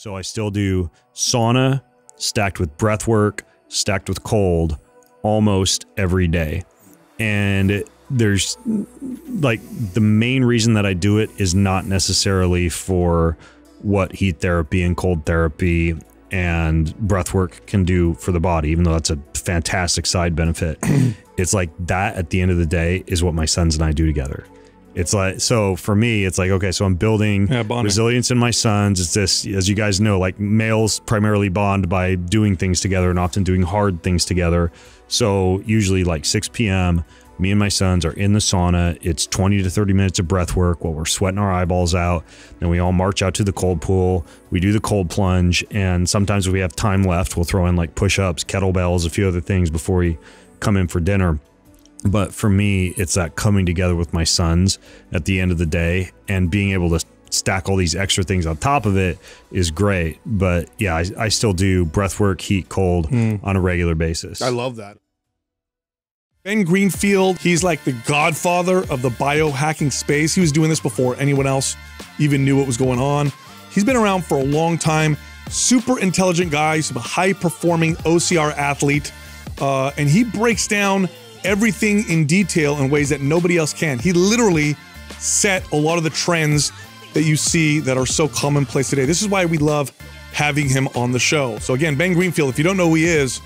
So I still do sauna stacked with breath work, stacked with cold almost every day. And there's like the main reason that I do it is not necessarily for what heat therapy and cold therapy and breath work can do for the body, even though that's a fantastic side benefit. it's like that at the end of the day is what my sons and I do together. It's like so for me, it's like okay, so I'm building Yeah, resilience in my sons. It's this, as you guys know, like males primarily bond by doing things together and often doing hard things together. So usually like 6 p.m., me and my sons are in the sauna. It's 20 to 30 minutes of breath work while we're sweating our eyeballs out. Then we all march out to the cold pool. We do the cold plunge, and sometimes if we have time left, we'll throw in like push-ups, kettlebells, a few other things before we come in for dinner. But for me, it's that coming together with my sons at the end of the day and being able to stack all these extra things on top of it is great. But yeah, I, I still do breath work, heat, cold on a regular basis. I love that. Ben Greenfield, he's like the godfather of the biohacking space. He was doing this before anyone else even knew what was going on. He's been around for a long time. Super intelligent guy. He's a high performing OCR athlete. Uh, and he breaks down everything in detail in ways that nobody else can. He literally set a lot of the trends that you see that are so commonplace today. This is why we love having him on the show. So, again, Ben Greenfield, if you don't know who he is,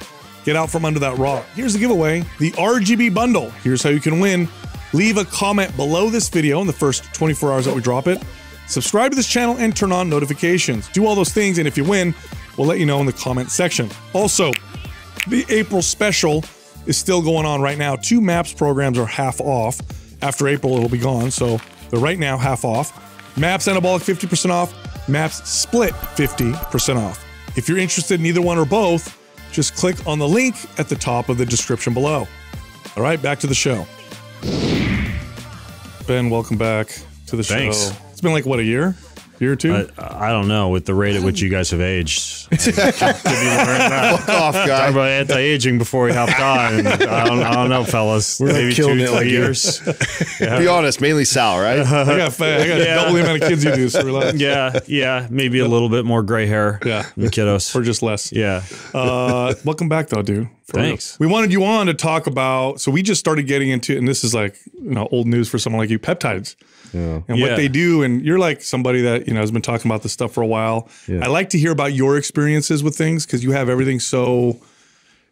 Get out from under that rock. Here's the giveaway the RGB bundle. Here's how you can win. Leave a comment below this video in the first 24 hours that we drop it. Subscribe to this channel and turn on notifications. Do all those things, and if you win, we'll let you know in the comment section. Also, the April special is still going on right now. Two MAPS programs are half off. After April, it'll be gone. So they're right now half off. MAPS Anabolic 50% off. MAPS Split 50% off. If you're interested in either one or both, just click on the link at the top of the description below. All right, back to the show. Ben, welcome back to the Thanks. show. It's been like what a year, year or two. I, I don't know with the rate at which you guys have aged. Could be more than. Fuck off, Talk about anti-aging before we hopped on. I don't, I don't know, fellas. We're Maybe killing two, it three like you. years. Be honest, mainly Sal, right? I got fat. I got Yeah. double the amount of kids you do, so relax. yeah, yeah, maybe a little bit more gray hair. Yeah. the kiddos. Or just less. yeah, Uh, welcome back, though, dude. For real. Thanks. We wanted you on to talk about. So we just started getting into, and this is like you know old news for someone like you, peptides, and what Yeah. they do. And you're like somebody that you know has been talking about this stuff for a while. I like to hear about your experiences with things because you have everything so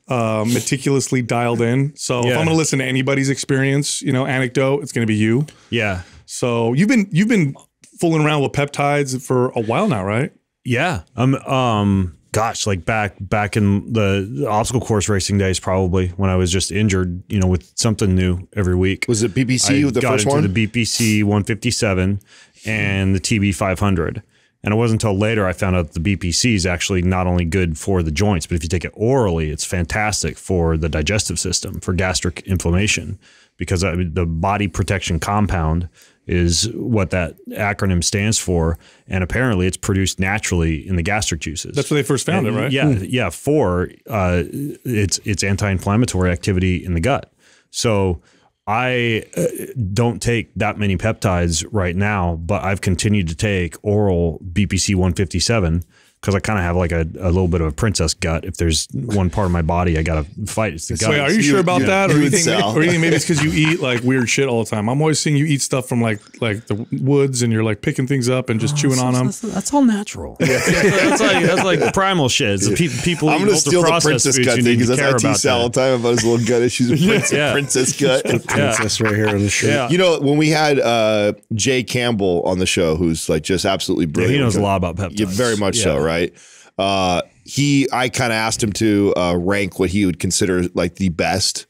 uh, meticulously dialed in. So if I'm going to listen to anybody's experience, you know, anecdote, it's going to be you. yeah, So you've been you've been fooling around with peptides for a while now, right? yeah. Um, um, gosh, like back back in the obstacle course racing days, probably when I was just injured, you know, with something new every week. Was it BPC I the got first into one? the BPC 157 and the TB 500. And it wasn't until later I found out the BPC is actually not only good for the joints, but if you take it orally, it's fantastic for the digestive system, for gastric inflammation, because uh, the body protection compound is what that acronym stands for. And apparently it's produced naturally in the gastric juices. That's where they first found it, right? Yeah, yeah. For uh, it's it's anti-inflammatory activity in the gut. So I uh, don't take that many peptides right now, but I've continued to take oral BPC 157 because I kind of have like a, a little bit of a princess gut. If there's one part of my body I got to fight, it's the gut. Wait, are you, You- sure about you- that, or you think, Sal. or you think maybe it's because you eat like weird shit all the time? I'm always seeing you eat stuff from like like the woods, and you're like picking things up and just chewing on them. That's, that's all natural. that's, like that's like primal shit. It's the pe- people. I'm gonna steal the princess gut thing because that's care I tease Sal all the time about his little gut issues with prince- Yeah. princess gut. Princess right here on the shirt. Yeah. You know, when we had uh, Jay Campbell on the show, who's like just absolutely Yeah, brilliant. he knows a lot about peptides. Yeah, very much so, Yeah. Right? Uh, he, I kind of asked him to uh, rank what he would consider like the best,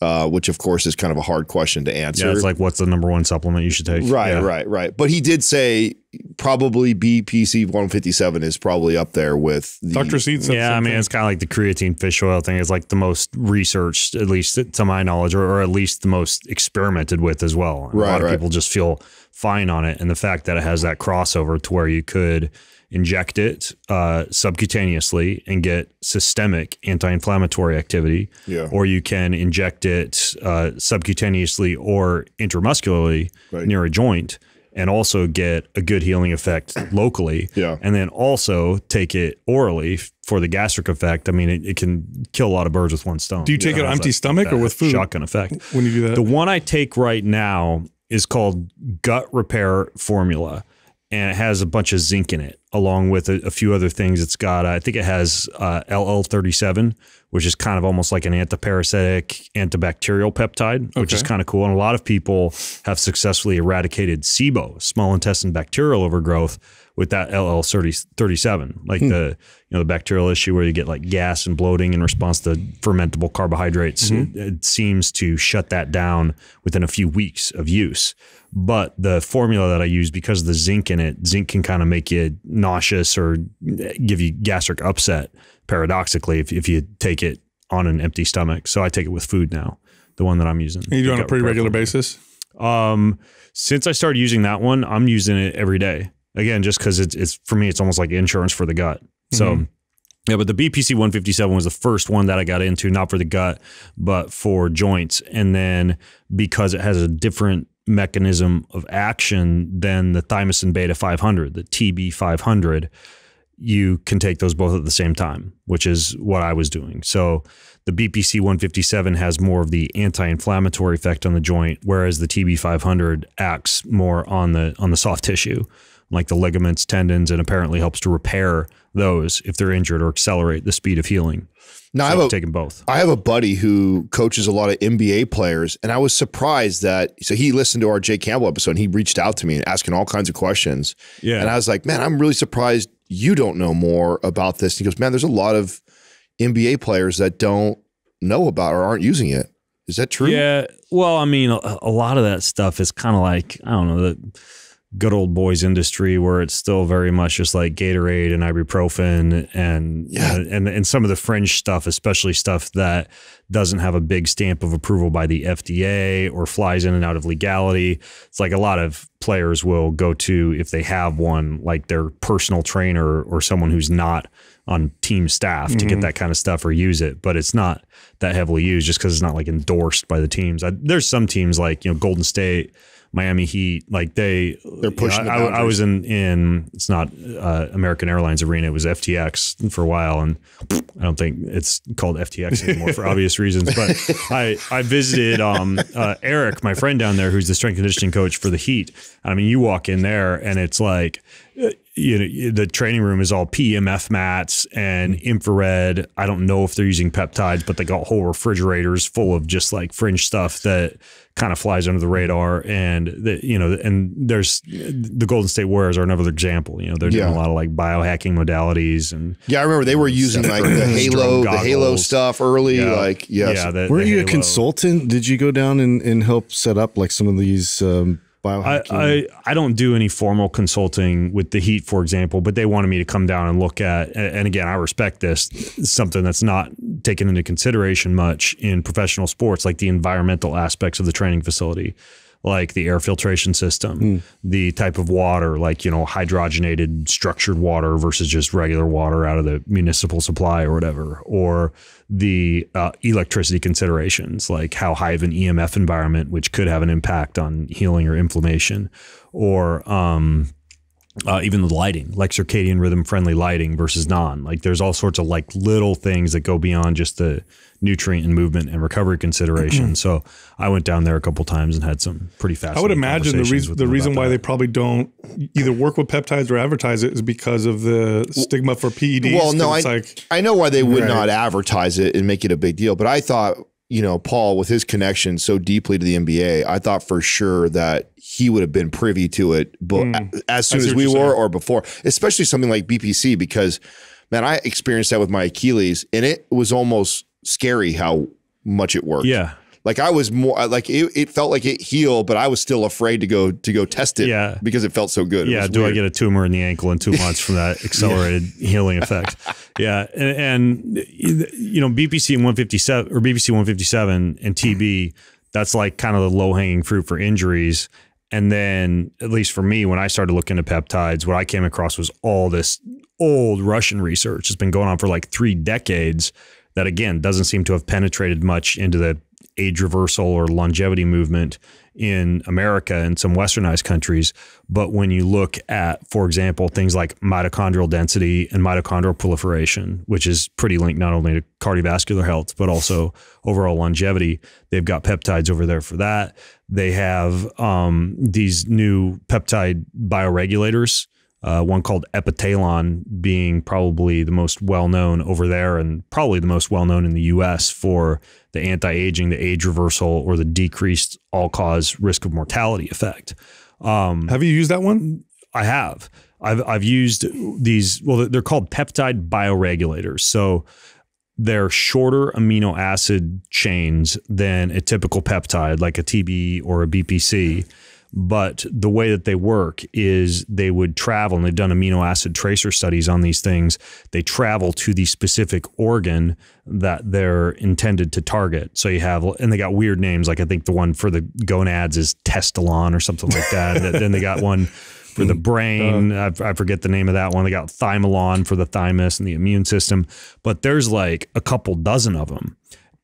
uh, which of course is kind of a hard question to answer. Yeah, it's like what's the number one supplement you should take? right, Yeah. right, right. But he did say probably BPC 157 is probably up there with the Dr. Seed said Yeah, I mean, it's kind of like the creatine fish oil thing is like the most researched, at least to my knowledge, or, or at least the most experimented with as well. And a Right, lot of right. people just feel fine on it. And the fact that it has that crossover to where you could inject it uh, subcutaneously and get systemic anti-inflammatory activity, Yeah. or you can inject it uh, subcutaneously or intramuscularly Right. near a joint and also get a good healing effect locally. Yeah. And then also take it orally for the gastric effect. I mean, it, it can kill a lot of birds with one stone. Do you take it has empty that- stomach or with food? Shotgun effect. when you do that? The one I take right now is called Gut Repair Formula, and it has a bunch of zinc in it, along with a, a few other things. It's got, I think it has uh, LL37, which is kind of almost like an antiparasitic, antibacterial peptide, which is kind of cool. And a lot of people have successfully eradicated SIBO, small intestine bacterial overgrowth, with that LL37, like hmm. the you know the bacterial issue where you get like gas and bloating in response to fermentable carbohydrates. Mm-hmm. It, it seems to shut that down within a few weeks of use. But the formula that I use because of the zinc in it, zinc can kind of make you nauseous or eh, give you gastric upset. Paradoxically, if if you take it on an empty stomach, so I take it with food now. The one that I'm using. And you do it on a pretty regular basis. Um, since I started using that one, I'm using it every day. Again, just because it's it's for me, it's almost like insurance for the gut. So. Mm-hmm. Yeah, but the BPC 157 was the first one that I got into, not for the gut, but for joints. And then because it has a different mechanism of action than the thymosin beta 500, the TB 500, you can take those both at the same time, which is what I was doing. So the BPC 157 has more of the anti-inflammatory effect on the joint, whereas the TB 500 acts more on the on the soft tissue, like the ligaments, tendons, and apparently helps to repair those if they're injured or accelerate the speed of healing. Now, I So have I've a, taken both. I have a buddy who coaches a lot of NBA players, and I was surprised that so he listened to our Jay Campbell episode and he reached out to me and asking all kinds of questions. Yeah. And I was like, man, I'm really surprised you don't know more about this. And he goes, man, there's a lot of NBA players that don't know about or aren't using it. Is that true? Yeah. Well, I mean, a, a lot of that stuff is kind of like, I don't know, the good old boys industry where it's still very much just like Gatorade and ibuprofen and, Yeah. Uh, and, and some of the fringe stuff, especially stuff that doesn't have a big stamp of approval by the FDA or flies in and out of legality. It's like a lot of players will go to, if they have one, like their personal trainer or someone who's not on team staff to get mm-hmm. that kind of stuff or use it, but it's not that heavily used just because it's not like endorsed by the teams. I, there's some teams like you know Golden State, Miami Heat, like they They're pushing you know, the I, I was in in it's not uh, American Airlines Arena, it was FTX for a while, and I don't think it's called FTX anymore for obvious reasons. But I I visited um, uh, Eric, my friend down there, who's the strength conditioning coach for the Heat. I mean, you walk in there and it's like uh, you know the training room is all PEMF mats and infrared. I don't know if they're using peptides, but they got whole refrigerators full of just like fringe stuff that kind of flies under the radar. And the, you know, and there's the Golden State Warriors are another example. You know, they're doing Yeah. a lot of like biohacking modalities and Yeah, I remember they were using like the Halo, the Halo stuff early. Yeah. Like, yes. yeah, the, Were the you a consultant? Did you go down and, and help set up like some of these um, I, biohacking? I, I don't do any formal consulting with the Heat, for example, but they wanted me to come down and look at. And and again, I respect this. Something that's not taken into consideration much in professional sports, like the environmental aspects of the training facility, like the air filtration system, hmm. the type of water, like you know hydrogenated structured water versus just regular water out of the municipal supply or whatever, or the uh, electricity considerations, like how high of an EMF environment, which could have an impact on healing or inflammation, or um, uh, even the lighting, like circadian rhythm friendly lighting versus non. Like there's all sorts of like little things that go beyond just the nutrient and movement and recovery consideration. Mm-hmm. so I went down there a couple times and had some pretty fast. I would imagine the reason the reason why they probably don't either work with peptides or advertise it is because of the stigma for PEDs. Well, no, 'cause I, it's like I know why they would Right. not advertise it and make it a big deal, but I thought, you know, Paul, with his connection so deeply to the NBA, I thought for sure that he would have been privy to it, but mm. as soon as we were saying. or before, especially something like BPC, because man, I experienced that with my Achilles, and it was almost scary how much it worked. Yeah. Like I was more like it, it felt like it healed, but I was still afraid to go to go test it. Yeah. because it felt so good. Yeah. Do I get a tumor in the ankle in two months from that accelerated healing effect? Yeah. And, and, you know, BPC 157 or BPC 157 and TB, that's like kind of the low hanging fruit for injuries. And then, at least for me, when I started looking at peptides, what I came across was all this old Russian research. It's been going on for like three decades that, again, doesn't seem to have penetrated much into the age reversal or longevity movement in America and some westernized countries. But when you look at, for example, things like mitochondrial density and mitochondrial proliferation, which is pretty linked not only to cardiovascular health, but also overall longevity, they've got peptides over there for that. They have um, these new peptide bioregulators uh, one called Epitalon being probably the most well known over there and probably the most well known in the US for the anti aging, the age reversal, or the decreased all cause risk of mortality effect. Um, have you used that one? I have. I've, I've used these, well, they're called peptide bioregulators. So they're shorter amino acid chains than a typical peptide like a TB or a BPC but the way that they work is they would travel and they've done amino acid tracer studies on these things. They travel to the specific organ that they're intended to target. So you have and they got weird names like i think the one for the gonads is testalon or something like that. Then they got one for the brain. Uh, I, I forget the name of that one. They got thymolon for the thymus and the immune system. But there's like a couple dozen of them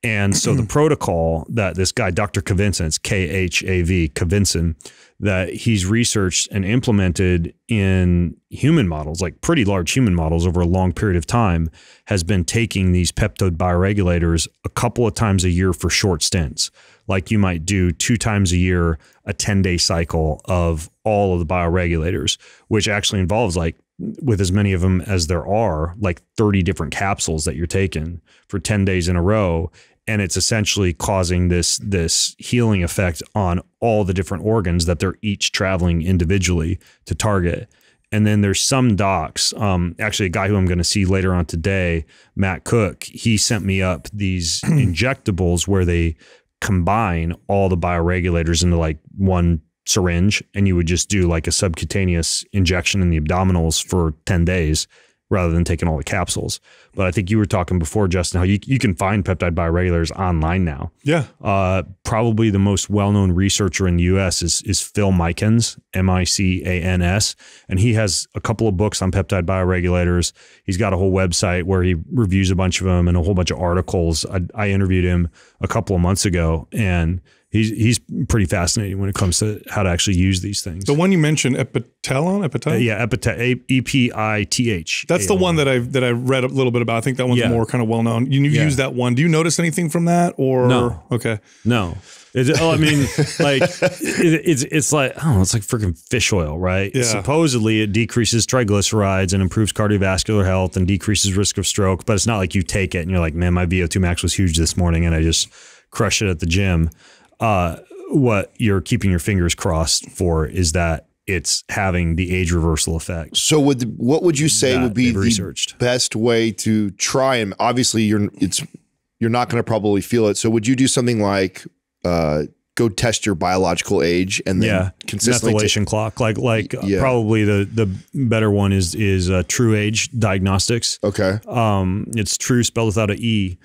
and so the mm. protocol that this guy, Dr. Khavinson, it's K H A V, Khavinson, that he's researched and implemented in human models, like pretty large human models over a long period of time, has been taking these peptide bioregulators a couple of times a year for short stints. Like you might do two times a year, a 10 day cycle of all of the bioregulators, which actually involves like with as many of them as there are, like 30 different capsules that you're taking for 10 days in a row and it's essentially causing this this healing effect on all the different organs that they're each traveling individually to target. And then there's some docs, um, actually a guy who I'm going to see later on today, Matt Cook, he sent me up these injectables where they combine all the bioregulators into like one syringe and you would just do like a subcutaneous injection in the abdominals for 10 days rather than taking all the capsules. But I think you were talking before, Justin, how you, you can find peptide bioregulators online now. Yeah. Uh, probably the most well known researcher in the US is, is Phil Micans, M I C A N S. And he has a couple of books on peptide bioregulators. He's got a whole website where he reviews a bunch of them and a whole bunch of articles. I, I interviewed him a couple of months ago and he's he's pretty fascinating when it comes to how to actually use these things. The one you mentioned, Epitalon, Epitell? Uh, yeah, Epitell, E P I T H. That's the one that I that I read a little bit about. I think that one's yeah. more kind of well known. You, you yeah. use that one. Do you notice anything from that or no? Okay, no. It, oh, I mean, like it, it's it's like oh, it's like freaking fish oil, right? Yeah. Supposedly, it decreases triglycerides and improves cardiovascular health and decreases risk of stroke. But it's not like you take it and you're like, man, my VO2 max was huge this morning, and I just crushed it at the gym uh, what you're keeping your fingers crossed for is that it's having the age reversal effect. So, would what would you say would be the researched. best way to try and obviously you're it's you're not going to probably feel it. So, would you do something like uh, go test your biological age and then yeah, consistently methylation clock? Like like yeah. probably the the better one is is uh, TruAge Diagnostics. Okay, um, it's True spelled without a e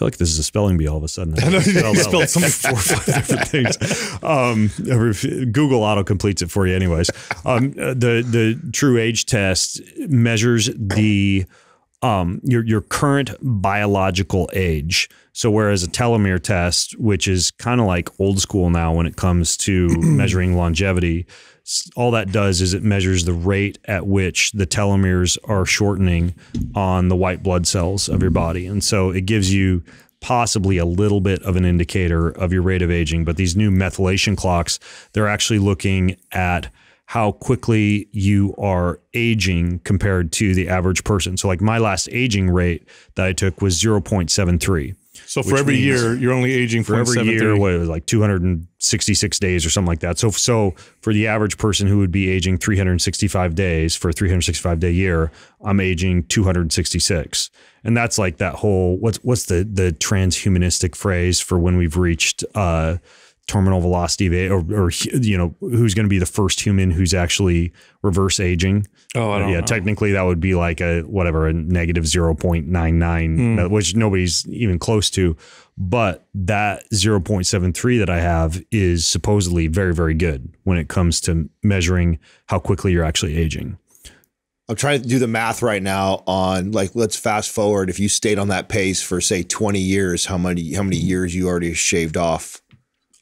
feel like this is a spelling bee all of a sudden. I know you spelled some four or five different things. Um, Google auto completes it for you, anyways. Um, the the TruAge test measures the um, your your current biological age. So whereas a telomere test, which is kind of like old school now when it comes to measuring longevity, all that does is it measures the rate at which the telomeres are shortening on the white blood cells of your body. And so it gives you possibly a little bit of an indicator of your rate of aging. But these new methylation clocks, they're actually looking at how quickly you are aging compared to the average person. So, like my last aging rate that I took was 0.73. So for every year, you're only aging for every year. What it was like 266 days or something like that. So so for the average person who would be aging 365 days for a 365 day year, I'm aging 266, and that's like that whole what's what's the the transhumanistic phrase for when we've reached. uh terminal velocity of or, or you know who's going to be the first human who's actually reverse aging. Oh I don't yeah know. technically that would be like a whatever a negative 0.99 mm. which nobody's even close to. But that 0.73 that i have is supposedly very very good when it comes to measuring how quickly you're actually aging. I'm trying to do the math right now on like let's fast forward. If you stayed on that pace for say 20 years how many how many years you already shaved off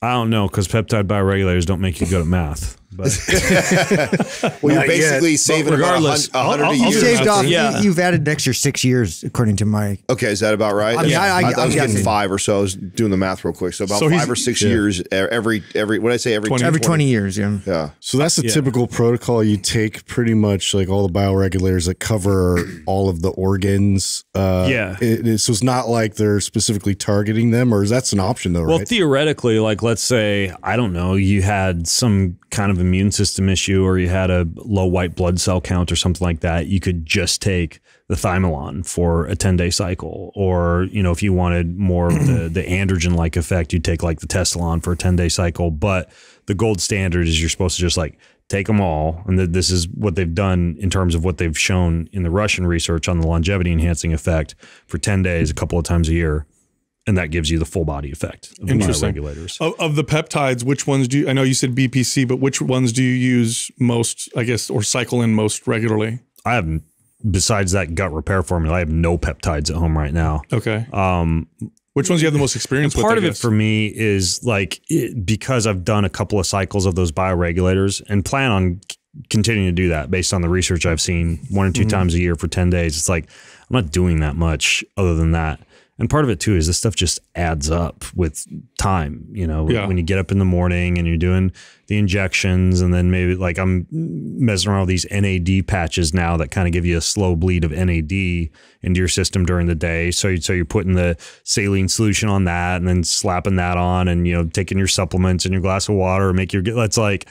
I don't know because peptide bioregulators don't make you good at math. But well, you're basically yet. saving regardless, about a hundred years. Saved off, yeah. You've added an extra six years, according to my. Okay, is that about right? I mean, yeah. I, I, I, was getting five or so. I was doing the math real quick. So about so five or six yeah. years every every. What I say? Every 20, every 20 years. Yeah. Yeah. So that's the yeah. typical protocol. You take pretty much like all the bioregulators that cover all of the organs. Uh, yeah. It, so it's not like they're specifically targeting them, or is that's an option though? Well, right? theoretically, like let's say I don't know, you had some kind of immune system issue or you had a low white blood cell count or something like that, you could just take the Thymolon for a 10 day cycle. Or, you know, if you wanted more of the, the androgen like effect, you'd take like the Tessalon for a 10 day cycle. But the gold standard is you're supposed to just like take them all. And that this is what they've done in terms of what they've shown in the Russian research on the longevity enhancing effect for 10 days, a couple of times a year and that gives you the full body effect of Interesting. the regulators. Of, of, the peptides, which ones do you, I know you said BPC, but which ones do you use most, I guess, or cycle in most regularly? I have, besides that gut repair formula, I have no peptides at home right now. Okay. Um, which ones do you have the most experience with? Part of it for me is like it, because I've done a couple of cycles of those bioregulators and plan on continuing to do that based on the research I've seen one or 2 mm-hmm. times a year for 10 days. It's like I'm not doing that much other than that. And part of it too is this stuff just adds up with time. You know, yeah. when you get up in the morning and you're doing the injections, and then maybe like I'm messing around with these NAD patches now that kind of give you a slow bleed of NAD into your system during the day. So, so you're putting the saline solution on that, and then slapping that on, and you know, taking your supplements and your glass of water, and make your. That's like.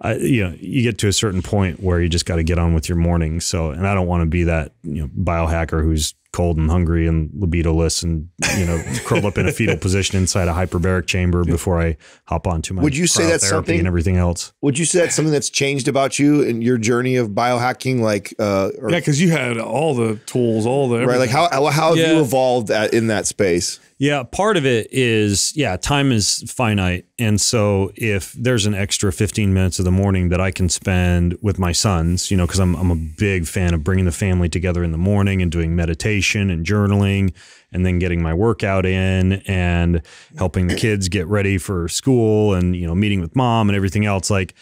I, you know, you get to a certain point where you just got to get on with your morning. So, and I don't want to be that, you know, biohacker who's cold and hungry and libidoless and you know curled up in a fetal position inside a hyperbaric chamber before I hop onto my would you say that's something and everything else would you say that's something that's changed about you in your journey of biohacking like uh or, yeah because you had all the tools all the everything. right like how how have yeah. you evolved at, in that space yeah, part of it is yeah, time is finite, and so if there's an extra 15 minutes of the morning that I can spend with my sons, you know, because I'm I'm a big fan of bringing the family together in the morning and doing meditation and journaling, and then getting my workout in and helping the kids get ready for school and you know meeting with mom and everything else. Like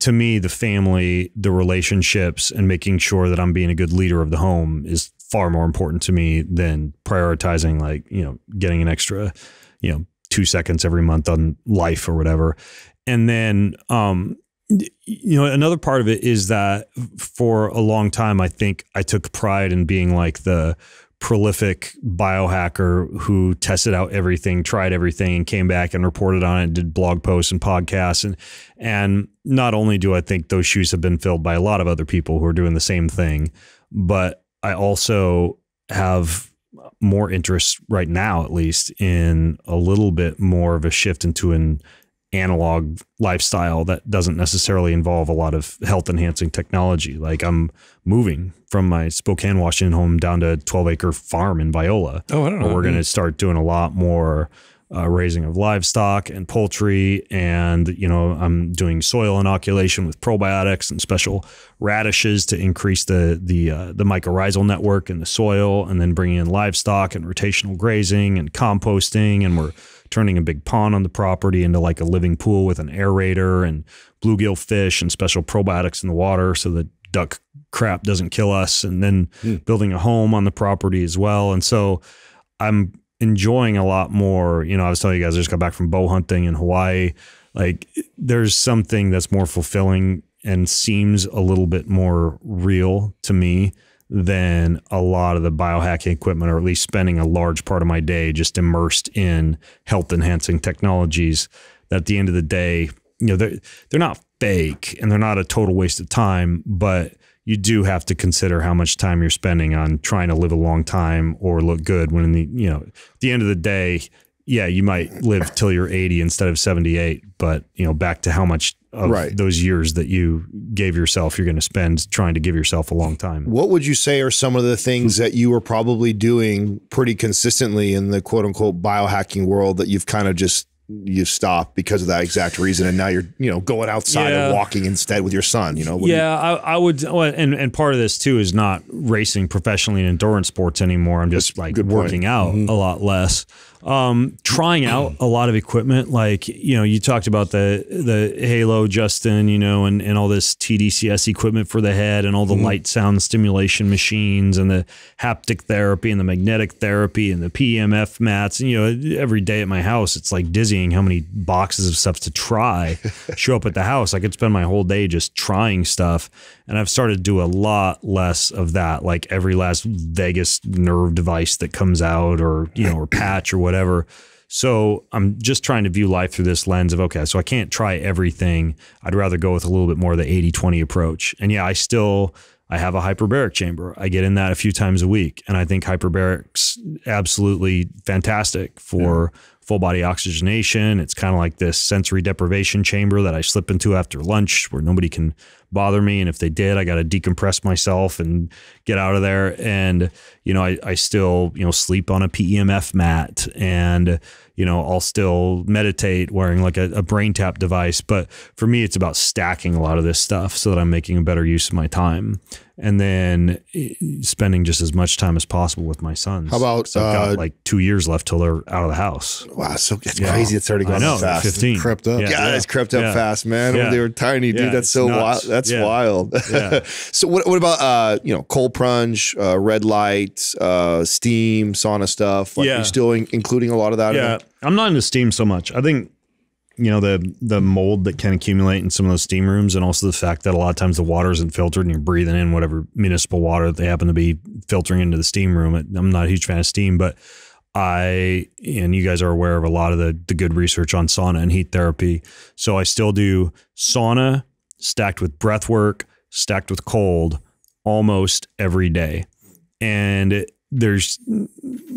to me, the family, the relationships, and making sure that I'm being a good leader of the home is far more important to me than prioritizing like you know getting an extra you know two seconds every month on life or whatever. And then um you know another part of it is that for a long time i think i took pride in being like the prolific biohacker who tested out everything tried everything and came back and reported on it did blog posts and podcasts. And and not only do i think those shoes have been filled by a lot of other people who are doing the same thing but I also have more interest right now, at least, in a little bit more of a shift into an analog lifestyle that doesn't necessarily involve a lot of health enhancing technology. Like I'm moving from my Spokane, Washington home down to a 12 acre farm in Viola. Oh, I don't know. We're going to hmm. start doing a lot more uh, raising of livestock and poultry. And, you know, I'm doing soil inoculation with probiotics and special radishes to increase the, the, uh, the mycorrhizal network in the soil and then bringing in livestock and rotational grazing and composting. And we're turning a big pond on the property into like a living pool with an aerator and bluegill fish and special probiotics in the water so that duck crap doesn't kill us and then mm. building a home on the property as well. And so I'm enjoying a lot more. You know, I was telling you guys, I just got back from bow hunting in Hawaii. Like, there's something that's more fulfilling and seems a little bit more real to me than a lot of the biohacking equipment, or at least spending a large part of my day just immersed in health enhancing technologies. That at the end of the day, you know, they're they're not fake and they're not a total waste of time, but you do have to consider how much time you're spending on trying to live a long time or look good when in the you know at the end of the day yeah you might live till you're 80 instead of 78 but you know back to how much of right. those years that you gave yourself you're going to spend trying to give yourself a long time what would you say are some of the things that you were probably doing pretty consistently in the quote unquote biohacking world that you've kind of just you stop because of that exact reason, and now you're you know going outside yeah. and walking instead with your son. You know. What yeah, you- I, I, would, and and part of this too is not racing professionally in endurance sports anymore. I'm just like working out mm-hmm. a lot less um, trying out a lot of equipment. Like you know, you talked about the the Halo, Justin, you know, and and all this TDCS equipment for the head, and all the mm-hmm. light sound stimulation machines, and the haptic therapy, and the magnetic therapy, and the PEMF mats. And you know, every day at my house, it's like dizzying how many boxes of stuff to try show up at the house. I could spend my whole day just trying stuff, and I've started to do a lot less of that. Like every last vagus nerve device that comes out, or you know, or patch or whatever. So I'm just trying to view life through this lens of okay, so I can't try everything. I'd rather go with a little bit more of the 80-20 approach. And yeah, I still I have a hyperbaric chamber. I get in that a few times a week, and I think hyperbaric's absolutely fantastic for yeah. Full body oxygenation. It's kind of like this sensory deprivation chamber that I slip into after lunch, where nobody can bother me. And if they did, I got to decompress myself and get out of there. And, you know, I, I still, you know, sleep on a PEMF mat and, you know, I'll still meditate wearing like a, a BrainTap device. But for me, it's about stacking a lot of this stuff so that I'm making a better use of my time and then eh, spending just as much time as possible with my sons. How about so I've got uh, like two years left till they're out of the house? Wow, so it's yeah. crazy. It's already gone I know, fast. Fifteen it's crept up. Yeah, yeah, it's crept up fast, man. When they were tiny, dude. that's so wild. That's wild. so what? What about uh, you know, cold plunge, uh, red light, uh, steam, sauna stuff? Like, yeah, you still in, including a lot of that. Yeah, I'm not into steam so much. I think you know the the mold that can accumulate in some of those steam rooms and also the fact that a lot of times the water isn't filtered and you're breathing in whatever municipal water that they happen to be filtering into the steam room. I'm not a huge fan of steam but i and you guys are aware of a lot of the the good research on sauna and heat therapy. So i still do sauna stacked with breath work stacked with cold almost every day. And there's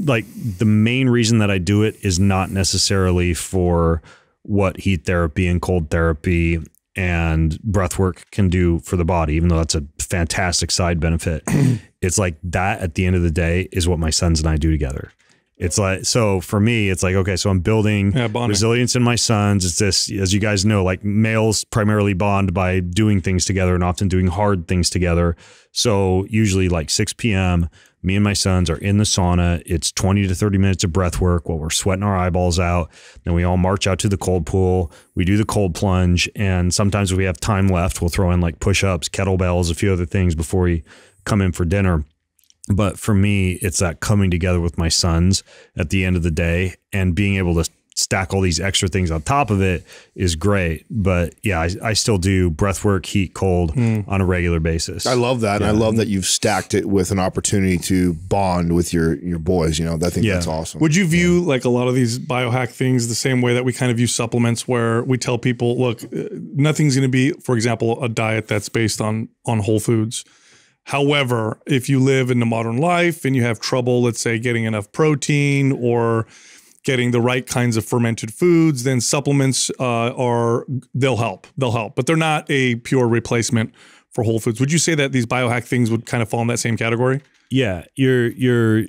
like the main reason that I do it is not necessarily for what heat therapy and cold therapy and breath work can do for the body, even though that's a fantastic side benefit. it's like that at the end of the day is what my sons and I do together. It's like so for me, it's like okay, so I'm building yeah, resilience in my sons. It's this, as you guys know, like males primarily bond by doing things together and often doing hard things together. So usually like 6 p.m me and my sons are in the sauna. It's 20 to 30 minutes of breath work while we're sweating our eyeballs out. Then we all march out to the cold pool. We do the cold plunge. And sometimes we have time left, we'll throw in like push ups, kettlebells, a few other things before we come in for dinner. But for me, it's that coming together with my sons at the end of the day and being able to stack all these extra things on top of it is great. But yeah, I, I still do breath work, heat, cold mm. on a regular basis. I love that. Yeah. And I love that you've stacked it with an opportunity to bond with your your boys. You know, I think yeah. that's awesome. Would you view yeah. like a lot of these biohack things the same way that we kind of view supplements where we tell people, look, uh, nothing's going to be, for example, a diet that's based on on whole foods. However, if you live in the modern life and you have trouble, let's say getting enough protein or getting the right kinds of fermented foods, then supplements uh, are they'll help. They'll help, but they're not a pure replacement for whole foods. Would you say that these biohack things would kind of fall in that same category? Yeah, you're you're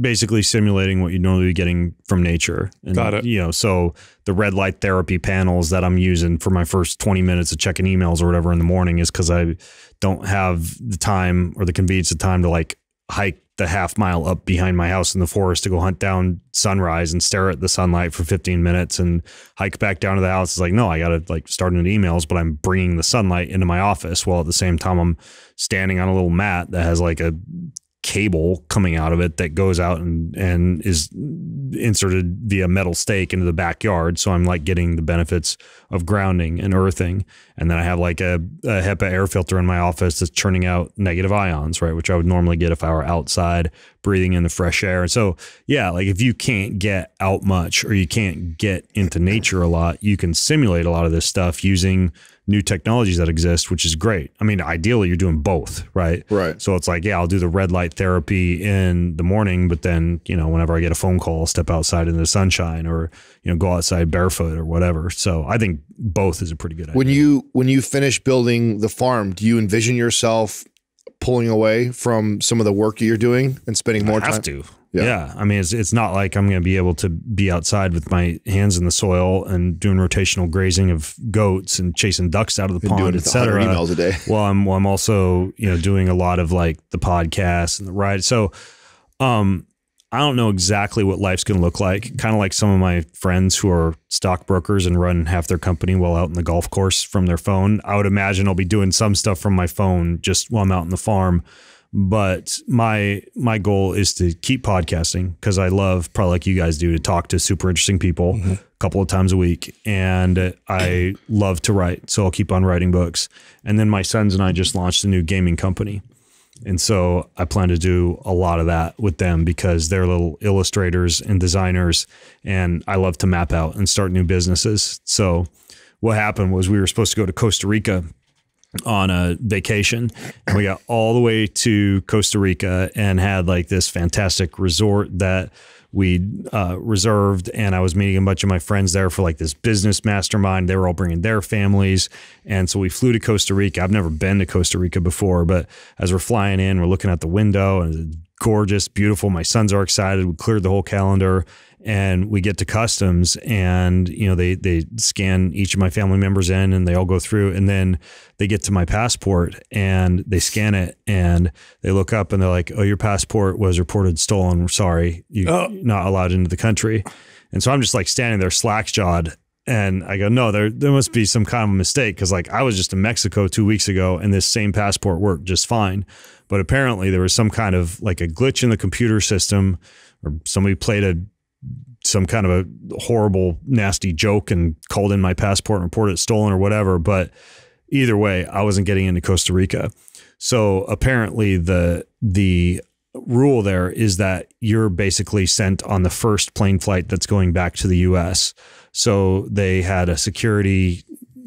basically simulating what you'd normally be getting from nature. And, Got it. You know, so the red light therapy panels that I'm using for my first 20 minutes of checking emails or whatever in the morning is because I don't have the time or the convenience of time to like hike the half mile up behind my house in the forest to go hunt down sunrise and stare at the sunlight for 15 minutes and hike back down to the house. It's like, no, I got to like start into emails, but I'm bringing the sunlight into my office while at the same time I'm standing on a little mat that has like a cable coming out of it that goes out and, and is inserted via metal stake into the backyard. So I'm like getting the benefits of grounding and earthing. And then I have like a, a HEPA air filter in my office that's churning out negative ions, right? Which I would normally get if I were outside breathing in the fresh air. And so, yeah, like if you can't get out much or you can't get into nature a lot, you can simulate a lot of this stuff using new technologies that exist, which is great. I mean, ideally, you're doing both, right? Right. So it's like, yeah, I'll do the red light therapy in the morning, but then, you know, whenever I get a phone call, I'll step outside in the sunshine or, you know, go outside barefoot or whatever. So I think both is a pretty good idea. When you when you finish building the farm, do you envision yourself pulling away from some of the work you're doing and spending more I have time? to. Yeah. yeah. I mean, it's, it's not like I'm going to be able to be outside with my hands in the soil and doing rotational grazing of goats and chasing ducks out of the pond, etc. Emails a day. Well, I'm, well, I'm also, you know, doing a lot of like the podcast and the ride. So, um, I don't know exactly what life's going to look like. Kind of like some of my friends who are stockbrokers and run half their company while out in the golf course from their phone. I would imagine I'll be doing some stuff from my phone just while I'm out in the farm. But my my goal is to keep podcasting because I love, probably like you guys do, to talk to super interesting people mm-hmm. a couple of times a week, and I love to write, so I'll keep on writing books. And then my sons and I just launched a new gaming company and so I plan to do a lot of that with them because they're little illustrators and designers. And I love to map out and start new businesses. So what happened was we were supposed to go to Costa Rica on a vacation and we got all the way to Costa Rica and had like this fantastic resort that we uh, reserved and i was meeting a bunch of my friends there for like this business mastermind. They were all bringing their families and so we flew to costa rica. I've never been to costa rica before but as we're flying in we're looking out the window and it's gorgeous beautiful. My sons are excited. We cleared the whole calendar and we get to customs and you know they they scan each of my family members in and they all go through and then they get to my passport and they scan it and they look up and they're like oh your passport was reported stolen. We're sorry you're oh. not allowed into the country. And so i'm just like standing there slack jawed and I go, no, there there must be some kind of mistake because like I was just in Mexico two weeks ago and this same passport worked just fine, but apparently there was some kind of like a glitch in the computer system, or somebody played a some kind of a horrible, nasty joke and called in my passport and reported it stolen or whatever. But either way, I wasn't getting into Costa Rica. So apparently the the rule there is that you're basically sent on the first plane flight that's going back to the US. So they had a security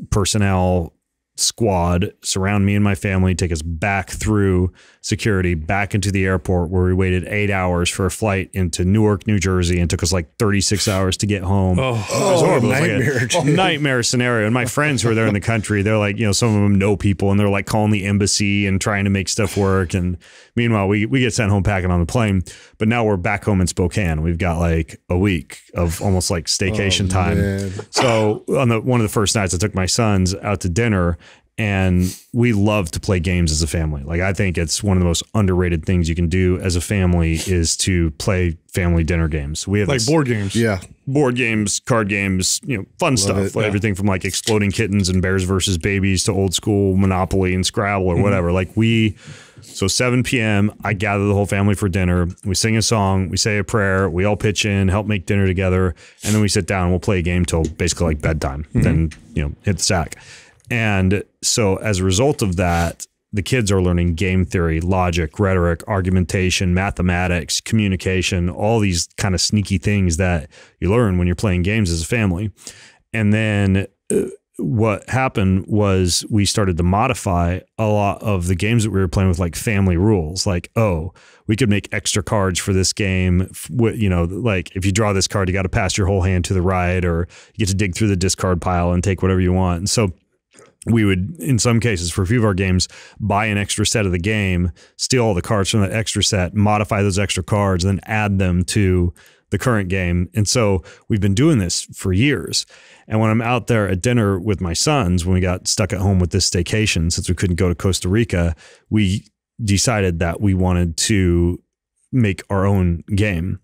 personnel squad surround me and my family, take us back through security, back into the airport where we waited eight hours for a flight into Newark, New Jersey, and took us like 36 hours to get home. Oh, it was oh, horrible. Nightmare, was like a nightmare scenario. And my friends who are there in the country, they're like, you know, some of them know people and they're like calling the embassy and trying to make stuff work. And meanwhile, we, we get sent home packing on the plane. But now we're back home in Spokane. We've got like a week of almost like staycation oh, time. Man. So on the one of the first nights, I took my sons out to dinner and we love to play games as a family. Like I think it's one of the most underrated things you can do as a family is to play family dinner games. We have like board games. Yeah. Board games, card games, you know, fun love stuff. It, yeah. Everything from like exploding kittens and bears versus babies to old school Monopoly and Scrabble or mm-hmm. whatever. Like we so 7 p.m. I gather the whole family for dinner. We sing a song, we say a prayer, we all pitch in, help make dinner together, and then we sit down and we'll play a game till basically like bedtime. Mm-hmm. Then, you know, hit the sack. And so as a result of that, the kids are learning game theory, logic, rhetoric, argumentation, mathematics, communication, all these kind of sneaky things that you learn when you're playing games as a family. And then uh, what happened was we started to modify a lot of the games that we were playing with like family rules like oh we could make extra cards for this game you know like if you draw this card you got to pass your whole hand to the right or you get to dig through the discard pile and take whatever you want and so we would, in some cases, for a few of our games, buy an extra set of the game, steal all the cards from that extra set, modify those extra cards, then add them to the current game. And so we've been doing this for years. And when I'm out there at dinner with my sons, when we got stuck at home with this staycation, since we couldn't go to Costa Rica, we decided that we wanted to make our own game.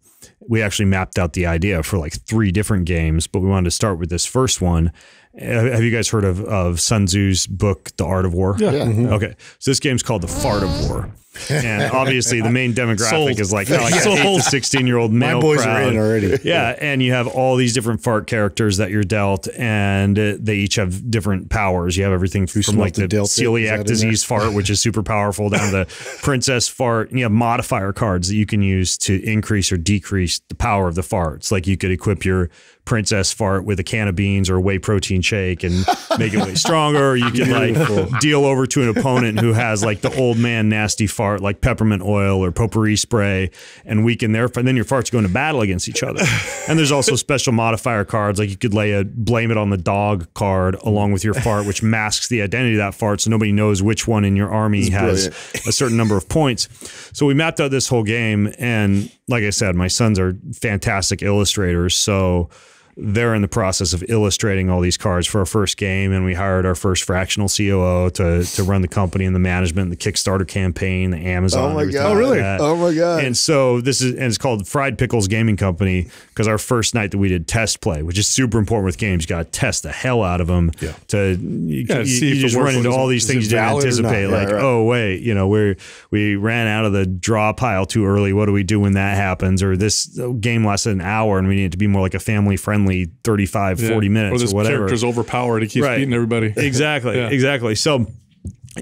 We actually mapped out the idea for like three different games, but we wanted to start with this first one have you guys heard of, of Sun Tzu's book, The Art of War? Yeah. yeah. Mm-hmm. Okay. So this game's called The Fart of War. And obviously the main demographic Sold. is like, you know, like Sold. 8 16 year old male My boys crowd. are in already. Yeah. And you have all these different fart characters that you're dealt and they each have different powers. You have everything from like the celiac disease fart, which is super powerful down to the princess fart. And you have modifier cards that you can use to increase or decrease the power of the farts. Like you could equip your princess fart with a can of beans or a whey protein shake and make it way stronger. Or you can like deal over to an opponent who has like the old man nasty fart like peppermint oil or potpourri spray, and weaken their. And then your farts go into battle against each other. and there's also special modifier cards, like you could lay a blame it on the dog card along with your fart, which masks the identity of that fart, so nobody knows which one in your army has a certain number of points. So we mapped out this whole game, and like I said, my sons are fantastic illustrators, so they're in the process of illustrating all these cards for our first game, and we hired our first fractional COO to to run the company and the management, and the Kickstarter campaign, the Amazon. Oh my god! Oh really? Like oh my god! And so this is and it's called Fried Pickles Gaming Company because our first night that we did test play, which is super important with games, you got to test the hell out of them. Yeah. To you, Yeah, you, see you just run into all these things you didn't valid or not? anticipate. Yeah, like, right. oh wait, you know, we we ran out of the draw pile too early. What do we do when that happens? Or this game lasted an hour and we need it to be more like a family friendly 35, 40 minutes or this or whatever. character's overpowered. He keeps Right. beating everybody. exactly Yeah. exactly so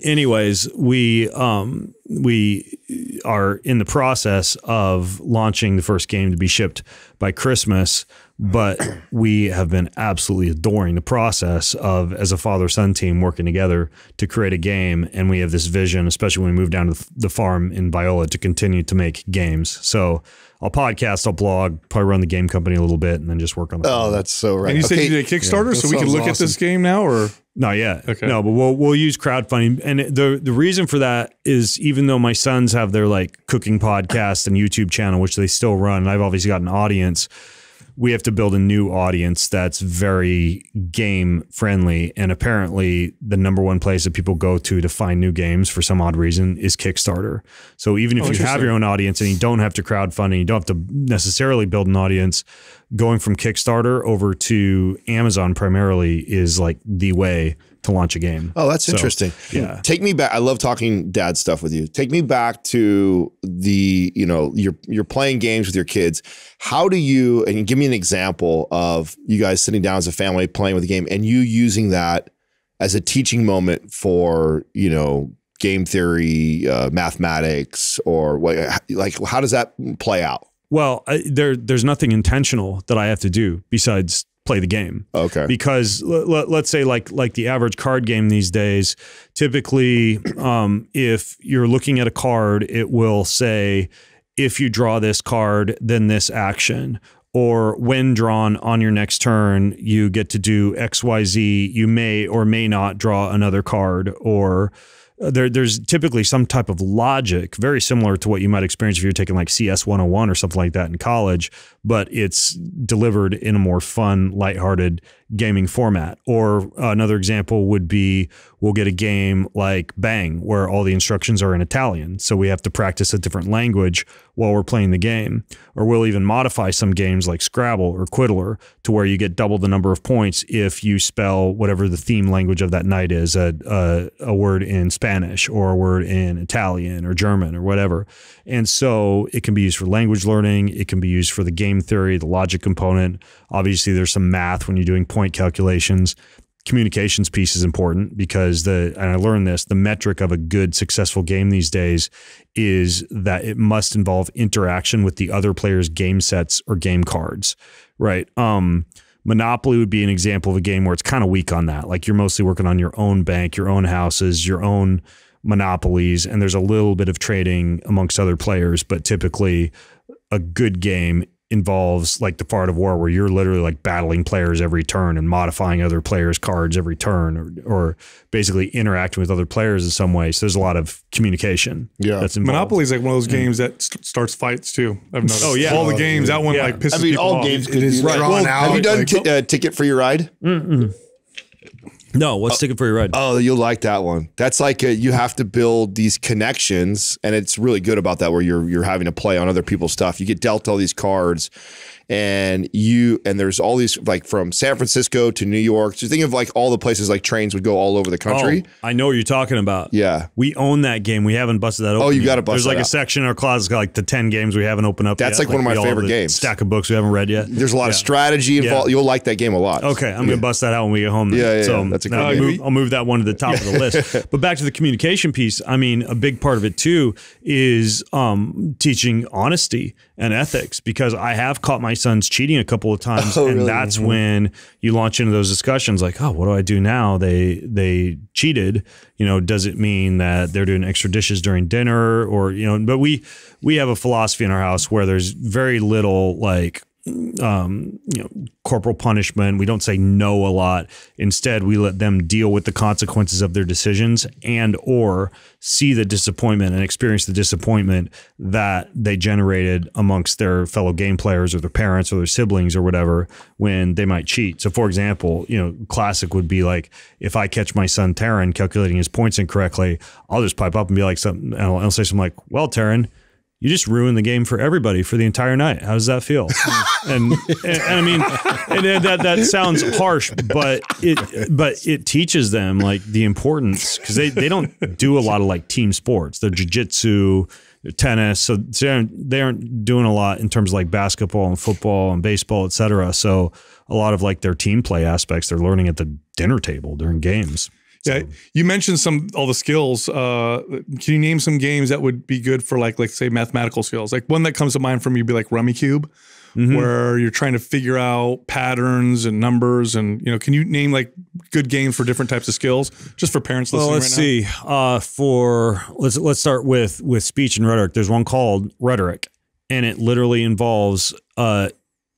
anyways we um we are in the process of launching the first game to be shipped by christmas but we have been absolutely adoring the process of as a father son team working together to create a game and we have this vision especially when we move down to the farm in Biola to continue to make games so I'll podcast, I'll blog, probably run the game company a little bit, and then just work on the. oh, that's so right. And you said you did a Kickstarter, that so we can sounds look at this game now, or Not yet. Okay. No, but we'll we'll use crowdfunding, and the the reason for that is even though my sons have their like cooking podcast and YouTube channel, which they still run, and I've obviously got an audience. We have to build a new audience that's very game friendly, and apparently the number one place that people go to to find new games for some odd reason is Kickstarter. So even if Oh, you have your own audience and you don't have to crowdfund and you don't have to necessarily build an audience, going from Kickstarter over to Amazon primarily is like the way to launch a game. Oh, that's So, interesting. yeah. Take me back. I love talking dad stuff with you. Take me back to the, you know, you're you're playing games with your kids. How do you and give me an example of you guys sitting down as a family playing with a game and you using that as a teaching moment for, you know, game theory, uh, mathematics or what like how does that play out? Well, I, there there's nothing intentional that I have to do besides play the game. Okay. because let, let, let's say like like the average card game these days typically um, if you're looking at a card it will say if you draw this card then this action or when drawn on your next turn you get to do xyz you may or may not draw another card or Uh, there, there's typically some type of logic very similar to what you might experience if you're taking like CS 101 or something like that in college, but it's delivered in a more fun, lighthearted gaming format. Or another example would be we'll get a game like Bang, where all the instructions are in Italian. So we have to practice a different language while we're playing the game. Or we'll even modify some games like Scrabble or Quiddler to where you get double the number of points if you spell whatever the theme language of that night is a, a, a word in Spanish or a word in Italian or German or whatever. And so it can be used for language learning. It can be used for the game theory, the logic component. Obviously, there's some math when you're doing point calculations. Communications piece is important because the, and I learned this, the metric of a good, successful game these days is that it must involve interaction with the other player's game sets or game cards, right? Um, Monopoly would be an example of a game where it's kind of weak on that. Like you're mostly working on your own bank, your own houses, your own monopolies, and there's a little bit of trading amongst other players, but typically a good game involves like the part of war where you're literally like battling players every turn and modifying other players' cards every turn or, or basically interacting with other players in some way. So there's a lot of communication. Yeah. That's involved. Monopoly is like one of those games that st- starts fights too. I've noticed. Oh, yeah. all the games that one yeah. like pisses I mean, people all off. games could It is do that. drawn Well, out, Have you done like- ti- uh, Ticket for Your Ride? No, what's oh. ticket for your ride? Oh, you'll like that one. That's like a, you have to build these connections, and it's really good about that. Where you're you're having to play on other people's stuff. You get dealt all these cards, and you and there's all these like from San Francisco to New York. So think of like all the places like trains would go all over the country. Oh, I know what you're talking about. Yeah. We own that game. We haven't busted that open. Oh, you gotta bust There's like a section in our closet like the 10 games we haven't opened up That's yet. like one of my favorite games. Stack of books we haven't read yet. There's a lot of strategy involved. Yeah. You'll like that game a lot. Okay, I'm gonna bust that out when we get home. Then. Yeah, yeah, So. That's That's a good. I'll move, I'll move that one to the top of the list. But back to the communication piece. I mean, a big part of it too is um, teaching honesty and ethics because I have caught my sons cheating a couple of times, oh, and really? that's mm-hmm. when you launch into those discussions like, oh, what do I do now? They they cheated. You know, does it mean that they're doing extra dishes during dinner or you know? But we we have a philosophy in our house where there's very little like um, you know, corporal punishment. We don't say no a lot. Instead, we let them deal with the consequences of their decisions and or see the disappointment and experience the disappointment that they generated amongst their fellow game players or their parents or their siblings or whatever when they might cheat. So, for example, you know, classic would be like if I catch my son Terran calculating his points incorrectly, I'll just pipe up and be like something, I'll, I'll say something like, "Well, Terran." You just ruined the game for everybody for the entire night. How does that feel? and, and, and, I mean, and that that sounds harsh, but it but it teaches them like the importance because they they don't do a lot of like team sports. They're jujitsu, tennis, so they aren't, they aren't doing a lot in terms of like basketball and football and baseball, etc. So a lot of like their team play aspects they're learning at the dinner table during games. So. Yeah, you mentioned some all the skills. Uh, can you name some games that would be good for like like say mathematical skills? Like one that comes to mind from you would be like Rummikub, mm-hmm. where you're trying to figure out patterns and numbers. And you know, can you name like good games for different types of skills, just for parents listening? Well, let's right see. Uh, for let's let's start with with speech and rhetoric. There's one called rhetoric, and it literally involves uh,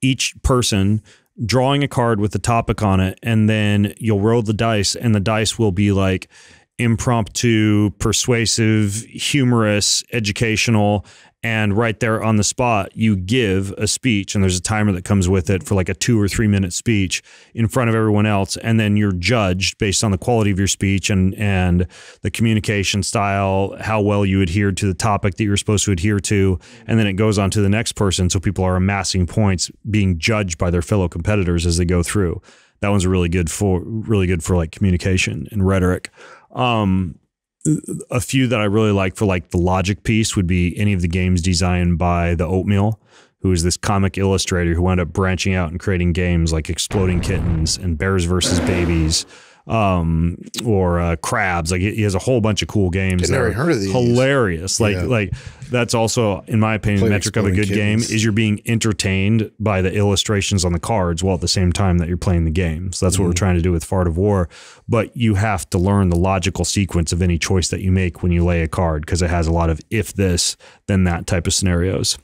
each person drawing a card with the topic on it, and then you'll roll the dice, and the dice will be like impromptu, persuasive, humorous, educational, and right there on the spot you give a speech and there's a timer that comes with it for like a two or three minute speech in front of everyone else and then you're judged based on the quality of your speech and and the communication style how well you adhered to the topic that you're supposed to adhere to and then it goes on to the next person so people are amassing points being judged by their fellow competitors as they go through. That one's really good for really good for like communication and rhetoric. Um, a few that I really like for like the logic piece would be any of the games designed by the Oatmeal, who is this comic illustrator who wound up branching out and creating games like Exploding Kittens and Bears versus Babies um, or uh, crabs. Like he has a whole bunch of cool games. Never heard of these. Hilarious. Like yeah. like that's also, in my opinion, Play metric of a good kittens. game is you're being entertained by the illustrations on the cards while at the same time that you're playing the game. So that's mm. what we're mm-hmm. trying to do with Fart of War. But you have to learn the logical sequence of any choice that you make when you lay a card because it has a lot of if this then that type of scenarios.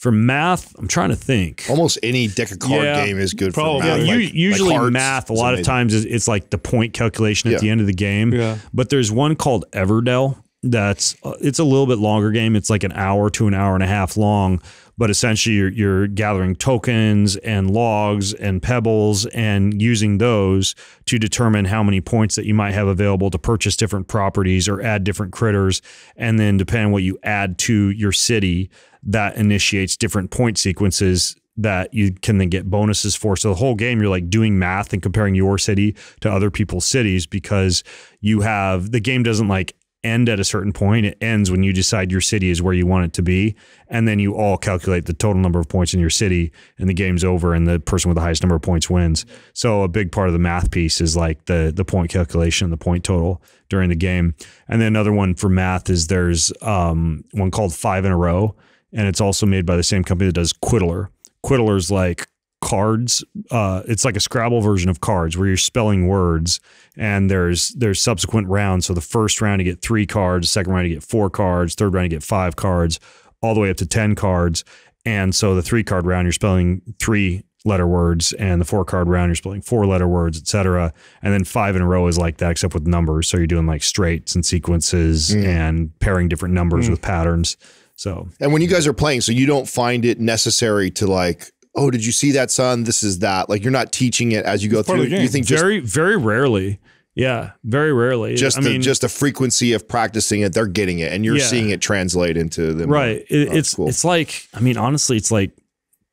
For math, I'm trying to think. Almost any deck of card yeah, game is good probably. for math. Yeah, like, usually like math, a lot of times it's like the point calculation at yeah. the end of the game. Yeah. But there's one called Everdell that's uh, it's a little bit longer game. It's like an hour to an hour and a half long, but essentially you're, you're gathering tokens and logs and pebbles and using those to determine how many points that you might have available to purchase different properties or add different critters, and then depending on what you add to your city that initiates different point sequences that you can then get bonuses for. So the whole game, you're like doing math and comparing your city to other people's cities because you have the game doesn't like end at a certain point. It ends when you decide your city is where you want it to be. And then you all calculate the total number of points in your city and the game's over and the person with the highest number of points wins. So a big part of the math piece is like the the point calculation, the point total during the game. And then another one for math is there's um, one called five in a row and it's also made by the same company that does Quiddler. Quiddler's like cards. Uh, it's like a Scrabble version of cards where you're spelling words, and there's there's subsequent rounds. So the first round you get three cards, second round you get four cards, third round you get five cards, all the way up to ten cards. And so the three card round you're spelling three letter words, and the four card round you're spelling four letter words, etc. And then five in a row is like that, except with numbers. So you're doing like straights and sequences mm. and pairing different numbers mm. with patterns. So, and when you guys are playing, so you don't find it necessary to like, oh, did you see that, son? This is that. Like you're not teaching it as you go through. You think very, just, very rarely. Yeah, very rarely. Just I the, mean, just a frequency of practicing it, they're getting it, and you're yeah. seeing it translate into them. Right. It, oh, it's cool. it's like I mean, honestly, it's like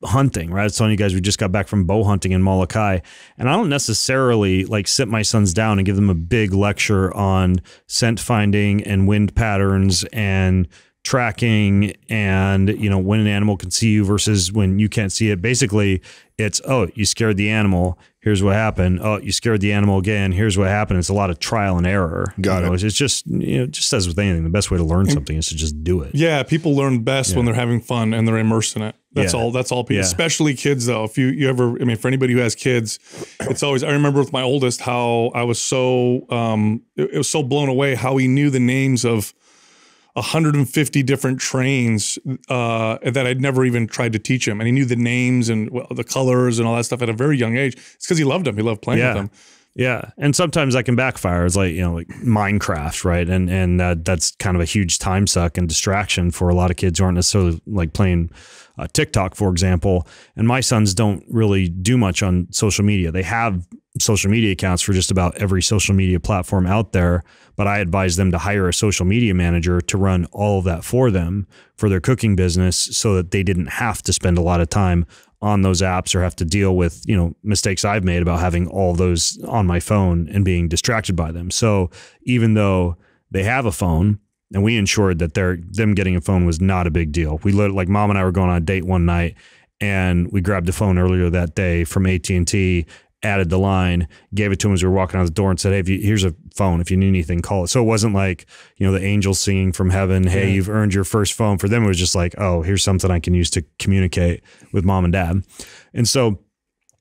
hunting. Right. I was telling you guys we just got back from bow hunting in Molokai, and I don't necessarily like sit my sons down and give them a big lecture on scent finding and wind patterns and tracking and you know when an animal can see you versus when you can't see it. Basically it's oh you scared the animal. Here's what happened. Oh you scared the animal again. Here's what happened. It's a lot of trial and error. Got you know, it. it's just you know just as with anything the best way to learn something is to just do it. Yeah people learn best yeah. when they're having fun and they're immersed in it. That's yeah. all that's all people yeah. especially kids though. If you you ever i mean for anybody who has kids it's always i remember with my oldest how i was so um it, it was so blown away how he knew the names of 150 different trains uh, that I'd never even tried to teach him, and he knew the names and well, the colors and all that stuff at a very young age. It's because he loved them. He loved playing yeah. with them. Yeah, and sometimes that can backfire. It's like you know, like Minecraft, right? And and uh, that's kind of a huge time suck and distraction for a lot of kids who aren't necessarily like playing uh, TikTok, for example. And my sons don't really do much on social media. They have social media accounts for just about every social media platform out there. But I advise them to hire a social media manager to run all of that for them for their cooking business so that they didn't have to spend a lot of time on those apps or have to deal with, you know, mistakes I've made about having all those on my phone and being distracted by them. So even though they have a phone, and we ensured that their them getting a phone was not a big deal. We like mom and I were going on a date one night and we grabbed a phone earlier that day from AT&T added the line, gave it to him as we were walking out the door, and said, "Hey, you, here's a phone. If you need anything, call it." So it wasn't like you know the angels singing from heaven, "Hey, yeah. you've earned your first phone." For them, it was just like, "Oh, here's something I can use to communicate with mom and dad," and so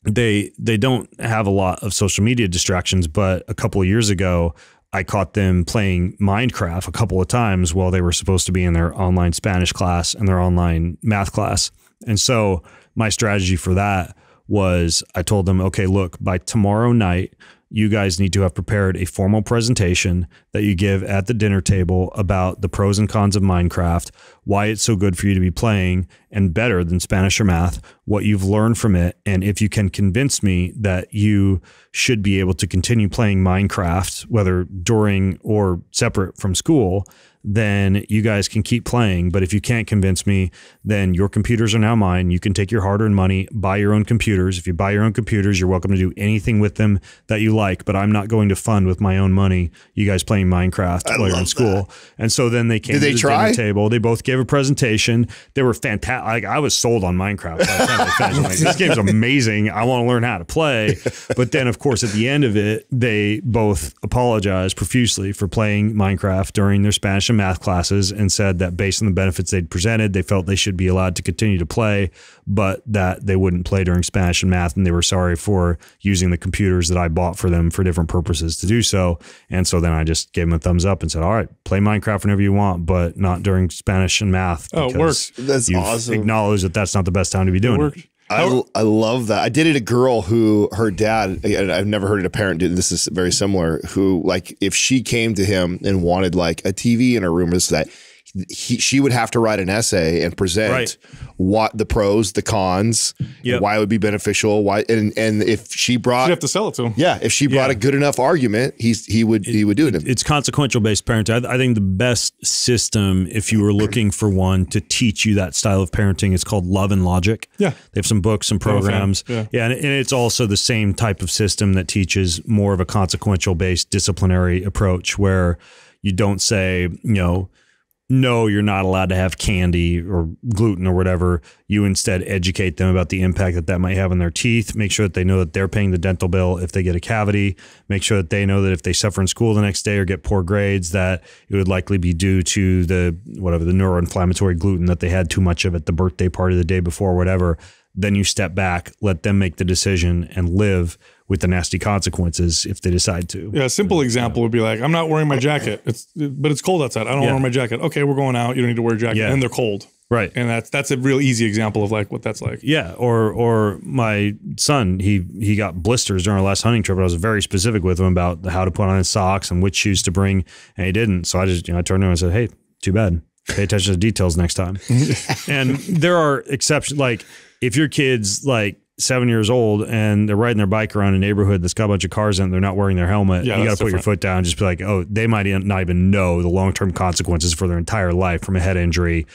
they they don't have a lot of social media distractions. But a couple of years ago. I caught them playing Minecraft a couple of times while they were supposed to be in their online Spanish class and their online math class. And so my strategy for that was I told them, okay, look, by tomorrow night, you guys need to have prepared a formal presentation that you give at the dinner table about the pros and cons of Minecraft, why it's so good for you to be playing, and better than Spanish or math, what you've learned from it. And if you can convince me that you should be able to continue playing Minecraft, whether during or separate from school, then you guys can keep playing. But if you can't convince me, then your computers are now mine. You can take your hard earned money, buy your own computers. If you buy your own computers, you're welcome to do anything with them that you like. But I'm not going to fund with my own money you guys playing Minecraft I while you're in school. That. And so then they came Did to they the try? dinner table. They both gave a presentation. They were fantastic. Like, I was sold on Minecraft. like, this game's amazing. I want to learn how to play. But then, of course, at the end of it, they both apologized profusely for playing Minecraft during their Spanish math classes and said that based on the benefits they'd presented, they felt they should be allowed to continue to play, but that they wouldn't play during Spanish and math. And they were sorry for using the computers that I bought for them for different purposes to do so. And so then I just gave them a thumbs up and said, all right, play Minecraft whenever you want, but not during Spanish and math. Oh, it works. That's awesome. Acknowledge that that's not the best time to be doing it. it. I, I love that. I did it a girl who her dad, I've never heard it a parent do this is very similar, who like if she came to him and wanted like a TV in her room or this that, he, she would have to write an essay and present right. what the pros, the cons, yep. why it would be beneficial, why and and if she brought, you have to sell it to him. Yeah, if she brought yeah. a good enough argument, he's he would it, he would do it. it. It's consequential based parenting. I, I, think the best system, if you were looking for one to teach you that style of parenting, is called Love and Logic. Yeah, they have some books and programs. Yeah, yeah and, and it's also the same type of system that teaches more of a consequential based disciplinary approach where you don't say you know no, you're not allowed to have candy or gluten or whatever. You instead educate them about the impact that that might have on their teeth. Make sure that they know that they're paying the dental bill if they get a cavity. Make sure that they know that if they suffer in school the next day or get poor grades, that it would likely be due to the whatever the neuroinflammatory gluten that they had too much of at the birthday party the day before, whatever. Then you step back, let them make the decision and live with the nasty consequences if they decide to. Yeah, a simple uh, example would be like, I'm not wearing my jacket. It's but it's cold outside. I don't yeah. wear my jacket. Okay, we're going out. You don't need to wear a jacket. Yeah. And they're cold. Right. And that's that's a real easy example of like what that's like. Yeah. Or or my son, he he got blisters during our last hunting trip. I was very specific with him about how to put on his socks and which shoes to bring, and he didn't. So I just you know I turned to him and said, Hey, too bad. Pay attention to details next time. and there are exceptions like if your kid's like seven years old and they're riding their bike around a neighborhood that's got a bunch of cars in it, they're not wearing their helmet. Yeah, you got to put your foot down and just be like, oh, they might not even know the long term consequences for their entire life from a head injury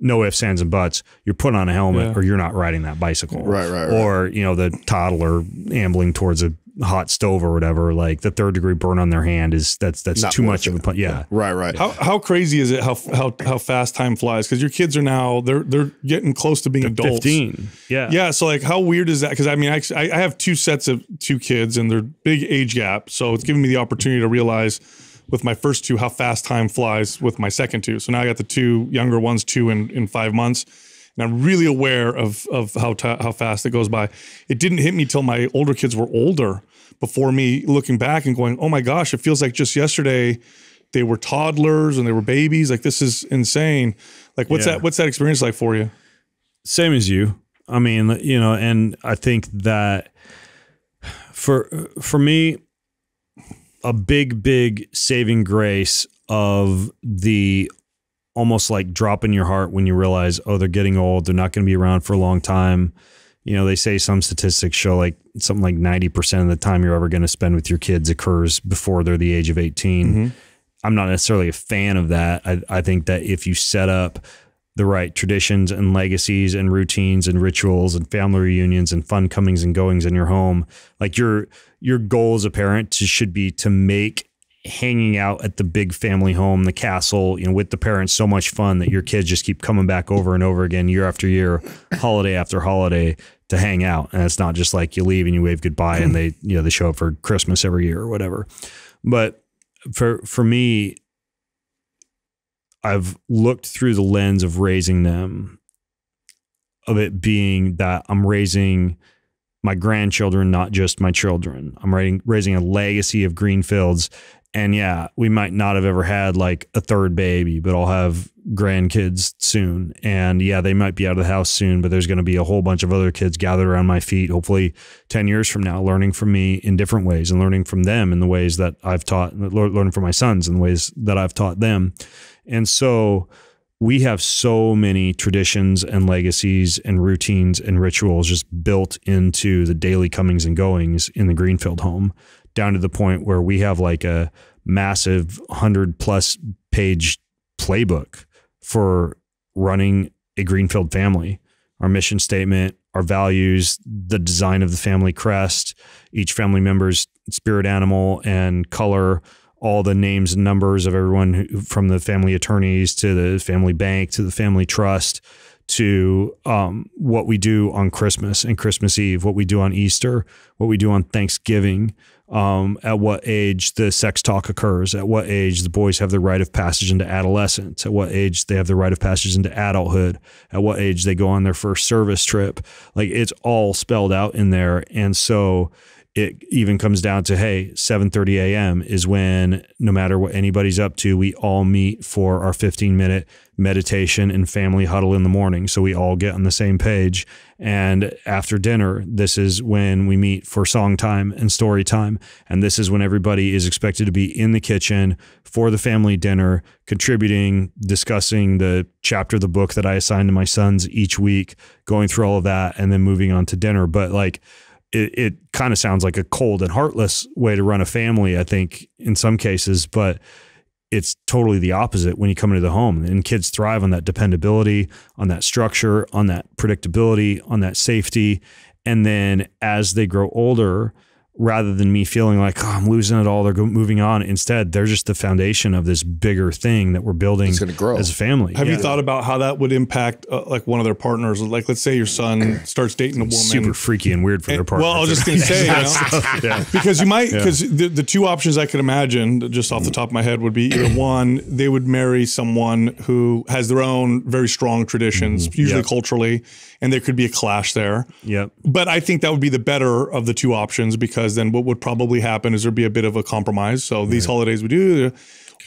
no ifs, ands, and buts. You're putting on a helmet, Yeah. or you're not riding that bicycle. Right, right, right. Or you know the toddler ambling towards a hot stove or whatever. Like the third degree burn on their hand is that's that's Not too worth much of a it. pun. Yeah. Right, right. How how crazy is it how how how fast time flies? Because your kids are now they're they're getting close to being adults. Fifteen. Yeah. Yeah, so like, how weird is that? Because I mean, I, I have two sets of two kids, and they're big age gap, so it's giving me the opportunity to realize with my first two how fast time flies with my second two. So now I got the two younger ones, two in in five months, and I'm really aware of of how how fast it goes by. It didn't hit me till my older kids were older. Before me looking back and going, oh my gosh, it feels like just yesterday they were toddlers and they were babies. Like this is insane. Like what's Yeah. that? What's that experience like for you? same as you. I mean, you know, and I think that for for me, a big, big saving grace of the almost like drop in your heart when you realize, oh, they're getting old, they're not going to be around for a long time. You know, they say some statistics show like something like 90% of the time you're ever going to spend with your kids occurs before they're the age of 18. Mm-hmm. I'm not necessarily a fan of that. I, I think that if you set up the right traditions and legacies and routines and rituals and family reunions and fun comings and goings in your home, like your your goal as a parent to, should be to make hanging out at the big family home, the castle, you know, with the parents so much fun that your kids just keep coming back over and over again year after year, holiday after holiday to hang out. And it's not just like you leave and you wave goodbye and they, you know, they show up for Christmas every year or whatever. But for for me, I've looked through the lens of raising them, of it being that I'm raising my grandchildren, not just my children. I'm raising, raising a legacy of Greenfields. And yeah, we might not have ever had like a third baby, but I'll have grandkids soon. And yeah, they might be out of the house soon, but there's going to be a whole bunch of other kids gathered around my feet, hopefully 10 years from now, learning from me in different ways and learning from them in the ways that I've taught, learning from my sons in the ways that I've taught them. And so we have so many traditions and legacies and routines and rituals just built into the daily comings and goings in the Greenfield home, down to the point where we have like a massive 100 plus page playbook for running a Greenfield family. Our mission statement, our values, the design of the family crest, each family member's spirit animal and color, all the names and numbers of everyone who, from the family attorneys to the family bank to the family trust to um, what we do on Christmas and Christmas Eve, what we do on Easter, what we do on Thanksgiving, um, at what age the sex talk occurs, at what age the boys have the rite of passage into adolescence, at what age they have the rite of passage into adulthood, at what age they go on their first service trip. Like it's all spelled out in there. And so it even comes down to hey 7:30 a.m. is when no matter what anybody's up to we all meet for our 15 minute meditation and family huddle in the morning. So we all get on the same page. And after dinner this is when we meet for song time and story time. And this is when everybody is expected to be in the kitchen for the family dinner contributing discussing the chapter of the book that I assign to my sons each week going through all of that and then moving on to dinner. But like it, it kind of sounds like a cold and heartless way to run a family, I think, in some cases, but it's totally the opposite when you come into the home. And kids thrive on that dependability, on that structure, on that predictability, on that safety. And then as they grow older, rather than me feeling like oh, I'm losing it all, they're moving on. Instead, they're just the foundation of this bigger thing that we're building It's gonna grow. as a family. Have Yeah. you thought about how that would impact uh, like one of their partners? Like, let's say your son starts dating a woman. super freaky and weird for their And- partner? Well, I was just going to say, you know, because you might, because the, the two options I could imagine, just off the top of my head, would be either one, they would marry someone who has their own very strong traditions, usually Mm-hmm. Yep. culturally, and there could be a clash there. Yep. But I think that would be the better of the two options because then what would probably happen is there'd be a bit of a compromise. So these holidays we do,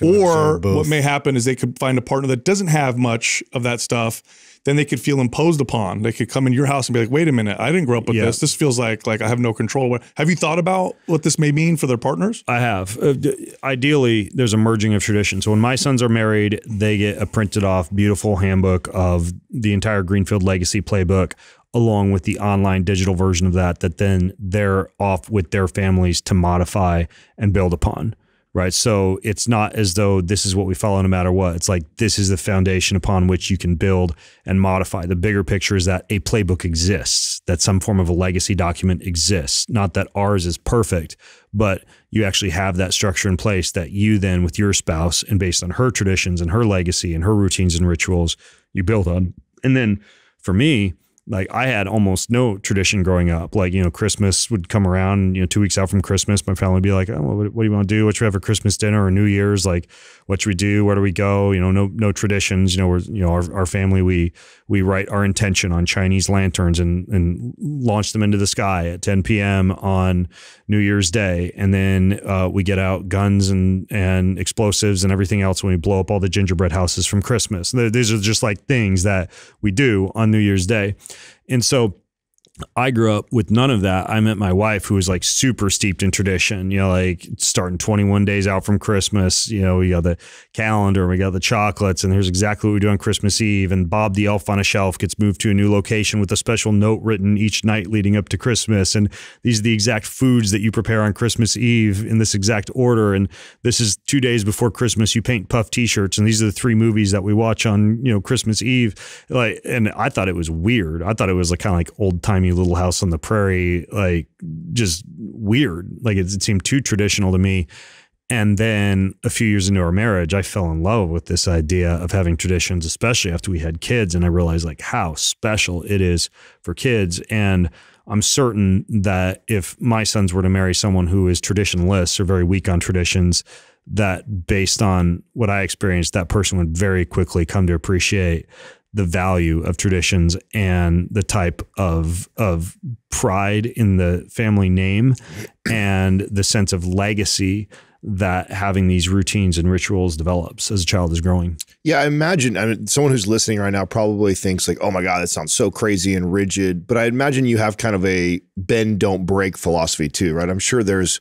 or what may happen is they could find a partner that doesn't have much of that stuff. Then they could feel imposed upon. They could come in your house and be like, "Wait a minute, I didn't grow up with Yeah. this. This feels like like I have no control." What- Have you thought about what this may mean for their partners? I have. Uh, ideally, there's a merging of traditions. So when my sons are married, they get a printed off, beautiful handbook of the entire Greenfield Legacy playbook, along with the online digital version of that. That then they're off with their families to modify and build upon. right? So it's not as though this is what we follow no matter what. It's like this is the foundation upon which you can build and modify. The bigger picture is that a playbook exists, that some form of a legacy document exists. Not that ours is perfect, but you actually have that structure in place that you then, with your spouse and based on her traditions and her legacy and her routines and rituals, you build on. And then for me, like I had almost no tradition growing up. Like, you know, Christmas would come around, you know, two weeks out from Christmas, my family would be like, oh, what, what do you want to do? What should we have for Christmas dinner or New Year's? Like, what should we do? Where do we go? You know, no, no traditions, you know, we're, you know, our, our family, we, we write our intention on Chinese lanterns and, and launch them into the sky at 10 PM on New Year's day. And then uh, we get out guns and, and explosives and everything else when we blow up all the gingerbread houses from Christmas. These are just like things that we do on New Year's day. And so I grew up with none of that. I met my wife who was like super steeped in tradition, you know, like starting 21 days out from Christmas. You know, we got the calendar, we got the chocolates, and here's exactly what we do on Christmas Eve. And Bob the elf on a shelf gets moved to a new location with a special note written each night leading up to Christmas. And these are the exact foods that you prepare on Christmas Eve in this exact order. And this is two days before Christmas. You paint puff t-shirts, and these are the three movies that we watch on, you know, Christmas Eve. Like, and I thought it was weird. I thought it was like kind of like old timey little house on the prairie, like just weird. Like it, it seemed too traditional to me. And then a few years into our marriage, I fell in love with this idea of having traditions, especially after we had kids. And I realized like how special it is for kids. And I'm certain that if my sons were to marry someone who is traditionless or very weak on traditions, that based on what I experienced, that person would very quickly come to appreciate the value of traditions and the type of of pride in the family name and the sense of legacy that having these routines and rituals develops as a child is growing. Yeah, I imagine I mean someone who's listening right now probably thinks like, "Oh my god, that sounds so crazy and rigid." But I imagine you have kind of a bend don't break philosophy too, right? I'm sure there's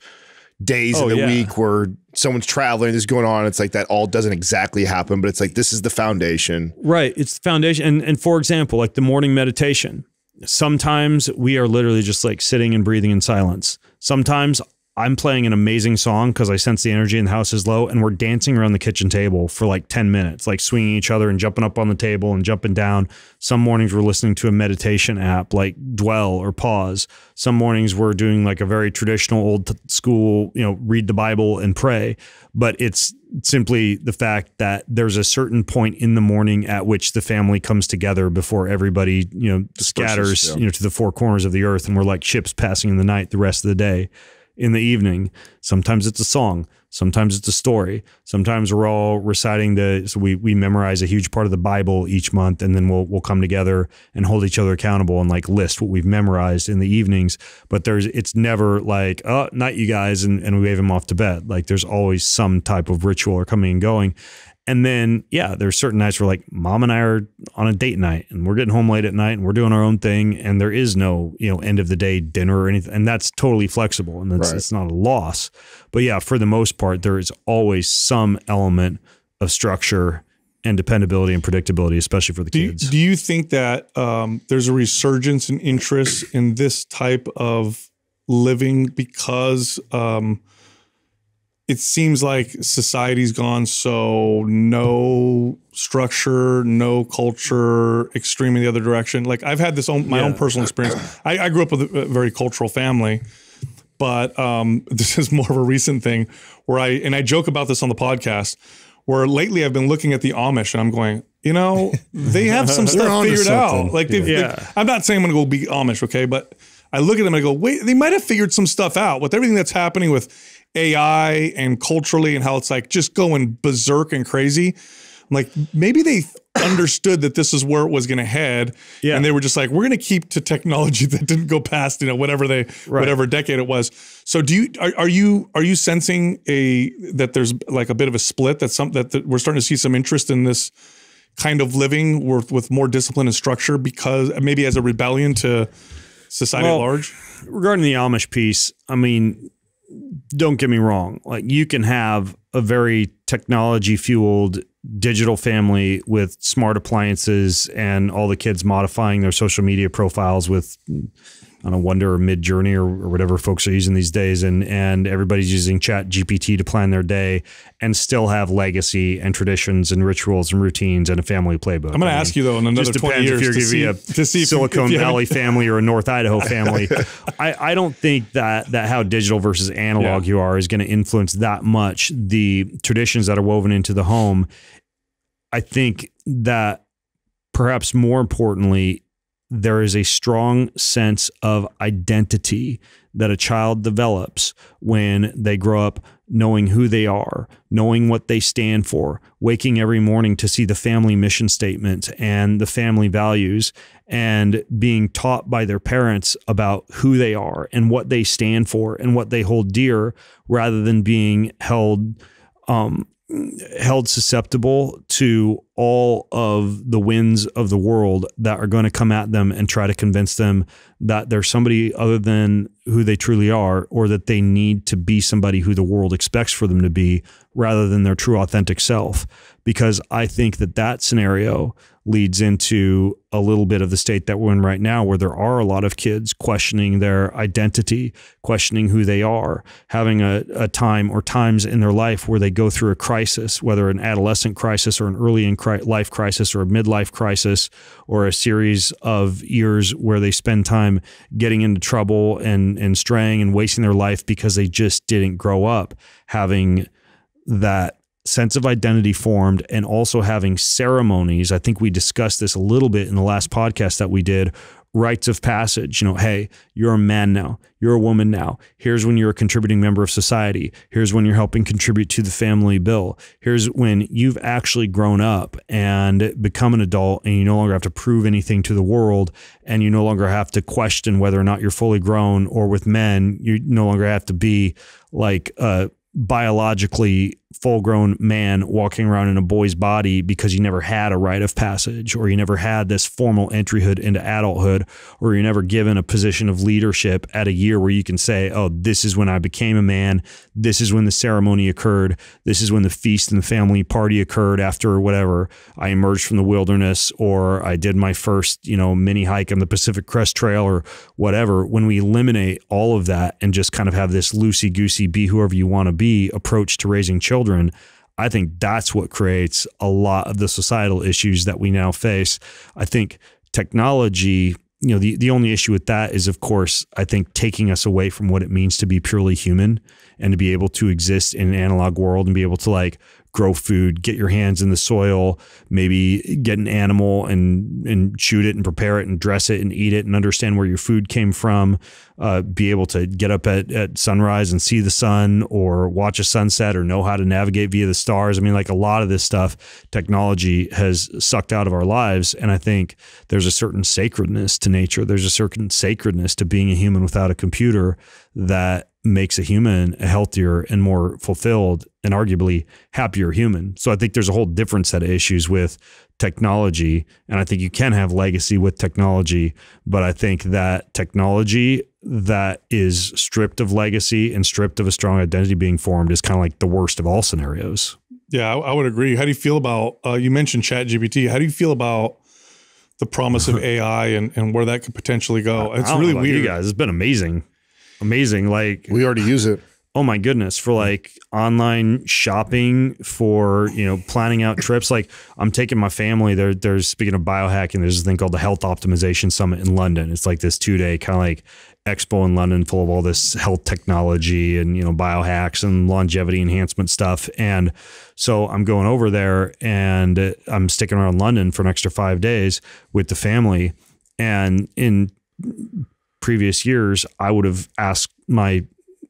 days oh, in the yeah. week where someone's traveling, this is going on. It's like that all doesn't exactly happen, but it's like this is the foundation. Right. It's the foundation. And and for example, like the morning meditation. Sometimes we are literally just like sitting and breathing in silence. Sometimes I'm playing an amazing song because I sense the energy in the house is low, and we're dancing around the kitchen table for like 10 minutes, like swinging each other and jumping up on the table and jumping down. Some mornings we're listening to a meditation app like Dwell or Pause. Some mornings we're doing like a very traditional old school, you know, read the Bible and pray. But it's simply the fact that there's a certain point in the morning at which the family comes together before everybody, you know, scatters, yeah. you know, to the four corners of the earth, and we're like ships passing in the night the rest of the day in the evening. Sometimes it's a song, sometimes it's a story. Sometimes we're all reciting the so we we memorize a huge part of the Bible each month and then we'll we'll come together and hold each other accountable and like list what we've memorized in the evenings. But there's it's never like, oh, night you guys and, and we wave them off to bed. Like there's always some type of ritual or coming and going. And then, yeah, there's certain nights where like mom and I are on a date night and we're getting home late at night and we're doing our own thing. And there is no, you know, end of the day dinner or anything. And that's totally flexible and that's, right. it's not a loss. But yeah, for the most part, there is always some element of structure and dependability and predictability, especially for the do kids. You, do you think that um, there's a resurgence in interest in this type of living because um, it seems like society's gone so no structure, no culture, extreme in the other direction. Like I've had this own my yeah. own personal experience. I, I, grew up with a very cultural family, but um, this is more of a recent thing where I and I joke about this on the podcast. Where lately I've been looking at the Amish and I'm going, you know, they have some stuff figured out. Like yeah. they've, I'm not saying I'm going to go be Amish, okay, but I look at them and I go, wait, they might have figured some stuff out with everything that's happening with AI and culturally and how it's like just going berserk and crazy. I'm like maybe they understood that this is where it was going to head, yeah. and they were just like, we're going to keep to technology that didn't go past you know whatever they right. whatever decade it was. So do you are, are, you are you sensing a that there's like a bit of a split that some that, that we're starting to see some interest in this kind of living with with more discipline and structure because maybe as a rebellion to society well, at large? Regarding the Amish piece, I mean, don't get me wrong. Like you can have a very technology fueled digital family with smart appliances and all the kids modifying their social media profiles with on a Wonder or Midjourney or, or whatever folks are using these days, and and everybody's using Chat GPT to plan their day and still have legacy and traditions and rituals and routines and a family playbook. I'm going to ask you though in another 20 years if you're to, see, a to see Silicon Valley family or a North Idaho family. I, I don't think that that how digital versus analog yeah. you are is going to influence that much the traditions that are woven into the home. I think that perhaps more importantly there is a strong sense of identity that a child develops when they grow up knowing who they are, knowing what they stand for, waking every morning to see the family mission statement and the family values, and being taught by their parents about who they are and what they stand for and what they hold dear, rather than being held um, held susceptible to all of the winds of the world that are going to come at them and try to convince them that they're somebody other than who they truly are or that they need to be somebody who the world expects for them to be rather than their true authentic self. Because I think that that scenario leads into a little bit of the state that we're in right now, where there are a lot of kids questioning their identity, questioning who they are, having a, a time or times in their life where they go through a crisis, whether an adolescent crisis or an early in life crisis or a midlife crisis or a series of years where they spend time getting into trouble and, and straying and wasting their life because they just didn't grow up having that sense of identity formed and also having ceremonies. I think we discussed this a little bit in the last podcast that we did rites of passage. You know, hey, you're a man now, you're a woman now. Here's when you're a contributing member of society. Here's when you're helping contribute to the family bill. Here's when you've actually grown up and become an adult and you no longer have to prove anything to the world and you no longer have to question whether or not you're fully grown or with men, you no longer have to be like a biologically full grown man walking around in a boy's body because you never had a rite of passage or you never had this formal entryhood into adulthood or you're never given a position of leadership at a year where you can say, oh, this is when I became a man. This is when the ceremony occurred. This is when the feast and the family party occurred after whatever I emerged from the wilderness or I did my first, you know, mini hike on the Pacific Crest Trail or whatever. When we eliminate all of that and just kind of have this loosey goosey, be whoever you want to be approach to raising children children, I think that's what creates a lot of the societal issues that we now face. I think technology, you know, the, the only issue with that is, of course, I think taking us away from what it means to be purely human and to be able to exist in an analog world and be able to like grow food, get your hands in the soil, maybe get an animal and and shoot it and prepare it and dress it and eat it and understand where your food came from. Uh, be able to get up at, at sunrise and see the sun or watch a sunset or know how to navigate via the stars. I mean, like a lot of this stuff, technology has sucked out of our lives. And I think there's a certain sacredness to nature. There's a certain sacredness to being a human without a computer that makes a human a healthier and more fulfilled and arguably happier human. So I think there's a whole different set of issues with technology. And I think you can have legacy with technology, but I think that technology that is stripped of legacy and stripped of a strong identity being formed is kind of like the worst of all scenarios. Yeah, I, I would agree. How do you feel about, uh, you mentioned Chat GPT. How do you feel about the promise of AI and, and where that could potentially go? It's really weird. You guys, it's been amazing amazing. Like we already use it. Oh my goodness, for like online shopping, for you know planning out trips. Like I'm taking my family. There, there's speaking of biohacking. There's this thing called the Health Optimization Summit in London. It's like this two day kind of like expo in London, full of all this health technology and you know biohacks and longevity enhancement stuff. And so I'm going over there, and I'm sticking around London for an extra five days with the family. And in previous years, I would have asked my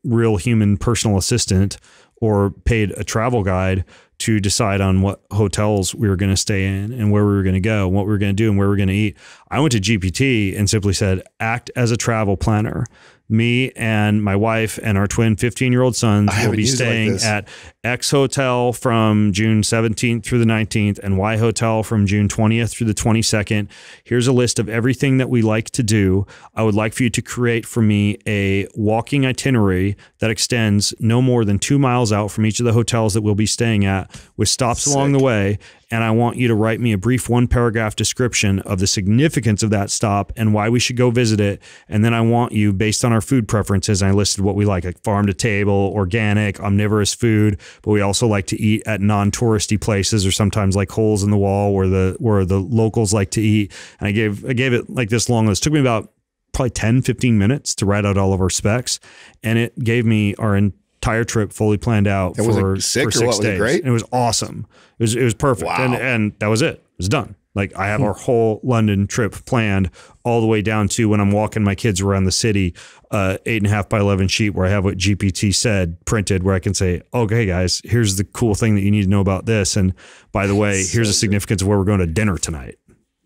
real human personal assistant or paid a travel guide to decide on what hotels we were going to stay in and where we were going to go, and what we were going to do, and where we were going to eat. I went to GPT and simply said, act as a travel planner me and my wife and our twin 15 year old sons will be staying like at X Hotel from June 17th through the 19th and Y Hotel from June 20th through the 22nd. Here's a list of everything that we like to do. I would like for you to create for me a walking itinerary that extends no more than two miles out from each of the hotels that we'll be staying at with stops Sick. along the way and I want you to write me a brief one paragraph description of the significance of that stop and why we should go visit it. And then I want you, based on our food preferences, I listed what we like, like farm to table, organic, omnivorous food, but we also like to eat at non-touristy places or sometimes like holes in the wall where the where the locals like to eat. And I gave I gave it like this long list. It took me about probably 10, 15 minutes to write out all of our specs. And it gave me our entire trip fully planned out And for, was it sick for or six what? Was it days. great? And it was awesome. It was it was perfect. Wow. And and that was it. It was done. Like I have our whole London trip planned all the way down to when I'm walking my kids around the city, uh, eight and a half by eleven sheet where I have what GPT said printed, where I can say, "Okay, guys, here's the cool thing that you need to know about this." And by the way, here's the significance of where we're going to dinner tonight.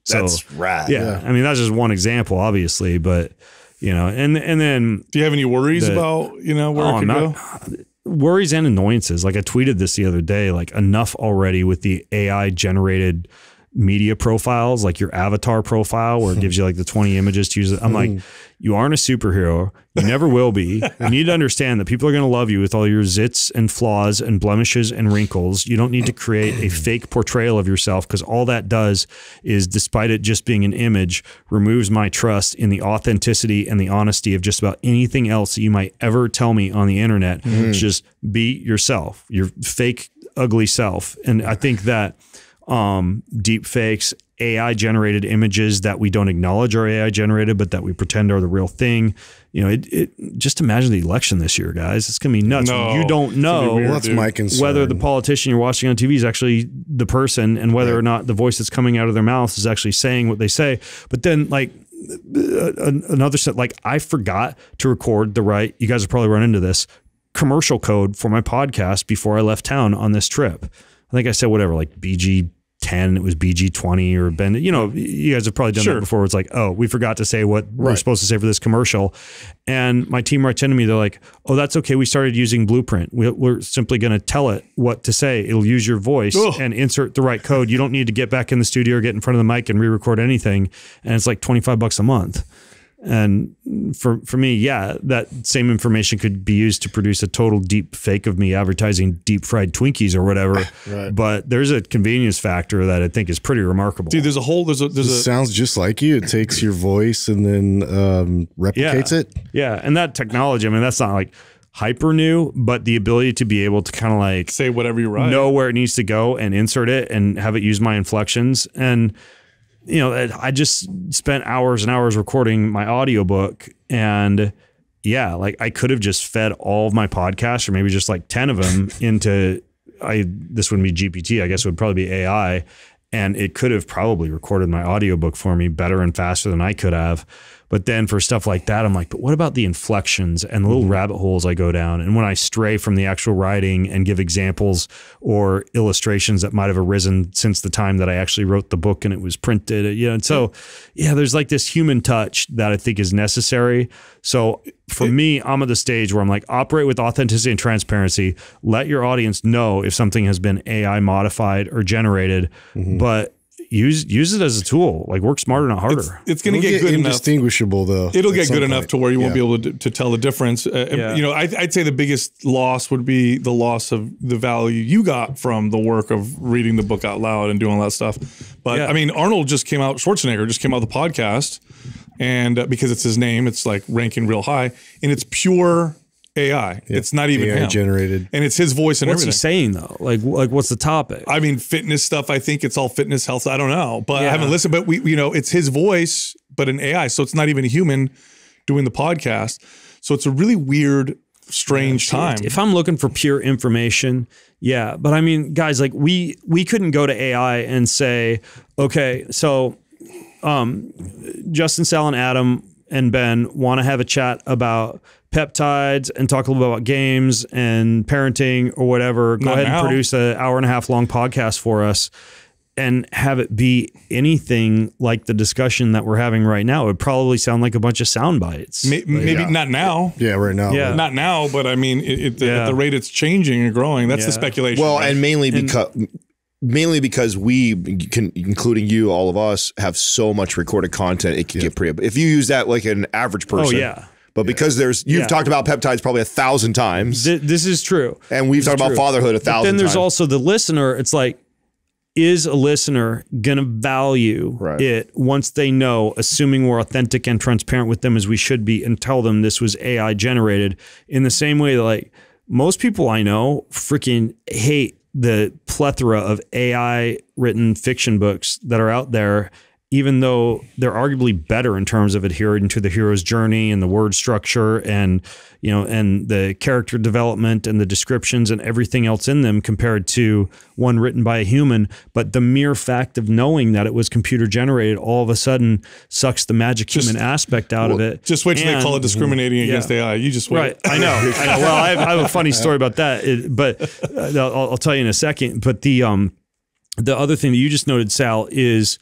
So That's rad. yeah, I mean that's just one example, obviously, but you know, and and then Do you have any worries The- about you know where Oh, it could I'm go? worries and annoyances. Like I tweeted this the other day, like enough already with the AI generated media profiles, like your avatar profile, where it gives you like the 20 images to use. I'm like, hmm. you aren't a superhero. You never will be. You need to understand that people are going to love you with all your zits and flaws and blemishes and wrinkles. You don't need to create a fake portrayal of yourself because all that does is, despite it just being an image, removes my trust in the authenticity and the honesty of just about anything else that you might ever tell me on the internet. Hmm. Just be yourself, your fake, ugly self. And I think that um, deep fakes, AI generated images that we don't acknowledge are AI generated, but that we pretend are the real thing. You know, it, it just imagine the election this year, guys. It's gonna be nuts. No, you don't it's gonna be know weird, Well, that's dude. my concern. whether the politician you're watching on TV is actually the person and whether or not the voice that's coming out of their mouth is actually saying what they say. But then, like, uh, another set, like, I forgot to record the right, you guys have probably run into this commercial code for my podcast before I left town on this trip. I think I said whatever, like BG. 10 it was BG20 or Ben you know you guys have probably done Sure. that before. It's like oh we forgot to say what we're supposed to say for this commercial. And my team writes into me they're like oh that's okay. We started using blueprint. We, we're simply going to tell it what to say. It'll use your voice Ugh. and insert the right code. You don't need to get back in the studio or get in front of the mic and re-record anything. And it's like 25 bucks a month and for for me, yeah, that same information could be used to produce a total deep fake of me advertising deep fried Twinkies or whatever. But there's a convenience factor that I think is pretty remarkable. Dude, there's a whole there's a there's It a sounds just like you. It takes your voice and then um, replicates yeah. it. Yeah, and that technology, I mean, that's not like hyper new, but the ability to be able to kind of like say whatever you write. know where it needs to go and insert it and have it use my inflections and you know i just spent hours and hours recording my audiobook and yeah like i could have just fed all of my podcasts or maybe just like 10 of them into i this wouldn't be gpt i guess it would probably be ai and it could have probably recorded my audiobook for me better and faster than i could have but then for stuff like that, I'm like, but what about the inflections and the little mm-hmm. rabbit holes I go down? And when I stray from the actual writing and give examples or illustrations that might have arisen since the time that I actually wrote the book and it was printed, you know, and so yeah, there's like this human touch that I think is necessary. So for me, I'm at the stage where I'm like, operate with authenticity and transparency. Let your audience know if something has been AI modified or generated, mm-hmm. but use use it as a tool. Like work smarter, not harder. it's going to It'll get, good enough. indistinguishable though. It'll get some good enough to where you won't be able to, to tell the difference. Uh, Yeah. You know, I, I'd say the biggest loss would be the loss of the value you got from the work of reading the book out loud and doing all that stuff. But Yeah. I mean, Arnold just came out, Schwarzenegger just came out with the podcast, and uh, because it's his name, it's like ranking real high, and it's pure AI. It's not even AI him. generated. and it's his voice and What's he saying though? Like like what's the topic? I mean, fitness stuff. I think it's all fitness, health. I don't know, but I haven't listened. But we, you know, it's his voice, but an AI, so it's not even a human doing the podcast. So it's a really weird, strange time. If I'm looking for pure information, yeah. But I mean, guys, like we we couldn't go to AI and say, okay, so um, Justin, Sal, and Adam and Ben want to have a chat about peptides and talk a little bit about games and parenting or whatever. Go Not ahead now. and produce an hour and a half long podcast for us. And have it be anything like the discussion that we're having right now. It would probably sound like a bunch of sound bites. May- maybe not now. Yeah, right now. Yeah. Not now, but I mean, it, it, Yeah. at the rate it's changing and growing, that's the speculation. Well, right? and mainly because mainly because we can, including you, all of us, have so much recorded content. It can get pretty. If you use that like an average oh, person, Oh, yeah. But because there's you've Yeah. talked about peptides probably a thousand times, Th- this is true. and we've This talked about fatherhood a But thousand. then there's times. also the listener. It's like is a listener going to value Right. it once they know, assuming we're authentic and transparent with them as we should be, and tell them this was AI generated in the same way that, like, most people I know freaking hate the plethora of AI written fiction books that are out there, even though they're arguably better in terms of adhering to the hero's journey and the word structure and you know and the character development and the descriptions and everything else in them compared to one written by a human. But the mere fact of knowing that it was computer generated all of a sudden sucks the magic human aspect out of it. Just wait till they call it And- discriminating against AI. You just wait. Right. I know. I know. Well, I have, I have a funny story about that, it, but uh, I'll, I'll tell you in a second. But the um, the other thing that you just noted, Sal, is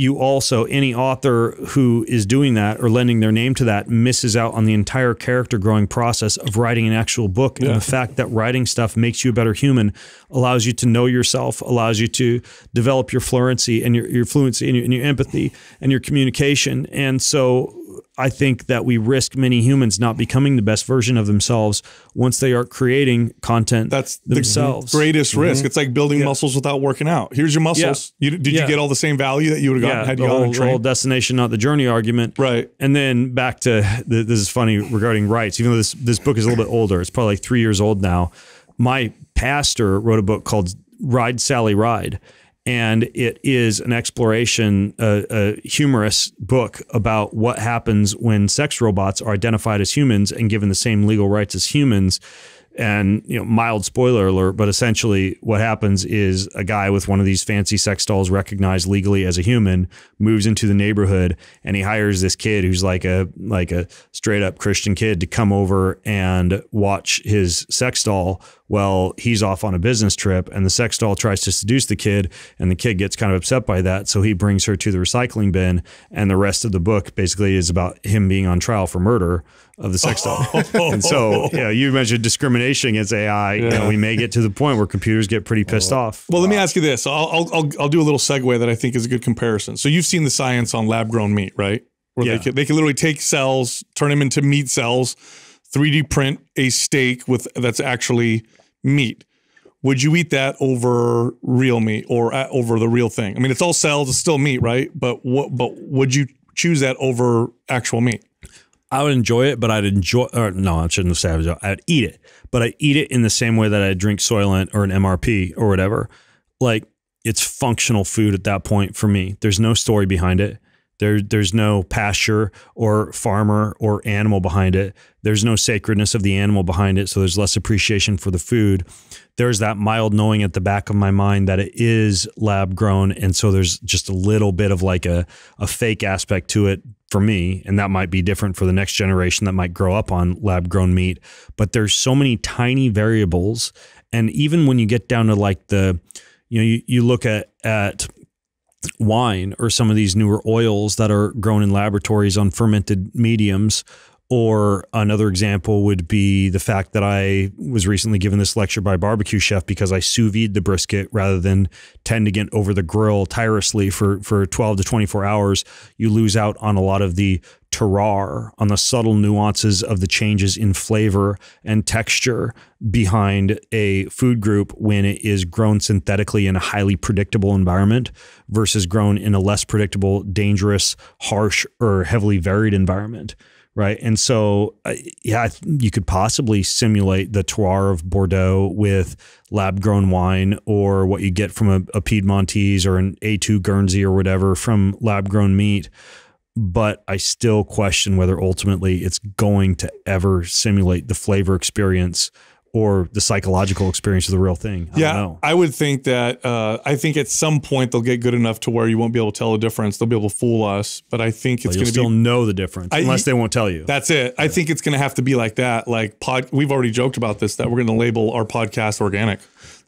you also any author who is doing that or lending their name to that misses out on the entire character growing process of writing an actual book. And the fact that writing stuff makes you a better human allows you to know yourself allows you to develop your fluency and your, your fluency and your, and your empathy and your communication. And so I think that we risk many humans not becoming the best version of themselves once they are creating content That's themselves. the greatest mm-hmm. risk. It's like building muscles without working out. Here's your muscles. You, did Yeah. you get all the same value that you would have gotten had you gone and the whole destination, not the journey argument. Right. And then back to the, this is funny regarding rights. Even though this this book is a little bit older, it's probably like three years old now. My pastor wrote a book called Ride Sally Ride. And it is an exploration, a, humorous book about what happens when sex robots are identified as humans and given the same legal rights as humans and you know mild spoiler alert but essentially what happens is a guy with one of these fancy sex dolls recognized legally as a human moves into the neighborhood and he hires this kid who's like a like a straight up christian kid to come over and watch his sex doll well he's off on a business trip. And the sex doll tries to seduce the kid and the kid gets kind of upset by that. So he brings her to the recycling bin and the rest of the book basically is about him being on trial for murder of the sex doll and so yeah you mentioned discrimination against ai you know, we may get to the point where computers get pretty pissed off Well, let me ask you this. I'll, I'll, I'll, I'll do a little segue that I think is a good comparison. So you've seen the science on lab grown meat, right? Where Yeah. they, can, they can literally take cells, turn them into meat cells, 3D print a steak with that's actually meat. Would you eat that over real meat or uh, over the real thing? I mean, it's all cells, it's still meat, right? But what? But would you choose that over actual meat? I would enjoy it, but I'd enjoy. Or no, I shouldn't have said it. I'd eat it, but I eat it in the same way that I drink Soylent or an MRP or whatever. Like it's functional food at that point for me. There's no story behind it. There, there's no pasture or farmer or animal behind it. There's no sacredness of the animal behind it. So there's less appreciation for the food. There's that mild knowing at the back of my mind that it is lab grown. And so there's just a little bit of like a, a fake aspect to it for me. And that might be different for the next generation that might grow up on lab grown meat. But there's so many tiny variables. And even when you get down to like the, you know, you, you look at, at wine or some of these newer oils that are grown in laboratories on fermented mediums. Or another example would be the fact that I was recently given this lecture by barbecue chef because I sous vide the brisket rather than tending it over the grill tirelessly for, for 12 to 24 hours. You lose out on a lot of the terroir, on the subtle nuances of the changes in flavor and texture behind a food group when it is grown synthetically in a highly predictable environment versus grown in a less predictable, dangerous, harsh, or heavily varied environment. Right. And so, uh, yeah, you could possibly simulate the terroir of Bordeaux with lab grown wine or what you get from a, a Piedmontese or an A2 Guernsey or whatever from lab grown meat but I still question whether ultimately it's going to ever simulate the flavor experience or the psychological experience of the real thing. I yeah, don't know. I would think that. Uh, I think at some point they'll get good enough to where you won't be able to tell the difference. They'll be able to fool us, but I think it's going to be still be. know the difference I- unless they won't tell you. That's it. I think it's going to have to be like that. Like pod, we've already joked about this that we're going to label our podcast organic.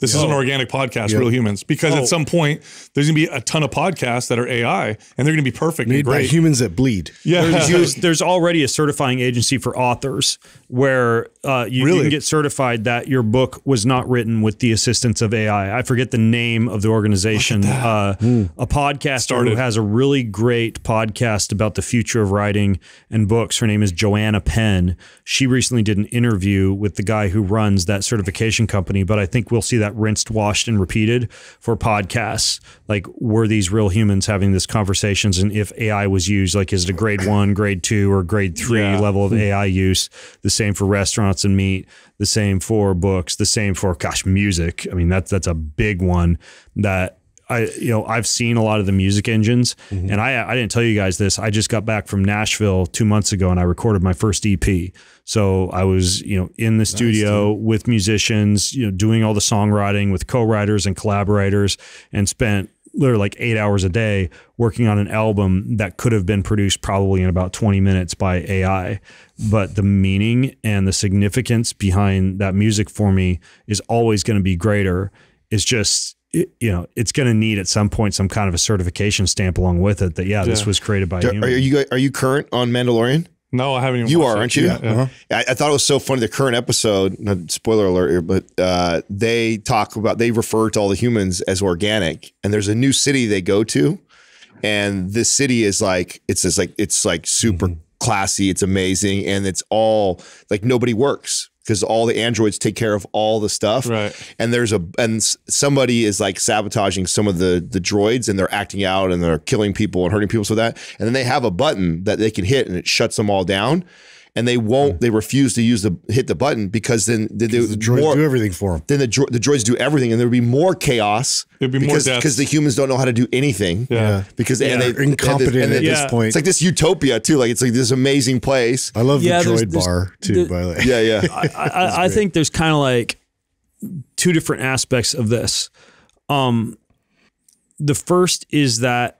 This is an organic podcast, real humans, because Oh. at some point there's going to be a ton of podcasts that are AI, and they're going to be perfect and Made by humans that bleed. Yeah, there's, there's, there's already a certifying agency for authors where uh, you, you can get certified that your book was not written with the assistance of AI. I forget the name of the organization. Uh, A podcaster Started. who has a really great podcast about the future of writing and books. Her name is Joanna Penn. She recently did an interview with the guy who runs that certification company, but I think we'll see that rinsed, washed, and repeated for podcasts. Like, were these real humans having these conversations? And if AI was used, like, is it a grade one, grade two, or grade three yeah. level of AI use? The same for restaurants and meat. The same for books. The same for gosh, music. I mean, that's that's a big one that I you know I've seen a lot of the music engines, mm-hmm. and I I didn't tell you guys this. I just got back from Nashville two months ago, and I recorded my first EP. So I was you know in the nice, studio with musicians, you know, doing all the songwriting with co-writers and collaborators, and spent literally like eight hours a day working on an album that could have been produced probably in about 20 minutes by AI. But the meaning and the significance behind that music for me is always going to be greater. It's just it, you know, it's going to need at some point some kind of a certification stamp along with it that yeah, yeah. this was created by. Are you are you current on Mandalorian? No, I haven't. Even you are, aren't you? Yeah. yeah. Uh-huh. I, I, thought it was so funny. The current episode, spoiler alert here, but uh, they talk about they refer to all the humans as organic, and there's a new city they go to, and this city is like it's just like it's like super mm-hmm. classy, it's amazing, and it's all like nobody works because all the androids take care of all the stuff. Right. And there's a and somebody is like sabotaging some of the the droids and they're acting out and they're killing people and hurting people so that and then they have a button that they can hit and it shuts them all down and they won't. They refuse to use the hit the button because then they, they, the droids more, do everything for them. Then the the droids do everything, and there would be more chaos. It'd be because, more because the humans don't know how to do anything. Yeah, because yeah. and they incompetent and they, at yeah. this point. It's like this utopia too. Like it's like this amazing place. I love yeah, the droid there's, bar too. by the way, yeah, yeah. I, I, I think there's kind of like two different aspects of this. Um, the first is that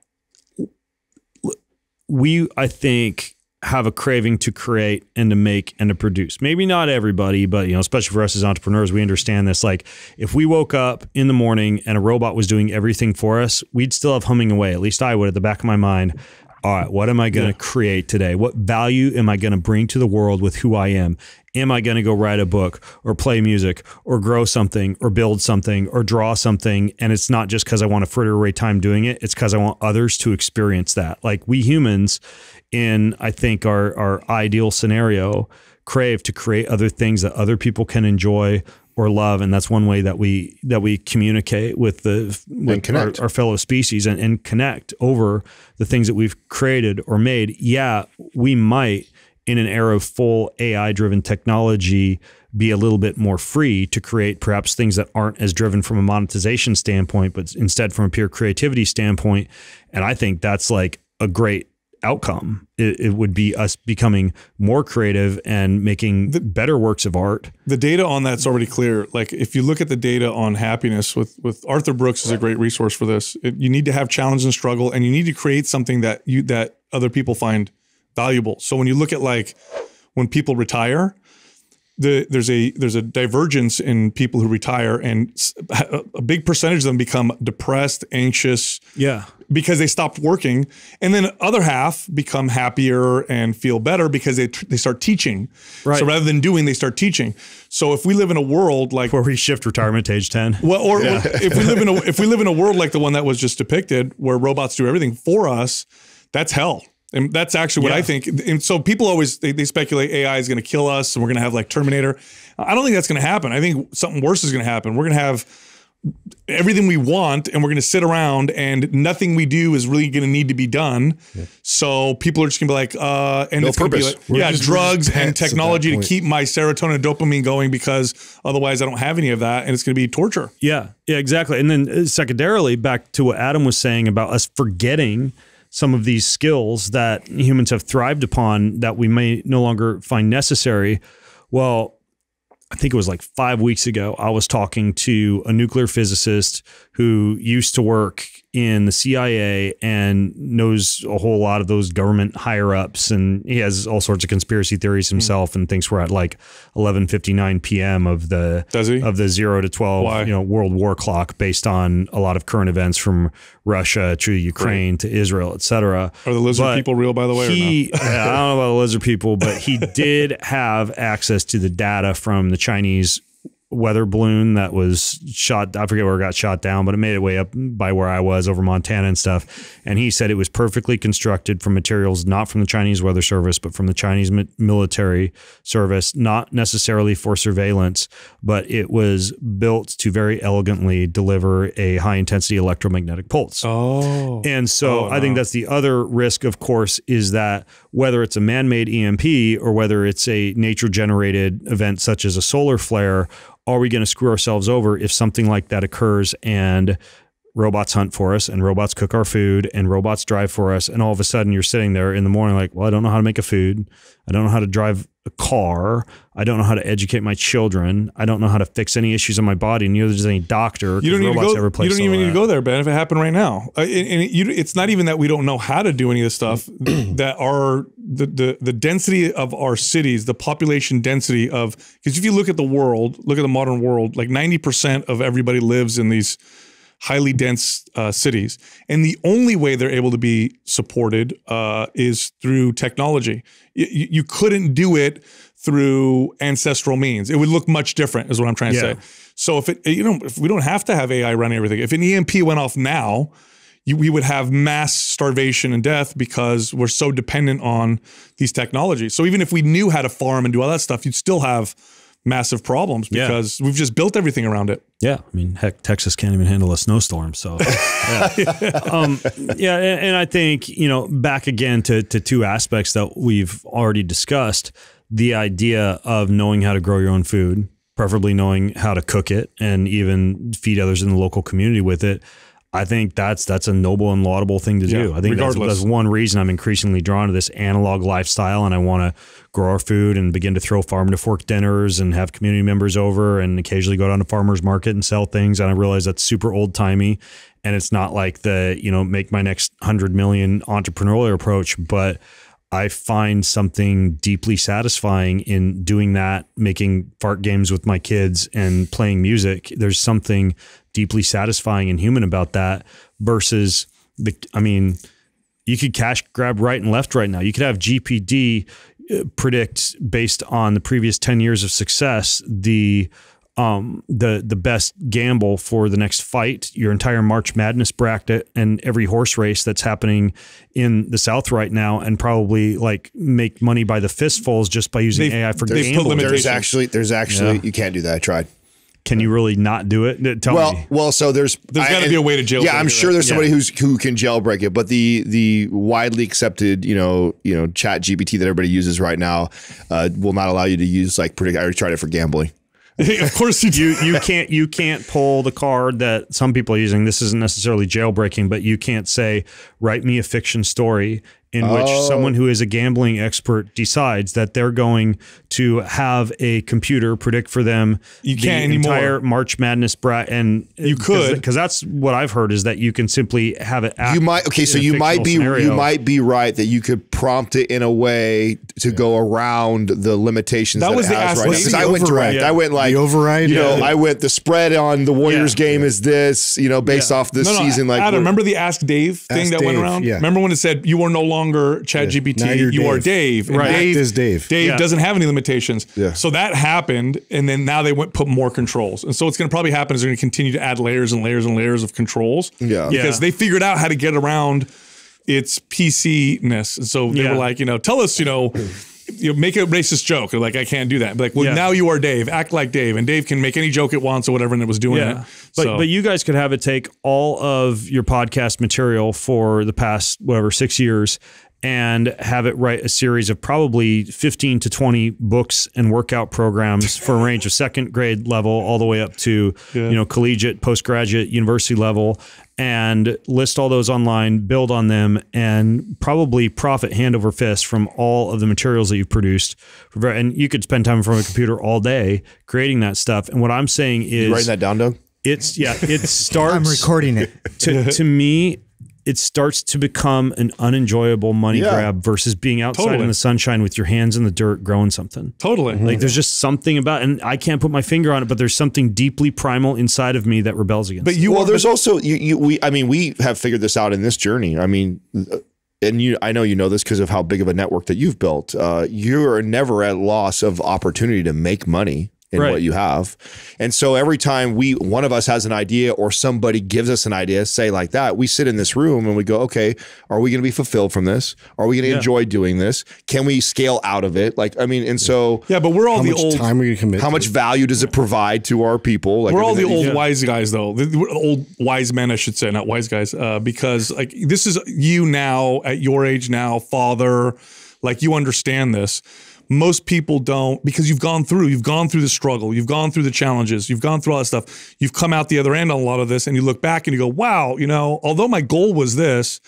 we, I think, have a craving to create and to make and to produce. Maybe not everybody, but you know, especially for us as entrepreneurs, we understand this. Like if we woke up in the morning and a robot was doing everything for us, we'd still have humming away. At least I would at the back of my mind. All right, what am I going to yeah. create today? What value am I going to bring to the world with who I am? Am I going to go write a book or play music or grow something or build something or draw something? And it's not just because I want to fritter away time doing it. It's because I want others to experience that. Like we humans, in I think our our ideal scenario crave to create other things that other people can enjoy or love. And that's one way that we that we communicate with the with our, our, fellow species and, and connect over the things that we've created or made. Yeah we might in an era of full ai driven technology be a little bit more free to create perhaps things that aren't as driven from a monetization standpoint but instead from a pure creativity standpoint. And i think that's like a great outcome. It, it, would be us becoming more creative and making the, better works of art. The data on that's already clear. Like if you look at the data on happiness with with Arthur Brooks is a great resource for this. It, you need to have challenge and struggle, and you need to create something that you that other people find valuable. So when you look at like when people retire, the, there's a there's a divergence in people who retire, and a big percentage of them become depressed, anxious, yeah, because they stopped working, and then other half become happier and feel better because they they start teaching. Right. So rather than doing, they start teaching. So if we live in a world like where we shift retirement to age ten, well, or, yeah. or if we live in a if we live in a world like the one that was just depicted, where robots do everything for us, that's hell. And that's actually what yeah. I think. And so people always they, they speculate AI is going to kill us and we're going to have like Terminator. I don't think that's going to happen. I think something worse is going to happen. We're going to have everything we want and we're going to sit around and nothing we do is really going to need to be done. Yeah. So people are just going to be like, uh, and no it's going to be like, yeah, just, drugs and technology to keep my serotonin and dopamine going because otherwise I don't have any of that and it's going to be torture. Yeah, yeah, exactly. And then uh, secondarily, back to what Adam was saying about us forgetting some of these skills that humans have thrived upon that we may no longer find necessary. Well, I think it was like five weeks ago, I was talking to a nuclear physicist who used to work in the CIA and knows a whole lot of those government higher ups, and he has all sorts of conspiracy theories hmm. himself, mm. and thinks we're at like eleven fifty nine p.m. of the of the zero to twelve Why? you know World War clock based on a lot of current events from Russia to Ukraine to Israel, etc. Are the lizard but people real, by the way? He? I don't know about the lizard people, but he did have access to the data from the Chinese weather balloon that was shot. I forget where it got shot down, but it made it way up by where I was over Montana and stuff. And he said it was perfectly constructed from materials not from the Chinese Weather Service, but from the Chinese military service, not necessarily for surveillance, but it was built to very elegantly deliver a high intensity electromagnetic pulse. Oh. And so Oh, I think that's the other risk, of course, is that whether it's a man made EMP or whether it's a nature generated event such as a solar flare, are we going to screw ourselves over if something like that occurs and robots hunt for us and robots cook our food and robots drive for us? And all of a sudden you're sitting there in the morning like, well, I don't know how to make a food. I don't know how to drive a car. I don't know how to educate my children. I don't know how to fix any issues in my body. And neither does any doctor. You don't need to go. You don't even need to go there, Ben. If it happened right now, uh, and, and you, it's not even that we don't know how to do any of this stuff. that our the, the the density of our cities, the population density of because if you look at the world, look at the modern world, like ninety percent of everybody lives in these highly dense uh, cities, and the only way they're able to be supported uh, is through technology. You, you you couldn't do it through ancestral means. It would look much different, is what I'm trying to Yeah. say. So if it, you know, if we don't have to have AI running everything, if an EMP went off now, you, we would have mass starvation and death because we're so dependent on these technologies. So even if we knew how to farm and do all that stuff, you'd still have massive problems Yeah. because we've just built everything around it. Yeah, I mean, heck, Texas can't even handle a snowstorm. So, yeah, um, yeah and, and I think you know, back again to to two aspects that we've already discussed: the idea of knowing how to grow your own food, preferably knowing how to cook it, and even feed others in the local community with it. I think that's that's a noble and laudable thing to do. Yeah, I think that's, that's one reason I'm increasingly drawn to this analog lifestyle, and I want to grow our food and begin to throw farm to fork dinners and have community members over, and occasionally go down to farmers market and sell things. And I realize that's super old timey, and it's not like the you know make my next hundred million entrepreneurial approach, but I find something deeply satisfying in doing that, making fart games with my kids and playing music. There's something deeply satisfying and human about that versus the, I mean, you could cash grab right and left right now. You could have GPT uh, predict based on the previous 10 years of success, the, um, the the best gamble for the next fight, your entire March Madness bracket, and every horse race that's happening in the South right now, and probably like make money by the fistfuls just by using They've- AI for they've put gambling. There's actually, there's actually, Yeah. you can't do that. I tried. Can you really not do it? Tell Well, me. well, so there's there's gotta be a way to jailbreak Yeah, I'm it, sure right? there's somebody Yeah. who's who can jailbreak it, but the the widely accepted, you know, you know, Chat GPT that everybody uses right now uh, will not allow you to use like predict. I already tried it for gambling. of course you do. you you can't you can't pull the card that some people are using. This isn't necessarily jailbreaking, but you can't say write me a fiction story in which Oh. someone who is a gambling expert decides that they're going to have a computer predict for them You the can't anymore. entire March Madness brat and You could. because that's what I've heard is that you can simply have it act You might okay, so you might be scenario. you might be right that you could prompt it in a way to go around the limitations That that, was it the has ask- right now. the I went override? direct. I went like The override? You know, Yeah. I went the spread on the Warriors Yeah. game is this. You know, based Yeah. off this No, no, season. Like Adam, remember the Ask Dave thing Ask that went around? yeah. Remember when it said you are no longer Chat Now GPT, you're are Dave. Dave. And Right. Dave Act as Dave. Dave Yeah. doesn't have any limitations. Yeah. So that happened, and then now they went put more controls, and so what's going to probably happen is they're going to continue to add layers and layers and layers of controls. Yeah. Because Yeah. they figured out how to get around its PC ness, and so they Yeah. were like, you know, tell us, you know. You know, make a racist joke. Like, I can't do that. But like, well, Yeah. now you are Dave. Act like Dave, and Dave can make any joke it wants or whatever, and it was doing it. But So- but you guys could have it take all of your podcast material for the past whatever six years and have it write a series of probably 15 to 20 books and workout programs for a range of second grade level all the way up to Yeah. you know collegiate postgraduate university level and list all those online build on them and probably profit hand over fist from all of the materials that you've produced and you could spend time in front of a computer all day creating that stuff and what i'm saying is you writing that down, Doug? it's yeah, it starts I'm recording it. to to me it starts to become an unenjoyable money Yeah. grab versus being outside Totally. in the sunshine with your hands in the dirt growing something. totally. Like there's just something about and I can't put my finger on it, but there's something deeply primal inside of me that rebels against. It. But it. you well, are, there's also you, you we I mean we have figured this out in this journey. I mean, uh, and you I know you know this because of how big of a network that you've built. Uh, you are never at loss of opportunity to make money in Right. what you have. And so every time we one of us has an idea or somebody gives us an idea, say like that, we sit in this room and we go, okay, are we going to be fulfilled from this? Are we going to Yeah. enjoy doing this? Can we scale out of it? Like, I mean, and so Yeah, but we're all How the much old. time are you commit? how to? much value does it provide to our people? Like We're all the everything- old wise guys, though. The, the old wise men, I should say, not wise guys, uh, because like this is you now at your age now, father. Like you understand this. Most people don't because you've gone through. You've gone through the struggle. You've gone through the challenges. You've gone through all that stuff. You've come out the other end on a lot of this, and you look back and you go, "Wow, you know, although my goal was this,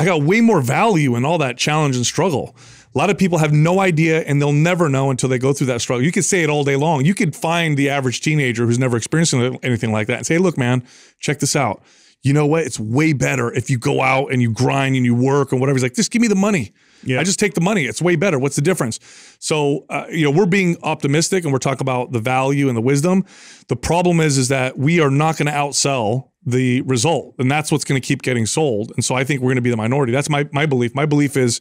I got way more value in all that challenge and struggle. A lot of people have no idea and they'll never know until they go through that struggle. You could say it all day long. You could find the average teenager who's never experienced anything like that and say, look, man, check this out. You know what? It's way better if you go out and you grind and you work and whatever. He's like, just give me the money. Yeah. I just take the money. It's way better. What's the difference? So, uh, you know, we're being optimistic and we're talking about the value and the wisdom. The problem is, is that we are not going to outsell the result, and that's what's going to keep getting sold. And so, I think we're going to be the minority. That's my my belief. My belief is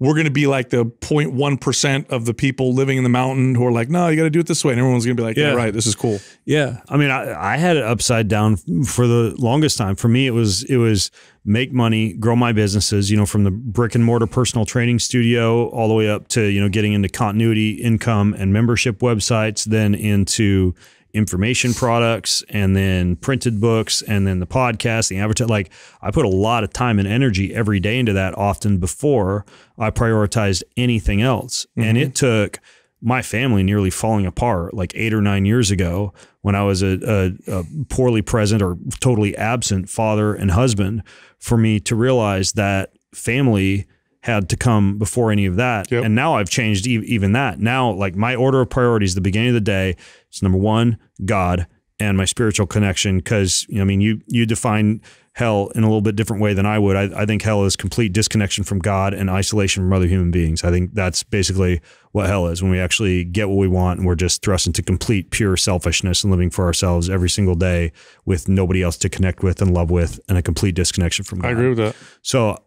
we're going to be like the 0.1 percent of the people living in the mountain who are like, no, you got to do it this way, and everyone's going to be like, yeah, Yeah. right, this is cool. Yeah, I mean, I, I had it upside down for the longest time. For me, it was it was make money, grow my businesses. You know, from the brick and mortar personal training studio all the way up to you know getting into continuity income and membership websites, then into information products and then printed books and then the podcast the advertise like i put a lot of time and energy every day into that often before i prioritized anything else. And mm-hmm. it took my family nearly falling apart like eight or nine years ago when I was a, a, a poorly present or totally absent father and husband for me to realize that family had to come before any of that. Yep. And now I've changed e- even that. Now, like my order of priorities, the beginning of the day, it's number one, God and my spiritual connection. Cause you know, I mean, you, you define hell in a little bit different way than I would. I, I think hell is complete disconnection from God and isolation from other human beings. I think that's basically what hell is when we actually get what we want and we're just thrust into complete pure selfishness and living for ourselves every single day with nobody else to connect with and love with and a complete disconnection from God. I agree with that. So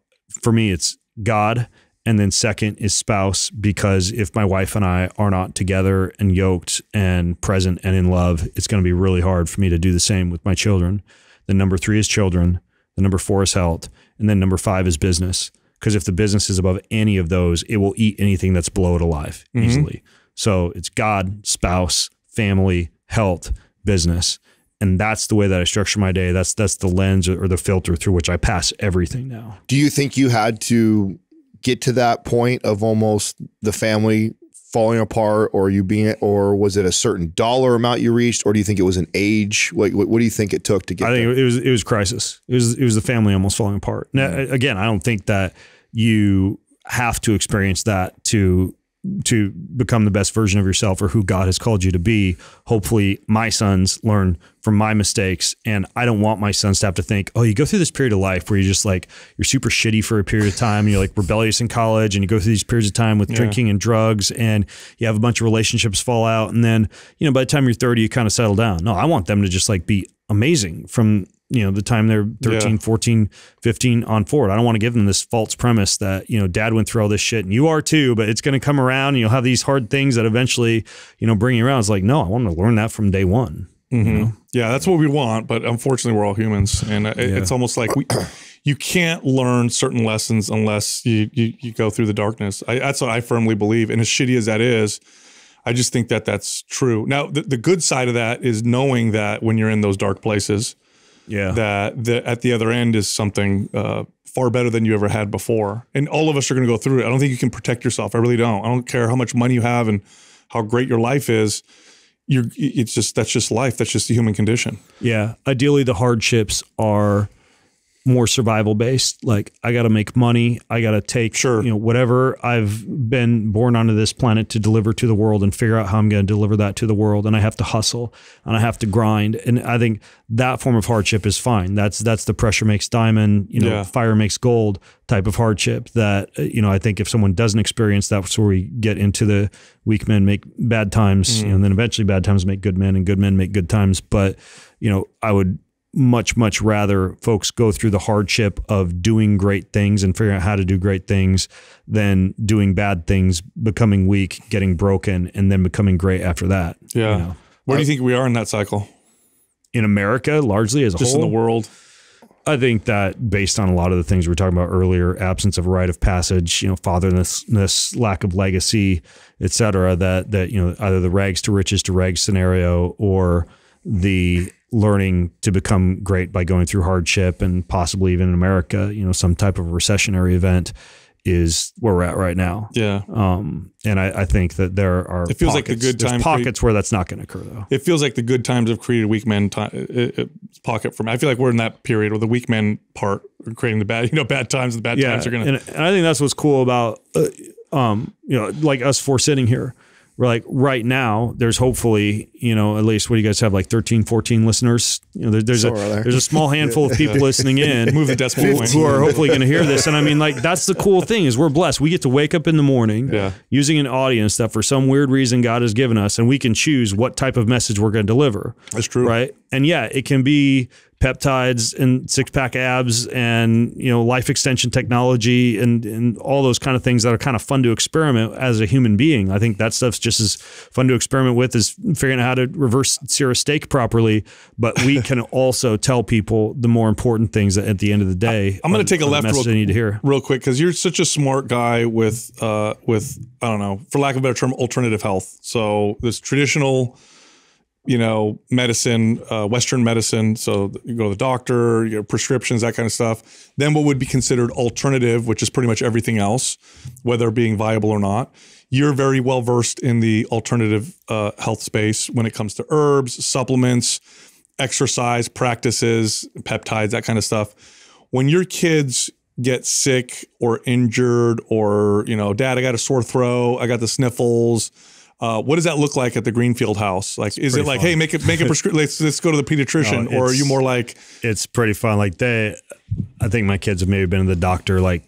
for me, it's God. And then second is spouse, because if my wife and I are not together and yoked and present and in love, it's going to be really hard for me to do the same with my children. Then number three is children. The number four is health. And then number five is business. Because if the business is above any of those, it will eat anything that's below it alive mm-hmm. easily. So it's God, spouse, family, health, business. And that's the way that I structure my day. That's that's the lens or the filter through which I pass everything now. Do you think you had to get to that point of almost the family falling apart, or you being, or was it a certain dollar amount you reached, or do you think it was an age? What What, what do you think it took to get I think there? it was it was crisis. It was it was the family almost falling apart. Now, again, I don't think that you have to experience that to to become the best version of yourself or who God has called you to be. Hopefully, my sons learn from my mistakes, and I don't want my sons to have to think, "Oh, you go through this period of life where you're just like you're super shitty for a period of time, and you're like rebellious in college, and you go through these periods of time with drinking and drugs, and you have a bunch of relationships fall out, and then you know by the time you're 30, you kind of settle down." No, I want them to just like be amazing from you know the time they're 13 Yeah. 14 15 on forward i don't want to give them this false premise that you know dad went through all this shit and you are too but it's going to come around and you'll have these hard things that eventually you know bring you around it's like no i want to learn that from day one mm-hmm. Yeah, that's what we want, but unfortunately, we're all humans, and it- it's almost like we, you can't learn certain lessons unless you you, you go through the darkness. I, that's what I firmly believe, and as shitty as that is, I just think that that's true. Now, the, the good side of that is knowing that when you're in those dark places, yeah that the, at the other end is something uh, far better than you ever had before. And all of us are going to go through it. I don't think you can protect yourself. I really don't. I don't care how much money you have and how great your life is. You're, it's just that's just life. That's just the human condition. yeah ideally the hardships are more survival based like i got to make money i got to take Sure. you know whatever i've been born onto this planet to deliver to the world and figure out how i'm going to deliver that to the world and i have to hustle and i have to grind and i think that form of hardship is fine that's that's the pressure makes diamond you know Yeah. fire makes gold type of hardship that uh, you know i think if someone doesn't experience that's where we get into the weak men make bad times you know, and then eventually bad times make good men and good men make good times but you know i would much much rather folks go through the hardship of doing great things and figuring out how to do great things than doing bad things becoming weak getting broken and then becoming great after that yeah. you know? where do you uh, think we are in that cycle? In america largely as a just whole in the world? I think that based on a lot of the things we were talking about earlier, absence of rite of passage, you know, fatherlessness, lack of legacy, et cetera, that that you know either the rags to riches to rags scenario or the learning to become great by going through hardship and possibly even in America, you know, some type of recessionary event is where we're at right now. Yeah. Um, and I, I think that there are it feels pockets, like the good time pockets where that's not going to occur though. It feels like the good times have created weak men time, uh, uh, pocket for me. I feel like we're in that period where the weak men part are creating the bad, you know, bad times. The bad yeah, times are going to. And I think that's what's cool about, uh, um, you know, like us four sitting here like right now there's hopefully you know at least what do you guys have like 13 14 listeners? You know there, there's so a there. there's a small handful of people listening in move the decimal point who are hopefully going to hear this. And i mean like that's the cool thing is we're blessed. We get to wake up in the morning yeah. using an audience that for some weird reason god has given us and we can choose what type of message we're going to deliver. That's true. Right and yeah it can be peptides and six pack abs and you know life extension technology and and all those kind of things that are kind of fun to experiment as a human being. I think that stuff's just as fun to experiment with as figuring out how to reverse sear a steak properly. But we can also tell people the more important things at the end of the day. I'm going to take a left real, need to hear. real quick because you're such a smart guy with uh with I don't know for lack of a better term alternative health. So this traditional you know, medicine, uh, Western medicine. So you go to the doctor, you prescriptions, that kind of stuff. Then what would be considered alternative, which is pretty much everything else, whether being viable or not. You're very well versed in the alternative uh, health space when it comes to herbs, supplements, exercise practices, peptides, that kind of stuff. When your kids get sick or injured, or you know, Dad, I got a sore throat, I got the sniffles uh, what does that look like at the Greenfield house? Like, is it like, fun. hey, make it make a prescription? let's, let's go to the pediatrician, no, or are you more like? It's pretty fun. Like they, I think my kids have maybe been to the doctor like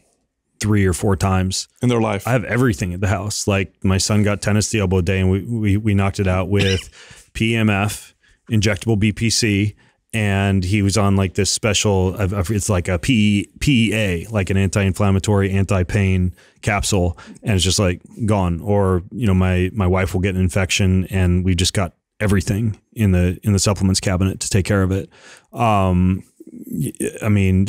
three or four times in their life. I have everything at the house. Like my son got tennis the elbow day, and we we we knocked it out with PEMF, injectable BPC, and he was on like this special it's like a PEA like an anti-inflammatory anti-pain capsule. And it's just like gone. Or you know my my wife will get an infection and we just got everything in the in the supplements cabinet to take care of it. Um I mean,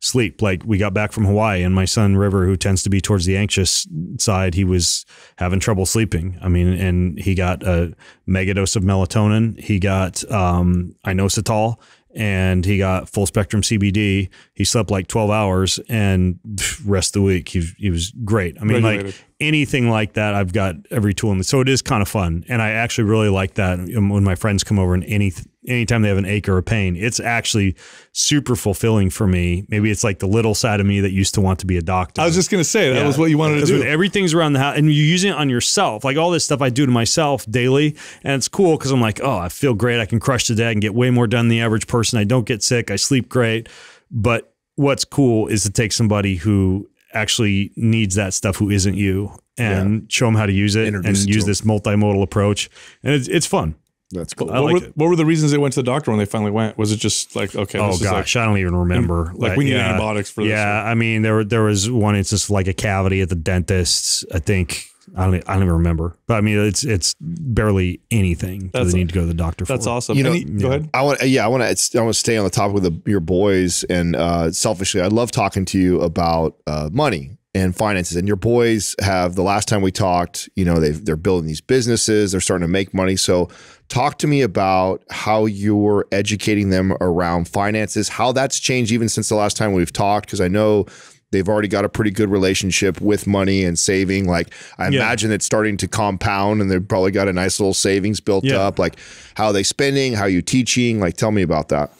sleep. Like we got back from Hawaii, and my son River, who tends to be towards the anxious side, he was having trouble sleeping. I mean, and he got a mega dose of melatonin. He got um, inositol, and he got full spectrum CBD. He slept like 12 hours and rest of the week he, he was great. I mean, Regulated. like anything like that, I've got every tool in the, so it is kind of fun. And I actually really like that when my friends come over and any, anytime they have an ache or a pain, it's actually super fulfilling for me. Maybe it's like the little side of me that used to want to be a doctor. I was just going to say that yeah. was what you wanted to do. Everything's around the house and you're using it on yourself. Like all this stuff I do to myself daily. And it's cool because I'm like, oh, I feel great. I can crush the day. and get way more done than the average person. I don't get sick. I sleep great. But what's cool is to take somebody who actually needs that stuff who isn't you and yeah. show them how to use it Introduce and use this multimodal approach. And it's, it's fun. That's cool. What, were, what, were, the reasons they went to the doctor when they finally went? Was it just like okay? Oh gosh, like, I don't even remember. Like we need yeah, antibiotics for this. Yeah, I mean there there was one instance like a cavity at the dentist. I think I don't I don't even remember. But I mean it's it's barely anything that they need to go to the doctor that's for. awesome. You know, Any, go ahead. I want yeah I want to I want to stay on the topic with the, your boys and uh, selfishly I love talking to you about uh, money and finances. And your boys have the last time we talked, you know, they they're building these businesses, they're starting to make money. So talk to me about how you're educating them around finances, how that's changed even since the last time we've talked because I know they've already got a pretty good relationship with money and saving. Like I yeah. imagine it's starting to compound and they've probably got a nice little savings built yeah. up. Like how are they spending? How are you teaching? Like tell me about that.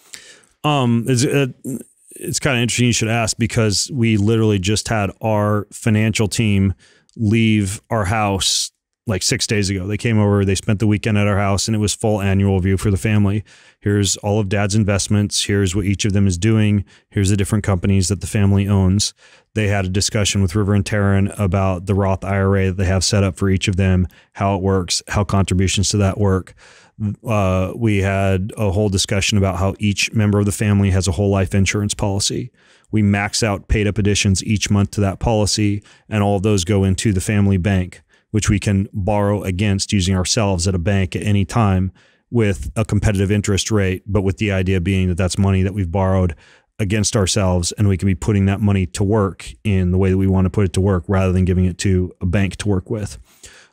Um, is it, it's kind of interesting you should ask because we literally just had our financial team leave our house like six days ago. They came over, they spent the weekend at our house, and it was full annual view for the family. Here's all of dad's investments. Here's what each of them is doing. Here's the different companies that the family owns. They had a discussion with River and Terran about the Roth IRA that they have set up for each of them, how it works, how contributions to that work. Uh, we had a whole discussion about how each member of the family has a whole life insurance policy. We max out paid up additions each month to that policy, and all of those go into the family bank which we can borrow against using ourselves at a bank at any time with a competitive interest rate, but with the idea being that that's money that we've borrowed against ourselves and we can be putting that money to work in the way that we want to put it to work rather than giving it to a bank to work with.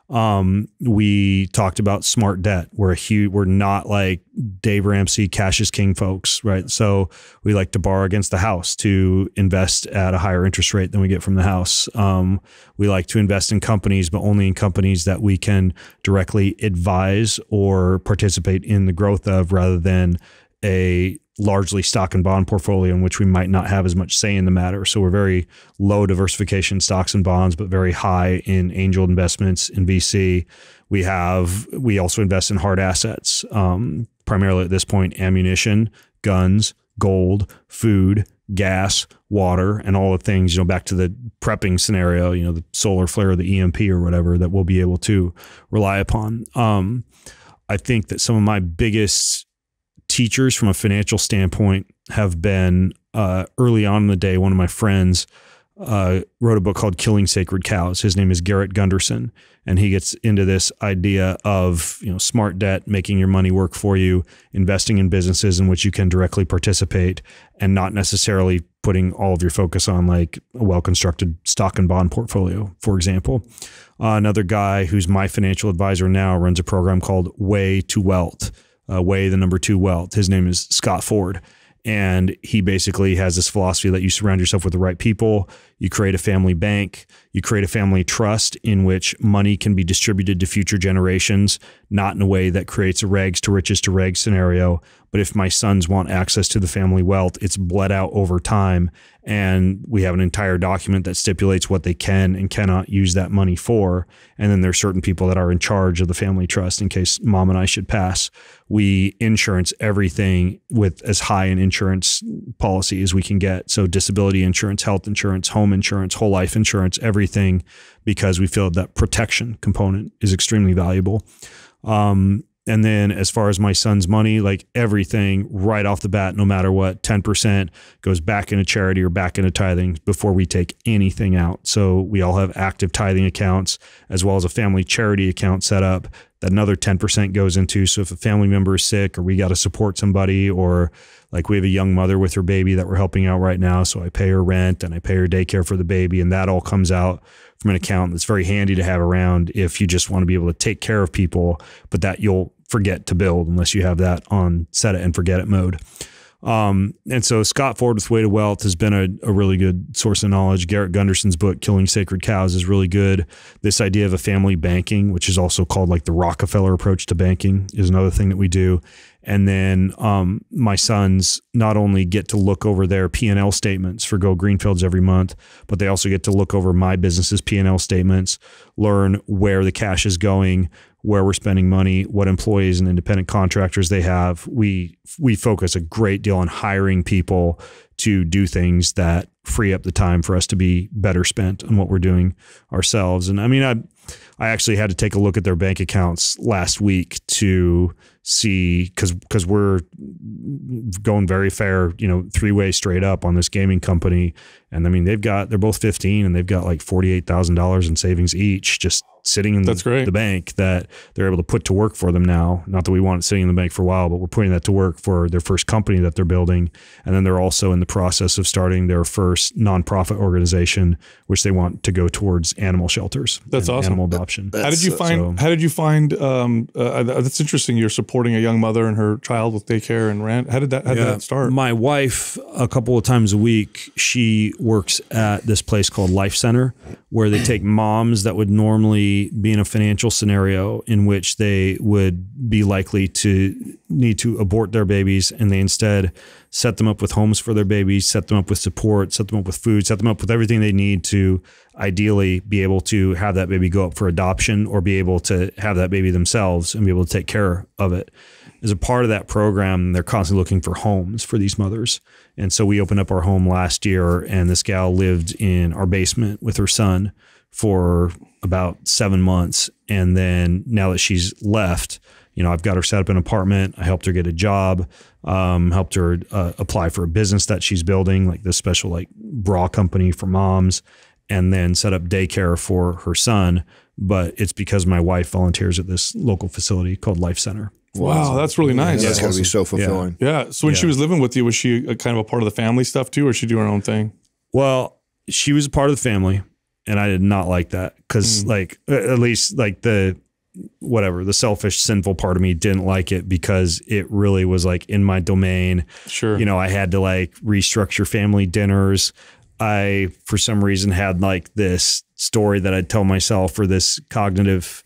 Um, we talked about smart debt. We're a huge, we're not like Dave Ramsey, cash is king folks, right? So we like to borrow against the house to invest at a higher interest rate than we get from the house. Um, we like to invest in companies, but only in companies that we can directly advise or participate in the growth of rather than a largely stock and bond portfolio in which we might not have as much say in the matter. So we're very low diversification stocks and bonds, but very high in angel investments in VC. We have we also invest in hard assets, um, primarily at this point ammunition, guns, gold, food, gas, water, and all the things. You know, back to the prepping scenario. You know, the solar flare, the EMP, or whatever that we'll be able to rely upon. Um, I think that some of my biggest teachers from a financial standpoint have been uh, early on in the day. One of my friends uh, wrote a book called Killing Sacred Cows. His name is Garrett Gunderson, and he gets into this idea of you know smart debt, making your money work for you, investing in businesses in which you can directly participate, and not necessarily putting all of your focus on like a well constructed stock and bond portfolio, for example. Uh, another guy who's my financial advisor now runs a program called Way to Wealth uh, Way the number two wealth. His name is Scott Ford. And he basically has this philosophy that you surround yourself with the right people, you create a family bank, you create a family trust in which money can be distributed to future generations, not in a way that creates a rags to riches to rags scenario. But if my sons want access to the family wealth, it's bled out over time and we have an entire document that stipulates what they can and cannot use that money for. And then there are certain people that are in charge of the family trust in case mom and I should pass. We insurance everything with as high an insurance policy as we can get. So disability insurance, health insurance, home insurance, whole life insurance, everything, because we feel that protection component is extremely valuable. Um, and then as far as my son's money, like everything right off the bat, no matter what, 10% goes back into charity or back into tithing before we take anything out. So we all have active tithing accounts as well as a family charity account set up another 10% goes into. So if a family member is sick or we got to support somebody or like we have a young mother with her baby that we're helping out right now. So I pay her rent and I pay her daycare for the baby and that all comes out from an account that's very handy to have around if you just want to be able to take care of people, but that you'll forget to build unless you have that on set it and forget it mode. Um, and so Scott Ford with Way to Wealth has been a, a, really good source of knowledge. Garrett Gunderson's book, Killing Sacred Cows, is really good. This idea of a family banking, which is also called like the Rockefeller approach to banking, is another thing that we do. And then um, my sons not only get to look over their P and L statements for Go Greenfields every month, but they also get to look over my business's P and L statements, learn where the cash is going, where we're spending money, what employees and independent contractors they have. We we focus a great deal on hiring people to do things that free up the time for us to be better spent on what we're doing ourselves. And I mean, I I actually had to take a look at their bank accounts last week to see because because we're going very fair, you know, three way straight up on this gaming company. And I mean, they've got they're both 15 and they've got like forty eight thousand dollars in savings each just sitting in That's the, great. the bank that they're able to put to work for them now. Not that we want it sitting in the bank for a while, but we're putting that to work for their first company that they're building. And then they're also in the process of starting their first nonprofit organization, which they want to go towards animal shelters. That's awesome. Animal adoption. How did you find? So, how did you find? Um, uh, that's interesting. You're supporting a young mother and her child with daycare and rent. How did that? How did that start? My wife, a couple of times a week, she works at this place called Life Center, where they take moms that would normally be in a financial scenario in which they would be likely to need to abort their babies, and they instead set them up with homes for their babies, set them up with support, set them up with food, set them up with everything they need to ideally be able to have that baby go up for adoption or be able to have that baby themselves and be able to take care of it. As a part of that program, they're constantly looking for homes for these mothers. And so we opened up our home last year, and this gal lived in our basement with her son for about seven months. And then now that she's left, you know, I've got her set up an apartment. I helped her get a job, um, helped her uh, apply for a business that she's building, like this special like bra company for moms, and then set up daycare for her son. But it's because my wife volunteers at this local facility called Life Center. Wow, that's really nice. That's got to be so fulfilling. Yeah. yeah. So when Yeah. she was living with you, was she a, kind of a part of the family stuff too, or she do her own thing? Well, she was a part of the family, and I did not like that because, mm. like, at least like the whatever the selfish, sinful part of me didn't like it because it really was like in my domain. Sure. You know, I had to like restructure family dinners. I, for some reason, had like this story that I'd tell myself or this cognitive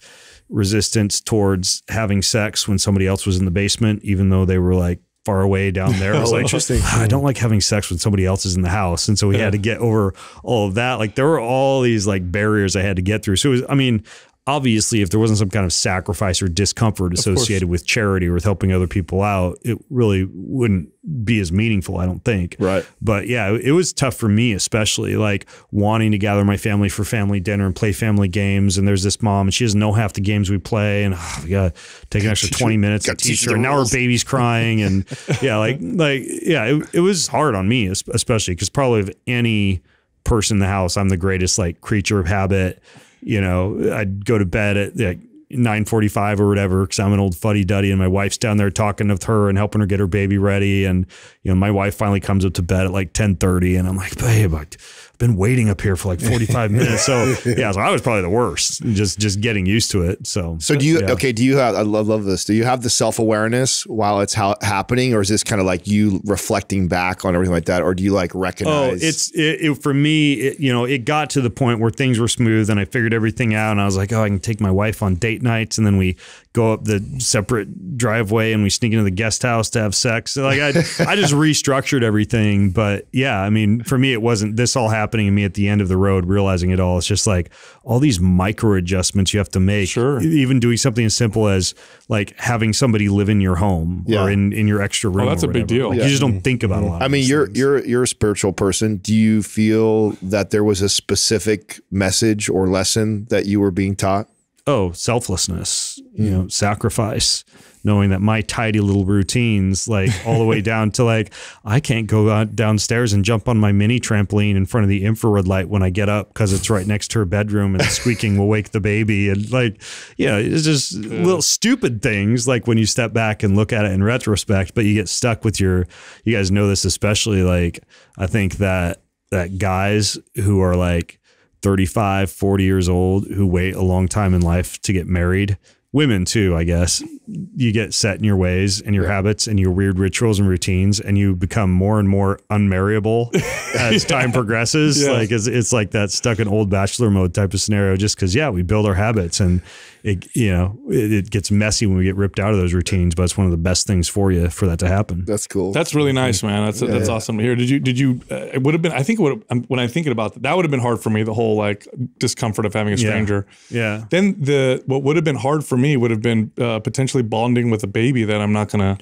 resistance towards having sex when somebody else was in the basement, even though they were like far away down there. It was like, interesting. I don't like having sex when somebody else is in the house. And so we had to get over all of that. Like there were all these like barriers I had to get through. So it was, I mean, obviously if there wasn't some kind of sacrifice or discomfort associated with charity or with helping other people out, it really wouldn't be as meaningful, I don't think. Right. But yeah, it was tough for me, especially like wanting to gather my family for family dinner and play family games. And there's this mom, and she doesn't know half the games we play, and oh, we gotta take an extra twenty minutes to teach her. And now her baby's crying, and yeah, like like yeah, it, it was hard on me, especially because probably of any person in the house, I'm the greatest like creature of habit. You know, I'd go to bed at like. 9:45 or whatever cuz I'm an old fuddy duddy and my wife's down there talking with her and helping her get her baby ready and you know my wife finally comes up to bed at like 10:30 and I'm like babe I've been waiting up here for like 45 minutes so yeah so I was probably the worst just just getting used to it so So do you yeah. okay? Do you have? I love love this. Do you have the self awareness while it's how, happening, or is this kind of like you reflecting back on everything like that, or do you like recognize? Oh, it's it, it, for me. It, you know, it got to the point where things were smooth, and I figured everything out. And I was like, oh, I can take my wife on date nights, and then we go up the separate driveway, and we sneak into the guest house to have sex. So, like I, I just restructured everything. But yeah, I mean, for me, it wasn't this all happening to me at the end of the road, realizing it all. It's just like all these micro adjustments you have to make. Sure. Even doing something as simple as like having somebody live in your home Yeah. or in in your extra oh, room. that's or a big whatever. deal. You just don't think about a mm-hmm. lot. I mean, you're things. you're you're a spiritual person. Do you feel that there was a specific message or lesson that you were being taught? Oh selflessness you hmm. know sacrifice knowing that my tidy little routines like all the way down to like i can't go downstairs and jump on my mini trampoline in front of the infrared light when i get up because it's right next to her bedroom and squeaking will wake the baby and like yeah it's just little stupid things like when you step back and look at it in retrospect but you get stuck with your you guys know this especially like i think that that guys who are like 35, 40 years old who wait a long time in life to get married. Women too, I guess. You get set in your ways and your habits and your weird rituals and routines, and you become more and more unmarriable as time progresses. Yeah. Like it's, it's like that stuck in old bachelor mode type of scenario. Just because, yeah, we build our habits and it, you know, it, it gets messy when we get ripped out of those routines. But it's one of the best things for you for that to happen. That's cool. That's really nice, man. That's that's awesome to hear. Did you did you? Uh, it would have been. I think it would. When I'm thinking about that, that would have been hard for me. The whole like discomfort of having a Yeah. stranger. Yeah. Then the what would have been hard for me would have been uh, potentially bonding with a baby that I'm not gonna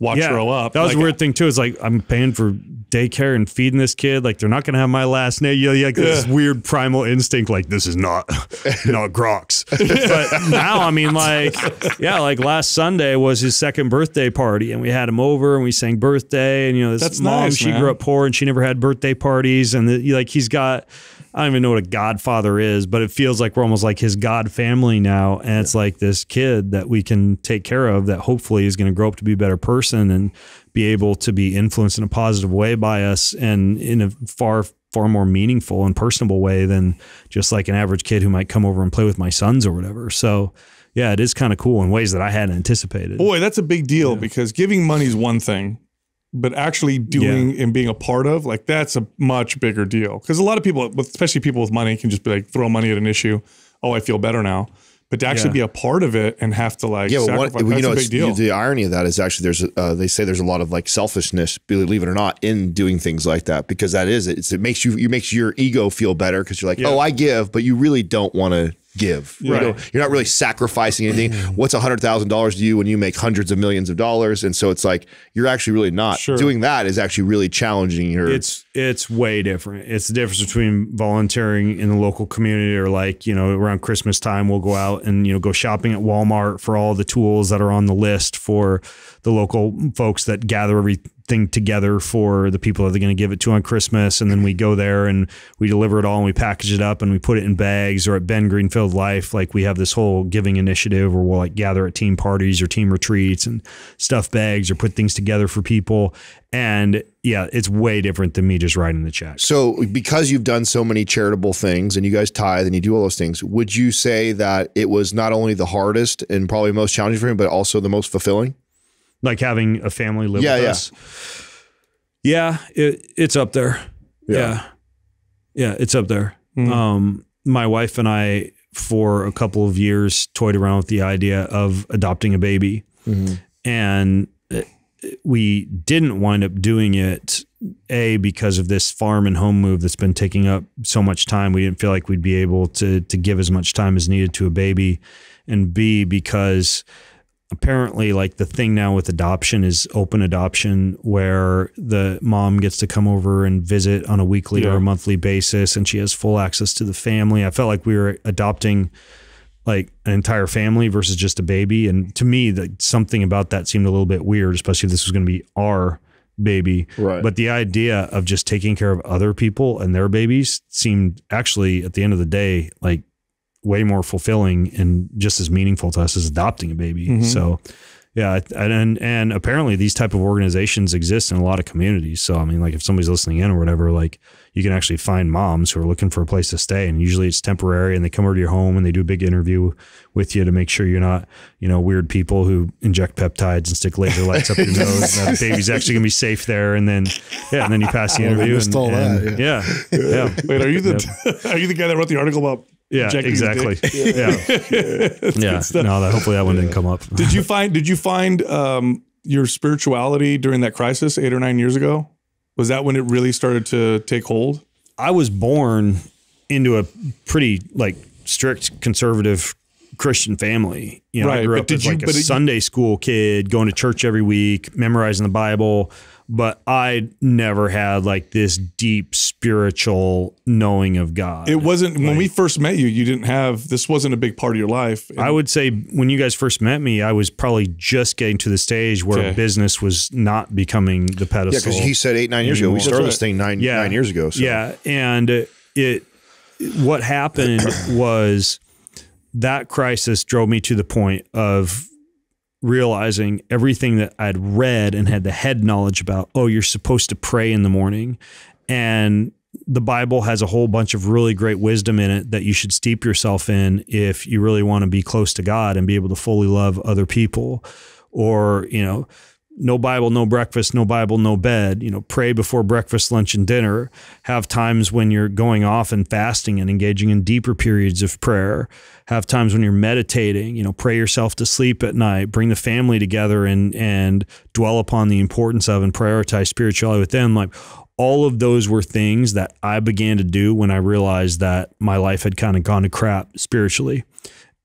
watch grow up. That was Like, a weird thing too. Is like I'm paying for daycare and feeding this kid. Like they're not gonna have my last name. You know, you like this Yeah. weird primal instinct. Like this is not not Grox. but now I mean, like yeah, like last Sunday was his second birthday party, and we had him over and we sang birthday. And you know, this That's mom nice, she man. grew up poor and she never had birthday parties, and the, like he's got. I don't even know what a godfather is, but it feels like we're almost like his god family now. And it's like this kid that we can take care of that hopefully is going to grow up to be a better person and be able to be influenced in a positive way by us and in a far, far more meaningful and personable way than just like an average kid who might come over and play with my sons or whatever. So, yeah, it is kind of cool in ways that I hadn't anticipated. Boy, that's a big deal because giving money is one thing, but actually doing and being a part of like that's a much bigger deal. Because a lot of people, especially people with money, can just be like throw money at an issue. Oh, I feel better now. but to actually yeah. be a part of it and have to like, yeah, well, what, you know, the irony of that is actually there's, uh, they say there's a lot of like selfishness, believe it or not, in doing things like that because that is it. it makes you, it makes your ego feel better because you're like, yeah. oh, I give, but you really don't want to give. Right. You you're not really sacrificing anything. Mm. What's a hundred thousand dollars to you when you make hundreds of millions of dollars? And so it's like you're actually really not sure. doing that is actually really challenging your it's it's way different. It's the difference between volunteering in the local community or like, you know, around Christmas time we'll go out and, you know, go shopping at Walmart for all the tools that are on the list for the local folks that gather everything together for the people that they're going to give it to on Christmas. And then we go there and we deliver it all and we package it up and we put it in bags or at Ben Greenfield Life. Like we have this whole giving initiative where we'll like gather at team parties or team retreats and stuff bags or put things together for people. And yeah, it's way different than me just writing the check. So, because you've done so many charitable things and you guys tithe and you do all those things, would you say that it was not only the hardest and probably most challenging for you, but also the most fulfilling? Like having a family live yeah, with yeah. us. Yeah, it, it's up there. Yeah. yeah. yeah it's up there. Mm-hmm. Um, my wife and I, for a couple of years, toyed around with the idea of adopting a baby, mm-hmm. and uh, we didn't wind up doing it. A because of this farm and home move that's been taking up so much time, we didn't feel like we'd be able to to give as much time as needed to a baby, and B because apparently like the thing now with adoption is open adoption where the mom gets to come over and visit on a weekly yeah. or a monthly basis and she has full access to the family. I felt like we were adopting like an entire family versus just a baby and to me that something about that seemed a little bit weird especially if this was going to be our baby. Right. But the idea of just taking care of other people and their babies seemed actually at the end of the day like way more fulfilling and just as meaningful to us as adopting a baby. Mm-hmm. So, yeah, and and apparently these type of organizations exist in a lot of communities. So I mean, like if somebody's listening in or whatever, like you can actually find moms who are looking for a place to stay, and usually it's temporary, and they come over to your home and they do a big interview with you to make sure you're not, you know, weird people who inject peptides and stick laser lights up your nose. And that baby's actually gonna be safe there, and then yeah, and then you pass the interview. and, and, yeah. yeah, yeah. Wait, are you the are you the guy that wrote the article about yeah, exactly. Yeah, yeah. yeah. No, that hopefully that one didn't come up. did you find Did you find um, your spirituality during that crisis eight or nine years ago? Was that when it really started to take hold? I was born into a pretty like strict conservative Christian family. You know, right, I grew up as like a Sunday school kid, going to church every week, memorizing the Bible but I never had like this deep spiritual knowing of God. It wasn't like, when we first met you, you didn't have this wasn't a big part of your life. I would say when you guys first met me, I was probably just getting to the stage where okay. business was not becoming the pedestal. Yeah, because he said eight, nine years ago. We started right. this thing nine, yeah. nine years ago. So. Yeah. And it what happened was that crisis drove me to the point of realizing everything that I'd read and had the head knowledge about, oh, you're supposed to pray in the morning. And the Bible has a whole bunch of really great wisdom in it that you should steep yourself in if you really want to be close to God and be able to fully love other people. Or, you know, no Bible, no breakfast, no Bible, no bed. You know, pray before breakfast, lunch, and dinner. Have times when you're going off and fasting and engaging in deeper periods of prayer. Have times when you're meditating. You know, pray yourself to sleep at night. Bring the family together and and dwell upon the importance of and prioritize spirituality with them. Like all of those were things that I began to do when I realized that my life had kind of gone to crap spiritually.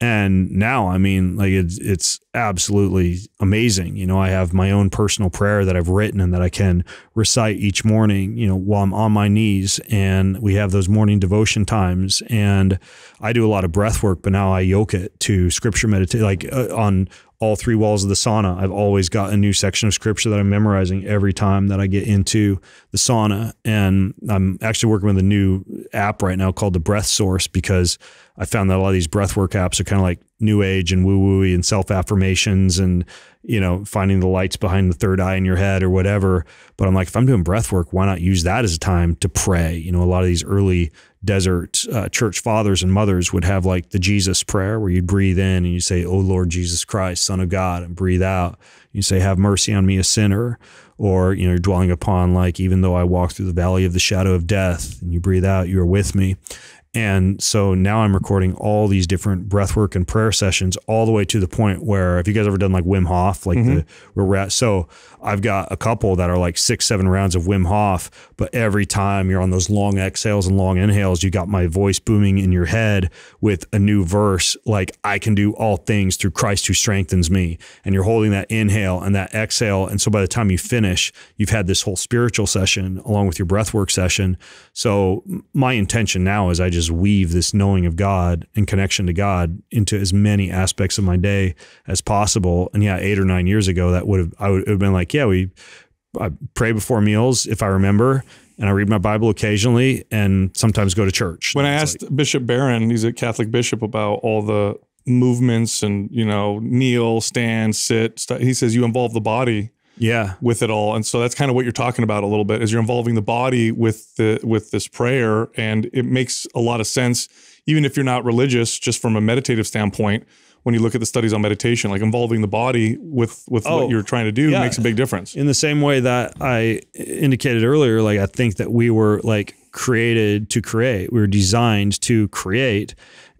And now, I mean, like it's it's absolutely amazing. You know, I have my own personal prayer that I've written and that I can recite each morning. You know, while I'm on my knees, and we have those morning devotion times. And I do a lot of breath work, but now I yoke it to scripture meditate, like uh, on all three walls of the sauna. I've always got a new section of scripture that I'm memorizing every time that I get into the sauna. And I'm actually working with a new app right now called the Breath Source because I found that a lot of these breathwork apps are kind of like new age and woo woo and self affirmations and, you know, finding the lights behind the third eye in your head or whatever. But I'm like, if I'm doing breath work, why not use that as a time to pray? You know, a lot of these early desert uh, church fathers and mothers would have like the Jesus prayer where you'd breathe in and you say, Oh Lord Jesus Christ, Son of God, and breathe out. You say, Have mercy on me, a sinner. Or, you know, you're dwelling upon like, even though I walk through the valley of the shadow of death, and you breathe out, you are with me And so now I'm recording all these different breathwork and prayer sessions all the way to the point where, if you guys ever done like Wim Hof, like mm-hmm. the where we're at, so I've got a couple that are like six, seven rounds of Wim Hof, but every time you're on those long exhales and long inhales, you got my voice booming in your head with a new verse, like I can do all things through Christ who strengthens me. And you're holding that inhale and that exhale. And so by the time you finish, you've had this whole spiritual session along with your breathwork session. So my intention now is I just weave this knowing of God and connection to God into as many aspects of my day as possible. And yeah, eight or nine years ago, that would have, I would have been like, yeah, we I pray before meals if I remember, and I read my Bible occasionally, and sometimes go to church. When I asked like, Bishop Barron, he's a Catholic bishop, about all the movements and you know kneel, stand, sit, st- he says you involve the body yeah. with it all. And so that's kind of what you're talking about a little bit is you're involving the body with the with this prayer. And it makes a lot of sense even if you're not religious just from a meditative standpoint when you look at the studies on meditation, like involving the body with with oh, what you're trying to do yeah. makes a big difference. In the same way that I indicated earlier, like I think that we were like created to create. We were designed to create.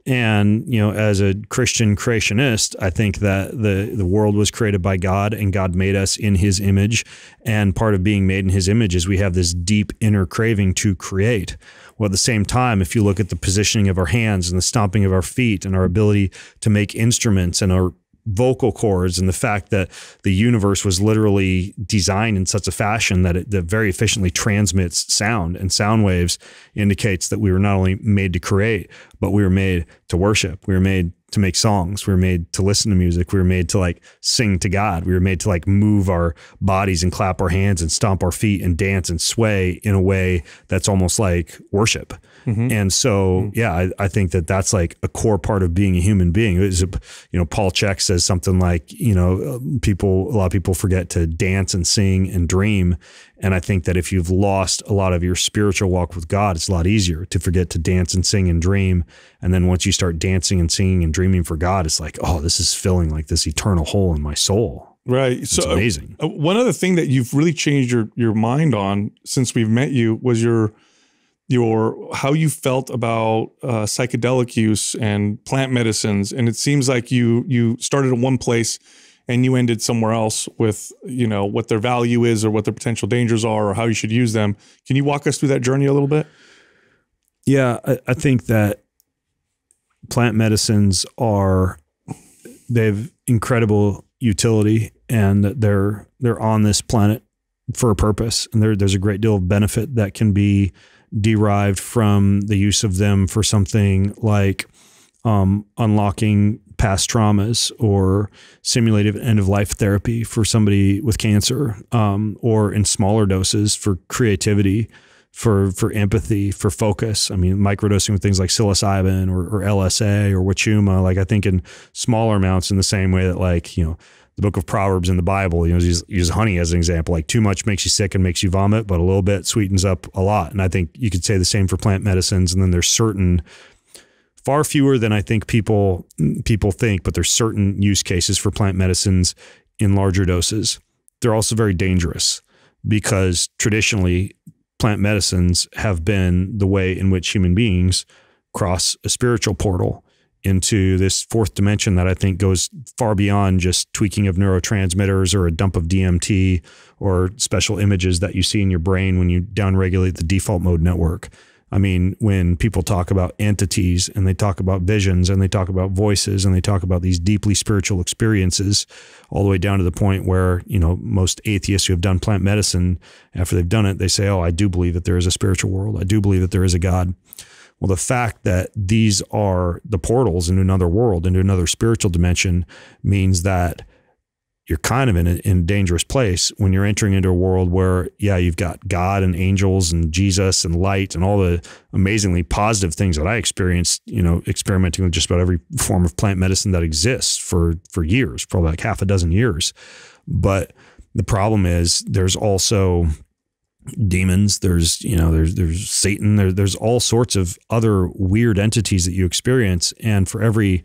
And you know, as a Christian creationist, I think that the the world was created by God, and God made us in His image. And part of being made in His image is we have this deep inner craving to create. Well, at the same time, if you look at the positioning of our hands and the stomping of our feet and our ability to make instruments and our vocal cords and the fact that the universe was literally designed in such a fashion that it that very efficiently transmits sound and sound waves indicates that we were not only made to create but we were made to worship we were made to make songs. We were made to listen to music. We were made to like sing to God. We were made to like move our bodies and clap our hands and stomp our feet and dance and sway in a way that's almost like worship. Mm-hmm. And so, mm-hmm. yeah, I, I, think that that's like a core part of being a human being. Is you know, Paul Chek says something like, you know, people, a lot of people forget to dance and sing and dream. And I think that if you've lost a lot of your spiritual walk with God, it's a lot easier to forget to dance and sing and dream. And then once you start dancing and singing and dreaming for God, it's like, oh, this is filling like this eternal hole in my soul. Right. It's so uh, amazing. Uh, one other thing that you've really changed your your mind on since we've met you was your your how you felt about uh, psychedelic use and plant medicines, and it seems like you you started in one place and you ended somewhere else with you know what their value is or what their potential dangers are or how you should use them. Can you walk us through that journey a little bit? Yeah, I, I think that plant medicines are they have incredible utility and they're they're on this planet for a purpose and there, there's a great deal of benefit that can be derived from the use of them for something like um, unlocking past traumas or simulative end of life therapy for somebody with cancer, um, or in smaller doses for creativity, for for empathy, for focus. I mean, microdosing with things like psilocybin or, or LSA or Wachuma. Like I think in smaller amounts, in the same way that like you know the book of Proverbs in the Bible, you know, use, use honey as an example. Like too much makes you sick and makes you vomit, but a little bit sweetens up a lot. And I think you could say the same for plant medicines. And then there's certain, far fewer than I think people people think, but there's certain use cases for plant medicines in larger doses. They're also very dangerous because traditionally plant medicines have been the way in which human beings cross a spiritual portal into this fourth dimension that I think goes far beyond just tweaking of neurotransmitters or a dump of DMT or special images that you see in your brain when you downregulate the default mode network. I mean, when people talk about entities and they talk about visions and they talk about voices and they talk about these deeply spiritual experiences, all the way down to the point where, you know, most atheists who have done plant medicine, after they've done it, they say, Oh, I do believe that there is a spiritual world. I do believe that there is a God. Well, the fact that these are the portals into another world, into another spiritual dimension, means that you're kind of in a, in a dangerous place when you're entering into a world where, yeah, you've got God and angels and Jesus and light and all the amazingly positive things that I experienced, you know, experimenting with just about every form of plant medicine that exists for for years, probably like half a dozen years. But the problem is there's also demons there's you know there's there's satan there, there's all sorts of other weird entities that you experience and for every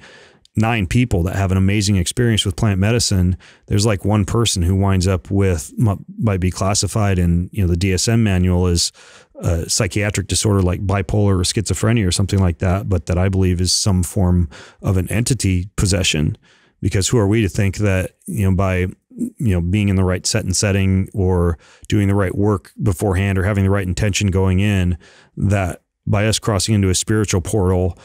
nine people that have an amazing experience with plant medicine there's like one person who winds up with might be classified in you know the DSM manual as a psychiatric disorder like bipolar or schizophrenia or something like that, but that I believe is some form of an entity possession. Because who are we to think that you know by you know being in the right set and setting or doing the right work beforehand or having the right intention going in that by us crossing into a spiritual portal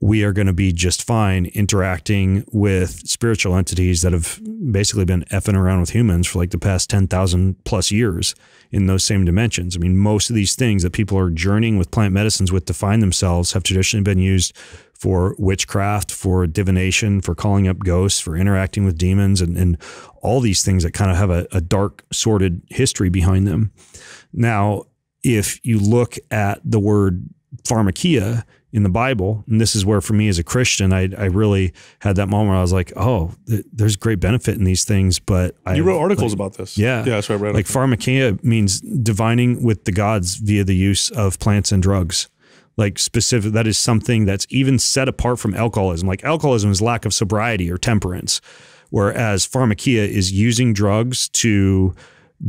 we are going to be just fine interacting with spiritual entities that have basically been effing around with humans for like the past 10,000 plus years in those same dimensions. I mean, most of these things that people are journeying with plant medicines with to find themselves have traditionally been used for witchcraft, for divination, for calling up ghosts, for interacting with demons, and, and all these things that kind of have a, a dark, sordid history behind them. Now, if you look at the word pharmakeia, in the Bible. And this is where, for me as a Christian, I, I really had that moment where I was like, oh, th there's great benefit in these things. But you I, wrote articles like, about this. Yeah. Yeah, that's what I read. Like pharmakeia means divining with the gods via the use of plants and drugs. Like specific, that is something that's even set apart from alcoholism. Like alcoholism is lack of sobriety or temperance, whereas pharmakeia is using drugs to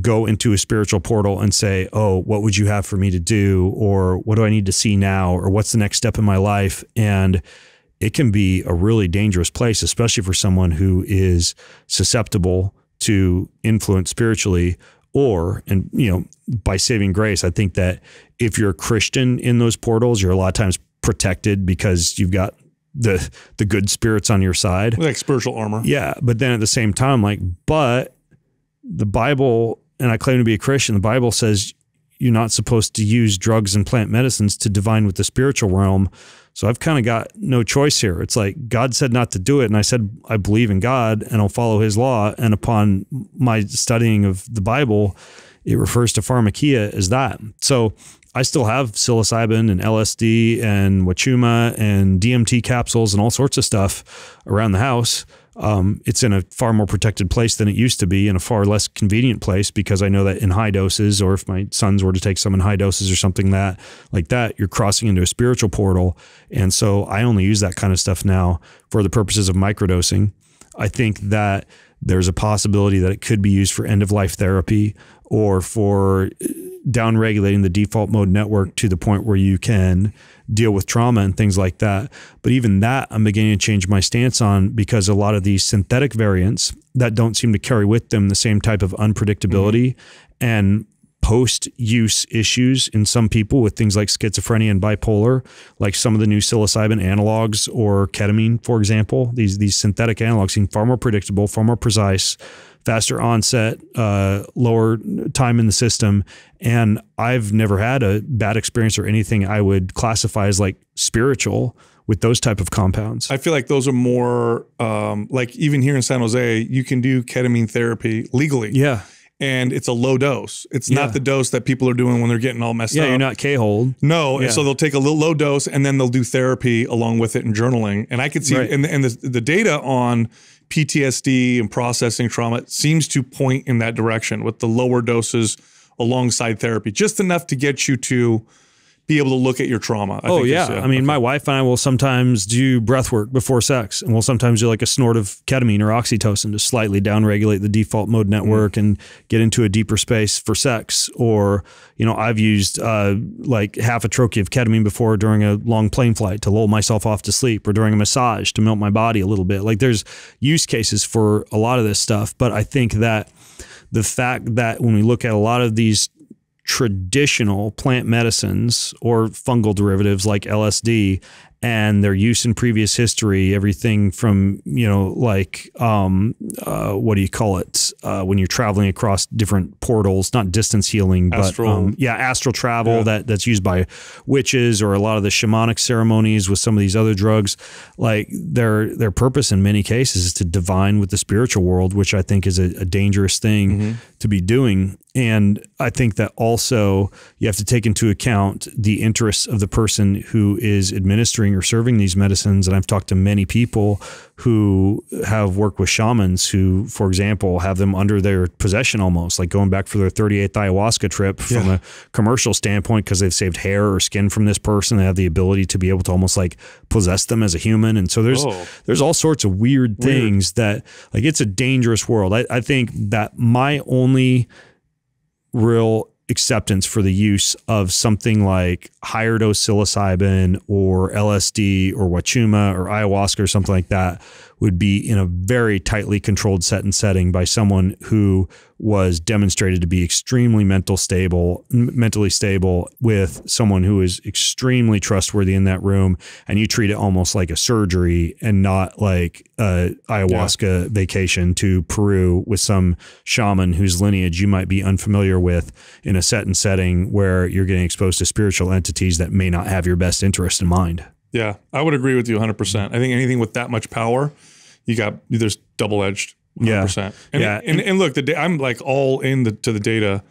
go into a spiritual portal and say, Oh, what would you have for me to do? Or what do I need to see now? Or what's the next step in my life? And it can be a really dangerous place, especially for someone who is susceptible to influence spiritually or and you know by saving grace i think that if you're a christian in those portals you're a lot of times protected because you've got the the good spirits on your side like spiritual armor yeah but then at the same time like but the Bible, and I claim to be a Christian, the Bible says you're not supposed to use drugs and plant medicines to divine with the spiritual realm. So I've kind of got no choice here. It's like God said not to do it. And I said, I believe in God and I'll follow his law. And upon my studying of the Bible, it refers to pharmakeia as that. So I still have psilocybin and LSD and wachuma and DMT capsules and all sorts of stuff around the house. Um, it's in a far more protected place than it used to be, in a far less convenient place because I know that in high doses, or if my sons were to take some in high doses or something that like that, you're crossing into a spiritual portal. And so I only use that kind of stuff now for the purposes of microdosing. I think that there's a possibility that it could be used for end of life therapy or for down regulating the default mode network to the point where you can deal with trauma and things like that. But even that, I'm beginning to change my stance on because a lot of these synthetic variants that don't seem to carry with them the same type of unpredictability mm-hmm. and post use issues in some people with things like schizophrenia and bipolar, like some of the new psilocybin analogs or ketamine, for example. These these synthetic analogs seem far more predictable, far more precise, faster onset, uh, lower time in the system. And I've never had a bad experience or anything I would classify as like spiritual with those type of compounds. I feel like those are more um, like even here in San Jose, you can do ketamine therapy legally. Yeah and it's a low dose. It's yeah. not the dose that people are doing when they're getting all messed yeah, up. Yeah, you're not K-hole. No, yeah. so they'll take a little low dose and then they'll do therapy along with it and journaling. And I could see, right. and, and the, the data on PTSD and processing trauma seems to point in that direction with the lower doses alongside therapy, just enough to get you to be able to look at your trauma. I oh yeah, I mean, okay. my wife and I will sometimes do breath work before sex, and we'll sometimes do like a snort of ketamine or oxytocin to slightly downregulate the default mode network mm. and get into a deeper space for sex. Or you know, I've used uh, like half a troche of ketamine before during a long plane flight to lull myself off to sleep, or during a massage to melt my body a little bit. Like there's use cases for a lot of this stuff, but I think that the fact that when we look at a lot of these traditional plant medicines or fungal derivatives like LSD and their use in previous history, everything from, you know, like, um, uh, what do you call it? Uh, when you're traveling across different portals, not distance healing, astral. but, um, yeah, astral travel yeah. that that's used by witches or a lot of the shamanic ceremonies with some of these other drugs. Like their, their purpose in many cases is to divine with the spiritual world, which I think is a, a dangerous thing mm -hmm. to be doing. And I think that also you have to take into account the interests of the person who is administering or serving these medicines. And I've talked to many people who have worked with shamans who, for example, have them under their possession almost, like going back for their 38th ayahuasca trip yeah. from a commercial standpoint because they've saved hair or skin from this person. They have the ability to be able to almost like possess them as a human. And so there's oh. there's all sorts of weird things weird. that like it's a dangerous world. I, I think that my only real acceptance for the use of something like higher dose psilocybin or LSD or wachuma or ayahuasca or something like that would be in a very tightly controlled set and setting by someone who was demonstrated to be extremely mental stable, mentally stable with someone who is extremely trustworthy in that room. And you treat it almost like a surgery and not like a ayahuasca yeah. vacation to Peru with some shaman whose lineage you might be unfamiliar with in a set and setting where you're getting exposed to spiritual entities that may not have your best interest in mind. Yeah, I would agree with you 100%. I think anything with that much power, you got there's double edged. 100%. Yeah. And, yeah. And, and, look, the I'm like all in the, to the data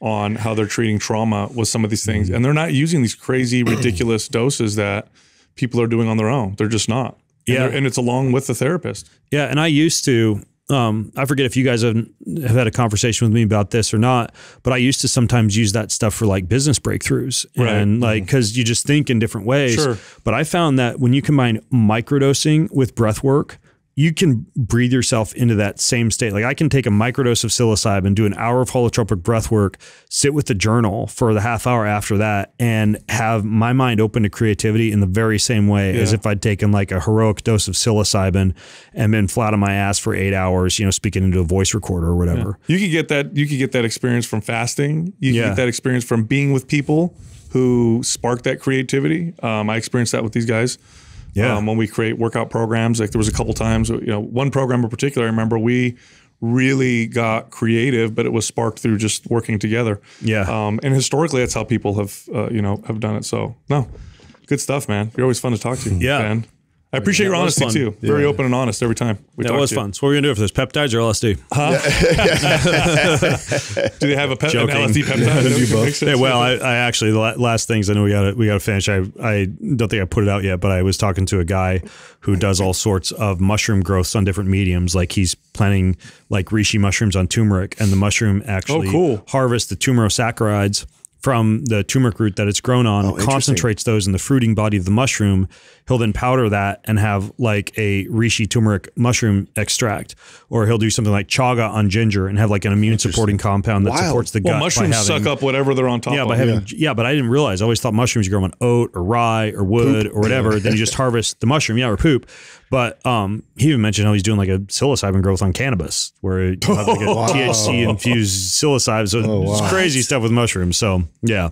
on how they're treating trauma with some of these things. Mm-hmm. And they're not using these crazy, ridiculous doses that people are doing on their own. They're just not. And yeah. And it's along with the therapist. Yeah. And I used to, um, I forget if you guys have, have had a conversation with me about this or not, but I used to sometimes use that stuff for like business breakthroughs right. and like because mm-hmm. you just think in different ways. Sure. But I found that when you combine microdosing with breath work, you can breathe yourself into that same state. Like I can take a microdose of psilocybin, do an hour of holotropic breath work, sit with the journal for the half hour after that, and have my mind open to creativity in the very same way yeah. as if I'd taken like a heroic dose of psilocybin and been flat on my ass for eight hours, you know, speaking into a voice recorder or whatever. Yeah. You could get that. You could get that experience from fasting. You yeah. get that experience from being with people who spark that creativity. Um, I experienced that with these guys. Yeah. Um, when we create workout programs, like there was a couple times, you know, one program in particular, I remember we really got creative, but it was sparked through just working together. Yeah. Um, and historically, that's how people have, uh, you know, have done it. So no, good stuff, man. You're always fun to talk to. Yeah. Man. I appreciate your honesty too. Yeah. Very open and honest every time we that talk. That was fun. So what are we gonna do for this? Peptides or LSD? Huh? do they have a pep- an LSD peptide? do both. Hey, well, I, I, actually the last things I know we got to we got to finish. I I don't think I put it out yet, but I was talking to a guy who does all sorts of mushroom growths on different mediums. Like he's planting like reishi mushrooms on turmeric, and the mushroom oh, actually oh, cool. harvests the turmerosaccharides from the turmeric root that it's grown on, oh, concentrates those in the fruiting body of the mushroom. He'll then powder that and have like a reishi turmeric mushroom extract, or he'll do something like chaga on ginger and have like an immune supporting compound that Wild. supports the well, gut. Mushrooms having, suck up whatever they're on top. Yeah, of. by having yeah. yeah. but I didn't realize. I always thought mushrooms you grow on oat or rye or wood poop. or whatever. then you just harvest the mushroom, yeah, or poop. But um, he even mentioned how he's doing like a psilocybin growth on cannabis, where you have like a wow. THC infused psilocybin. So oh, wow. it's crazy stuff with mushrooms. So yeah.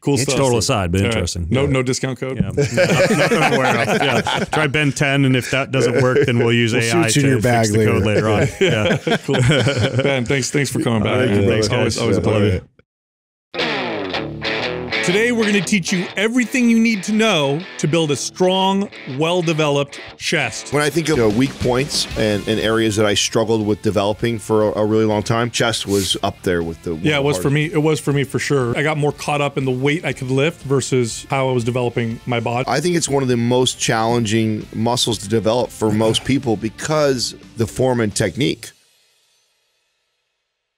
Cool stuff. Total aside, but interesting. No, yeah. no discount code. Yeah, not, aware of. Yeah, try Ben ten, and if that doesn't work, then we'll use we'll AI to your bag fix later. the code later on. Yeah, cool. Ben, thanks, thanks for coming back. thanks, guys. Always, always a pleasure. Today, we're going to teach you everything you need to know to build a strong, well developed chest. When I think of uh, weak points and, and, areas that I struggled with developing for a, a, really long time, chest was up there with the. Yeah, it was for me. It was for me for sure. I got more caught up in the weight I could lift versus how I was developing my body. I think it's one of the most challenging muscles to develop for most people because the form and technique.